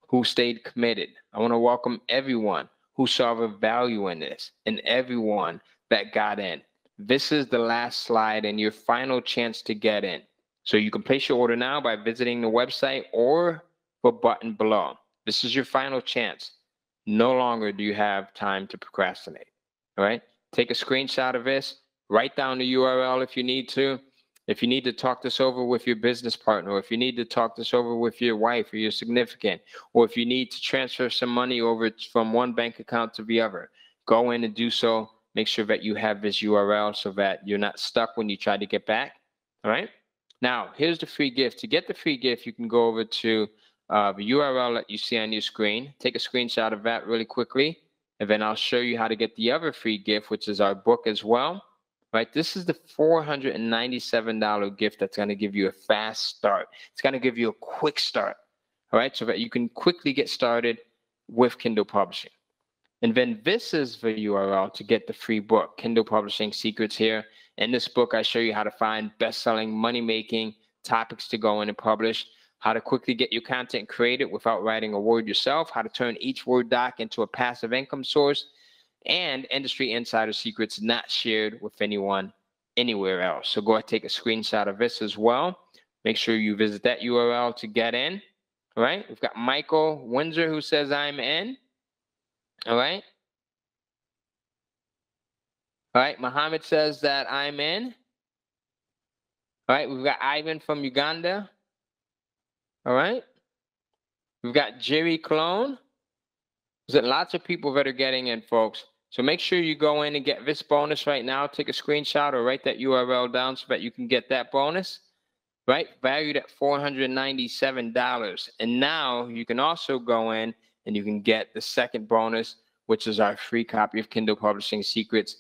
who stayed committed. I want to welcome everyone who saw the value in this and everyone that got in. This is the last slide and your final chance to get in. So you can place your order now by visiting the website or the button below. This is your final chance. No longer do you have time to procrastinate. All right. Take a screenshot of this, write down the URL if you need to. If you need to talk this over with your business partner, or if you need to talk this over with your wife or your significant, or if you need to transfer some money over from one bank account to the other, go in and do so. Make sure that you have this URL so that you're not stuck when you try to get back. All right. Now, here's the free gift. To get the free gift, you can go over to uh, the URL that you see on your screen. Take a screenshot of that really quickly, and then I'll show you how to get the other free gift, which is our book as well. Right, this is the $497 gift that's going to give you a fast start. It's going to give you a quick start. All right, so that you can quickly get started with Kindle publishing. And then this is the URL to get the free book, Kindle Publishing Secrets here. In this book, I show you how to find best-selling, money-making topics to go in and publish, how to quickly get your content created without writing a word yourself, how to turn each Word doc into a passive income source, and industry insider secrets not shared with anyone anywhere else. So go ahead take a screenshot of this as well. Make sure you visit that URL to get in. All right. We've got Michael Windsor who says I'm in. All right. All right. Mohammed says that I'm in. All right. We've got Ivan from Uganda. All right. We've got Jerry Clone. There's lots of people that are getting in, folks. So make sure you go in and get this bonus right now. Take a screenshot or write that URL down so that you can get that bonus, right? Valued at $497. And now you can also go in and you can get the second bonus, which is our free copy of Kindle Publishing Secrets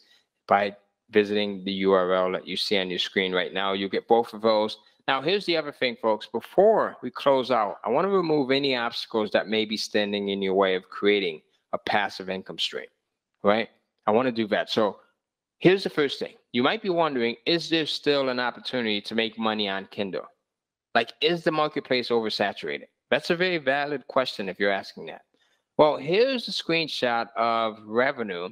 by visiting the URL that you see on your screen right now. You get both of those. Now, here's the other thing, folks. Before we close out, I want to remove any obstacles that may be standing in your way of creating a passive income stream, right? I want to do that. So here's the first thing. You might be wondering, is there still an opportunity to make money on Kindle? Like, is the marketplace oversaturated? That's a very valid question if you're asking that. Well, here's a screenshot of revenue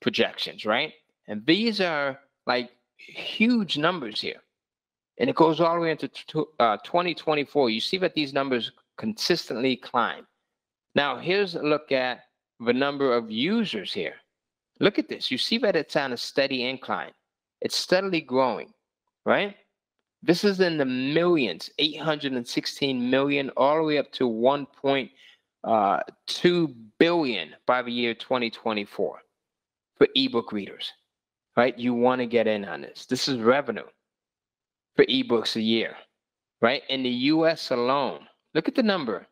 projections, right? And these are like huge numbers here and it goes all the way into uh, 2024. You see that these numbers consistently climb. Now, here's a look at the number of users here. Look at this. You see that it's on a steady incline. It's steadily growing, right? This is in the millions, 816 million, all the way up to 1.2 uh, by the year 2024 for ebook readers, right? You want to get in on this. This is revenue for ebooks a year, right? In the US alone, look at the number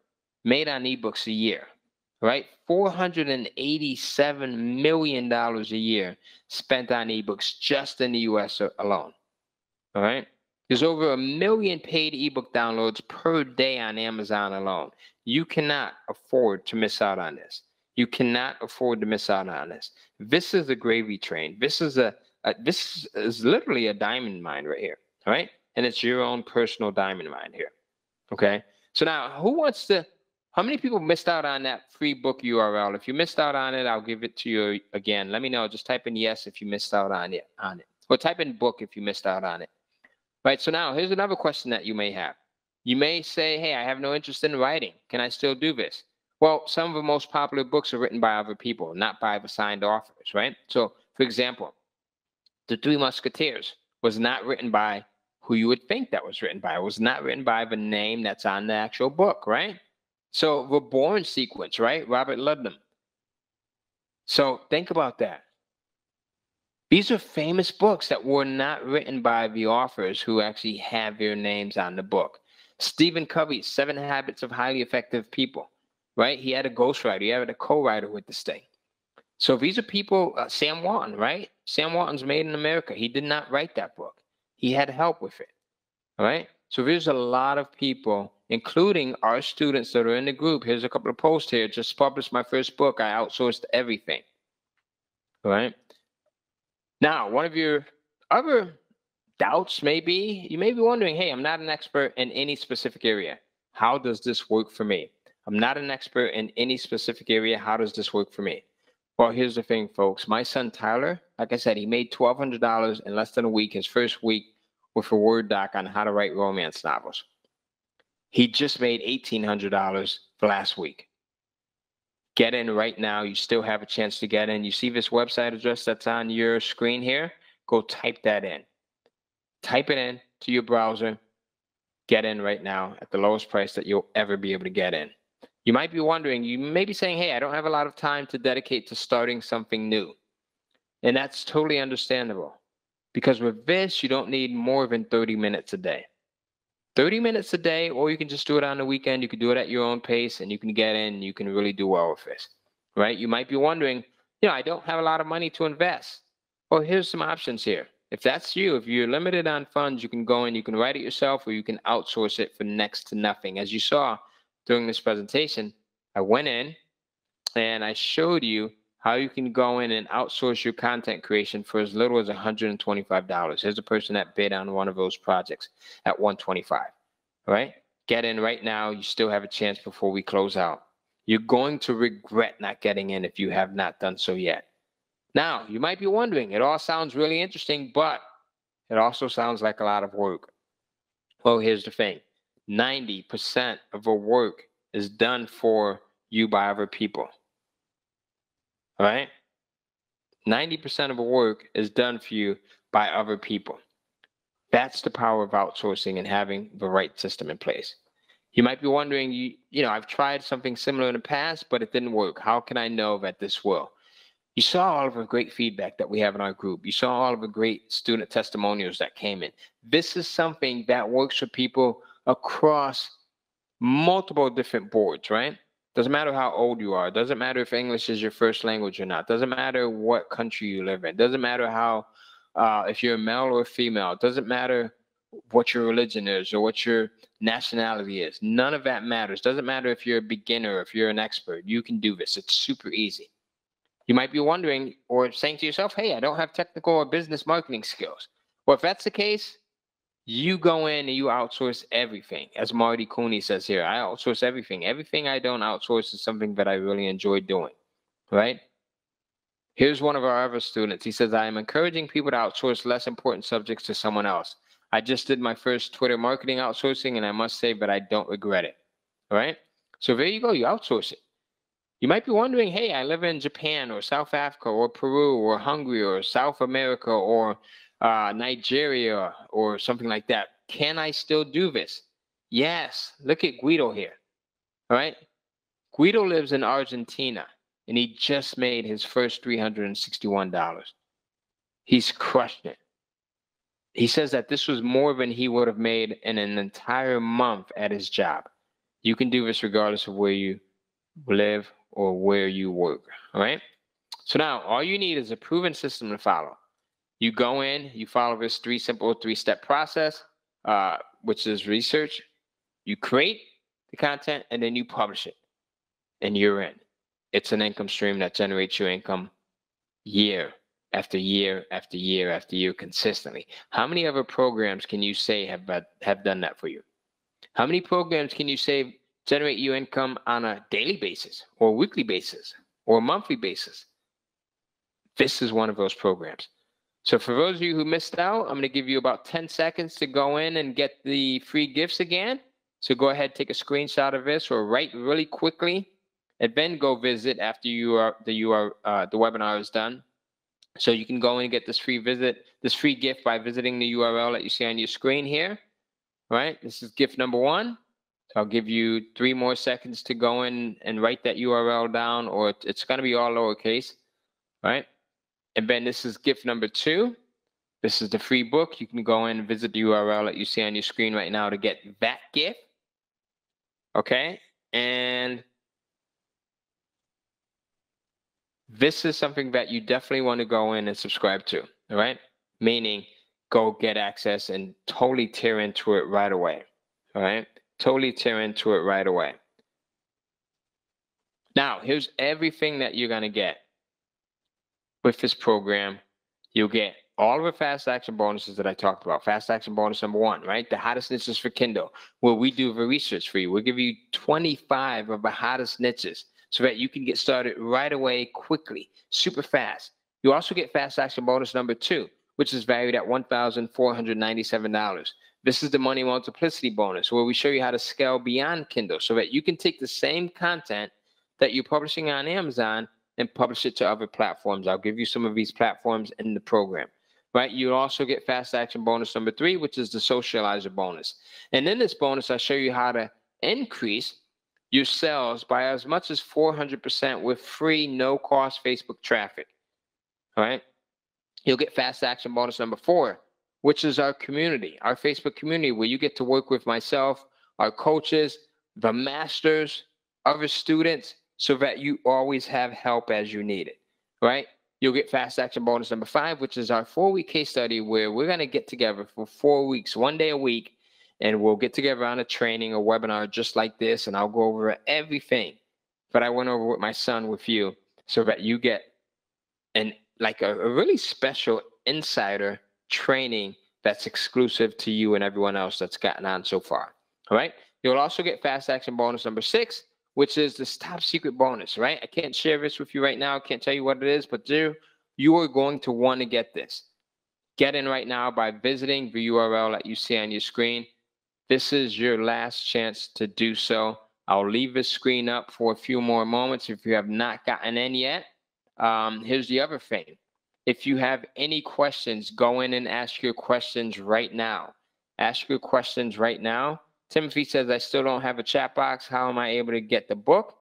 made on ebooks a year, right? $487 million a year spent on ebooks just in the US alone, all right? There's over a million paid ebook downloads per day on Amazon alone. You cannot afford to miss out on this. You cannot afford to miss out on this. This is a gravy train. This is a, a this is literally a diamond mine right here. Right. And it's your own personal diamond mine here. Okay. So now who wants to, how many people missed out on that free book URL? If you missed out on it, I'll give it to you again. Let me know. Just type in yes if you missed out on it on it. Or type in book if you missed out on it. Right. So now here's another question that you may have. You may say, hey, I have no interest in writing. Can I still do this? Well, some of the most popular books are written by other people, not by the signed authors, right? So, for example, The Three Musketeers was not written by who you would think that was written by. It was not written by the name that's on the actual book, right? So the Bourne sequence, right? Robert Ludlum. So think about that. These are famous books that were not written by the authors who actually have their names on the book. Stephen Covey's Seven Habits of Highly Effective People, right? He had a ghostwriter, he had a co-writer with this thing. So these are people, uh, Sam Walton, right? Sam Walton's Made in America. He did not write that book. He had help with it. All right. So there's a lot of people, including our students that are in the group. Here's a couple of posts here. Just published my first book. I outsourced everything. All right. Now, one of your other doubts may be you may be wondering, hey, I'm not an expert in any specific area. How does this work for me? I'm not an expert in any specific area. How does this work for me? Well, here's the thing, folks. My son Tyler, like I said, he made $1,200 in less than a week, his first week with a Word doc on how to write romance novels. He just made $1,800 last week. Get in right now. You still have a chance to get in. You see this website address that's on your screen here? Go type that in. Type it in to your browser. Get in right now at the lowest price that you'll ever be able to get in. You might be wondering, you may be saying, hey, I don't have a lot of time to dedicate to starting something new. And that's totally understandable. Because with this, you don't need more than 30 minutes a day. 30 minutes a day, or you can just do it on the weekend. You can do it at your own pace and you can get in you can really do well with this, right? You might be wondering, you know, I don't have a lot of money to invest. Well, here's some options here. If that's you, if you're limited on funds, you can go in, you can write it yourself, or you can outsource it for next to nothing. As you saw during this presentation, I went in and I showed you how you can go in and outsource your content creation for as little as $125. Here's a person that bid on one of those projects at 125. All right? Get in right now. You still have a chance before we close out. You're going to regret not getting in if you have not done so yet. Now, you might be wondering, it all sounds really interesting, but it also sounds like a lot of work. Well, here's the thing 90% of the work is done for you by other people. All right? 90% of the work is done for you by other people. That's the power of outsourcing and having the right system in place. You might be wondering, you, you know, I've tried something similar in the past, but it didn't work. How can I know that this will? You saw all of the great feedback that we have in our group. You saw all of the great student testimonials that came in. This is something that works for people across multiple different boards, right? Doesn't matter how old you are. Doesn't matter if English is your first language or not. Doesn't matter what country you live in. Doesn't matter how, uh, if you're a male or female. Doesn't matter what your religion is or what your nationality is. None of that matters. Doesn't matter if you're a beginner, if you're an expert. You can do this. It's super easy. You might be wondering or saying to yourself, hey, I don't have technical or business marketing skills. Well, if that's the case, you go in and you outsource everything. As Marty Cooney says here, I outsource everything. Everything I don't outsource is something that I really enjoy doing, right? Here's one of our other students. He says, I am encouraging people to outsource less important subjects to someone else. I just did my first Twitter marketing outsourcing, and I must say that I don't regret it. All right. So there you go. You outsource it. You might be wondering, hey, I live in Japan or South Africa or Peru or Hungary or South America or uh, Nigeria or something like that. Can I still do this? Yes. Look at Guido here. All right. Guido lives in Argentina and he just made his first $361. He's crushed it. He says that this was more than he would have made in an entire month at his job. You can do this regardless of where you live or where you work. All right. So now all you need is a proven system to follow. You go in, you follow this three simple three step process, uh, which is research. You create the content and then you publish it, and you're in. It's an income stream that generates your income year after year after year after year consistently. How many other programs can you say have have done that for you? How many programs can you say generate you income on a daily basis or weekly basis or monthly basis? This is one of those programs. So for those of you who missed out, I'm going to give you about 10 seconds to go in and get the free gifts again. So go ahead, take a screenshot of this or write really quickly and then go visit after you are the you are uh, the webinar is done. So you can go in and get this free visit, this free gift by visiting the URL that you see on your screen here. All right, this is gift number one. So I'll give you three more seconds to go in and write that URL down, or it's going to be all lowercase. All right. And then this is gift number two. This is the free book. You can go in and visit the URL that you see on your screen right now to get that gift. Okay. And this is something that you definitely want to go in and subscribe to. All right. Meaning go get access and totally tear into it right away. All right. Totally tear into it right away. Now, here's everything that you're going to get with this program, you'll get all of the fast action bonuses that I talked about. Fast action bonus number one, right? The hottest niches for Kindle, where we do the research for you. We'll give you 25 of the hottest niches so that you can get started right away, quickly, super fast. You also get fast action bonus number two, which is valued at $1,497. This is the money multiplicity bonus, where we show you how to scale beyond Kindle so that you can take the same content that you're publishing on Amazon and publish it to other platforms. I'll give you some of these platforms in the program. Right, you also get fast action bonus number three, which is the socializer bonus. And in this bonus, I show you how to increase your sales by as much as 400% with free, no cost Facebook traffic. All right. You'll get fast action bonus number four, which is our community, our Facebook community, where you get to work with myself, our coaches, the masters, other students, so that you always have help as you need it, right? You'll get fast action bonus number five, which is our four week case study where we're going to get together for four weeks, one day a week, and we'll get together on a training, a webinar just like this, and I'll go over everything that I went over with my son with you so that you get and like a, a really special insider training that's exclusive to you and everyone else that's gotten on so far. All right. You'll also get fast action bonus number six, which is this top secret bonus, right? I can't share this with you right now. I can't tell you what it is, but do you are going to want to get this. Get in right now by visiting the URL that you see on your screen. This is your last chance to do so. I'll leave the screen up for a few more moments if you have not gotten in yet. Um, here's the other thing. If you have any questions, go in and ask your questions right now. Ask your questions right now. Timothy says, I still don't have a chat box. How am I able to get the book?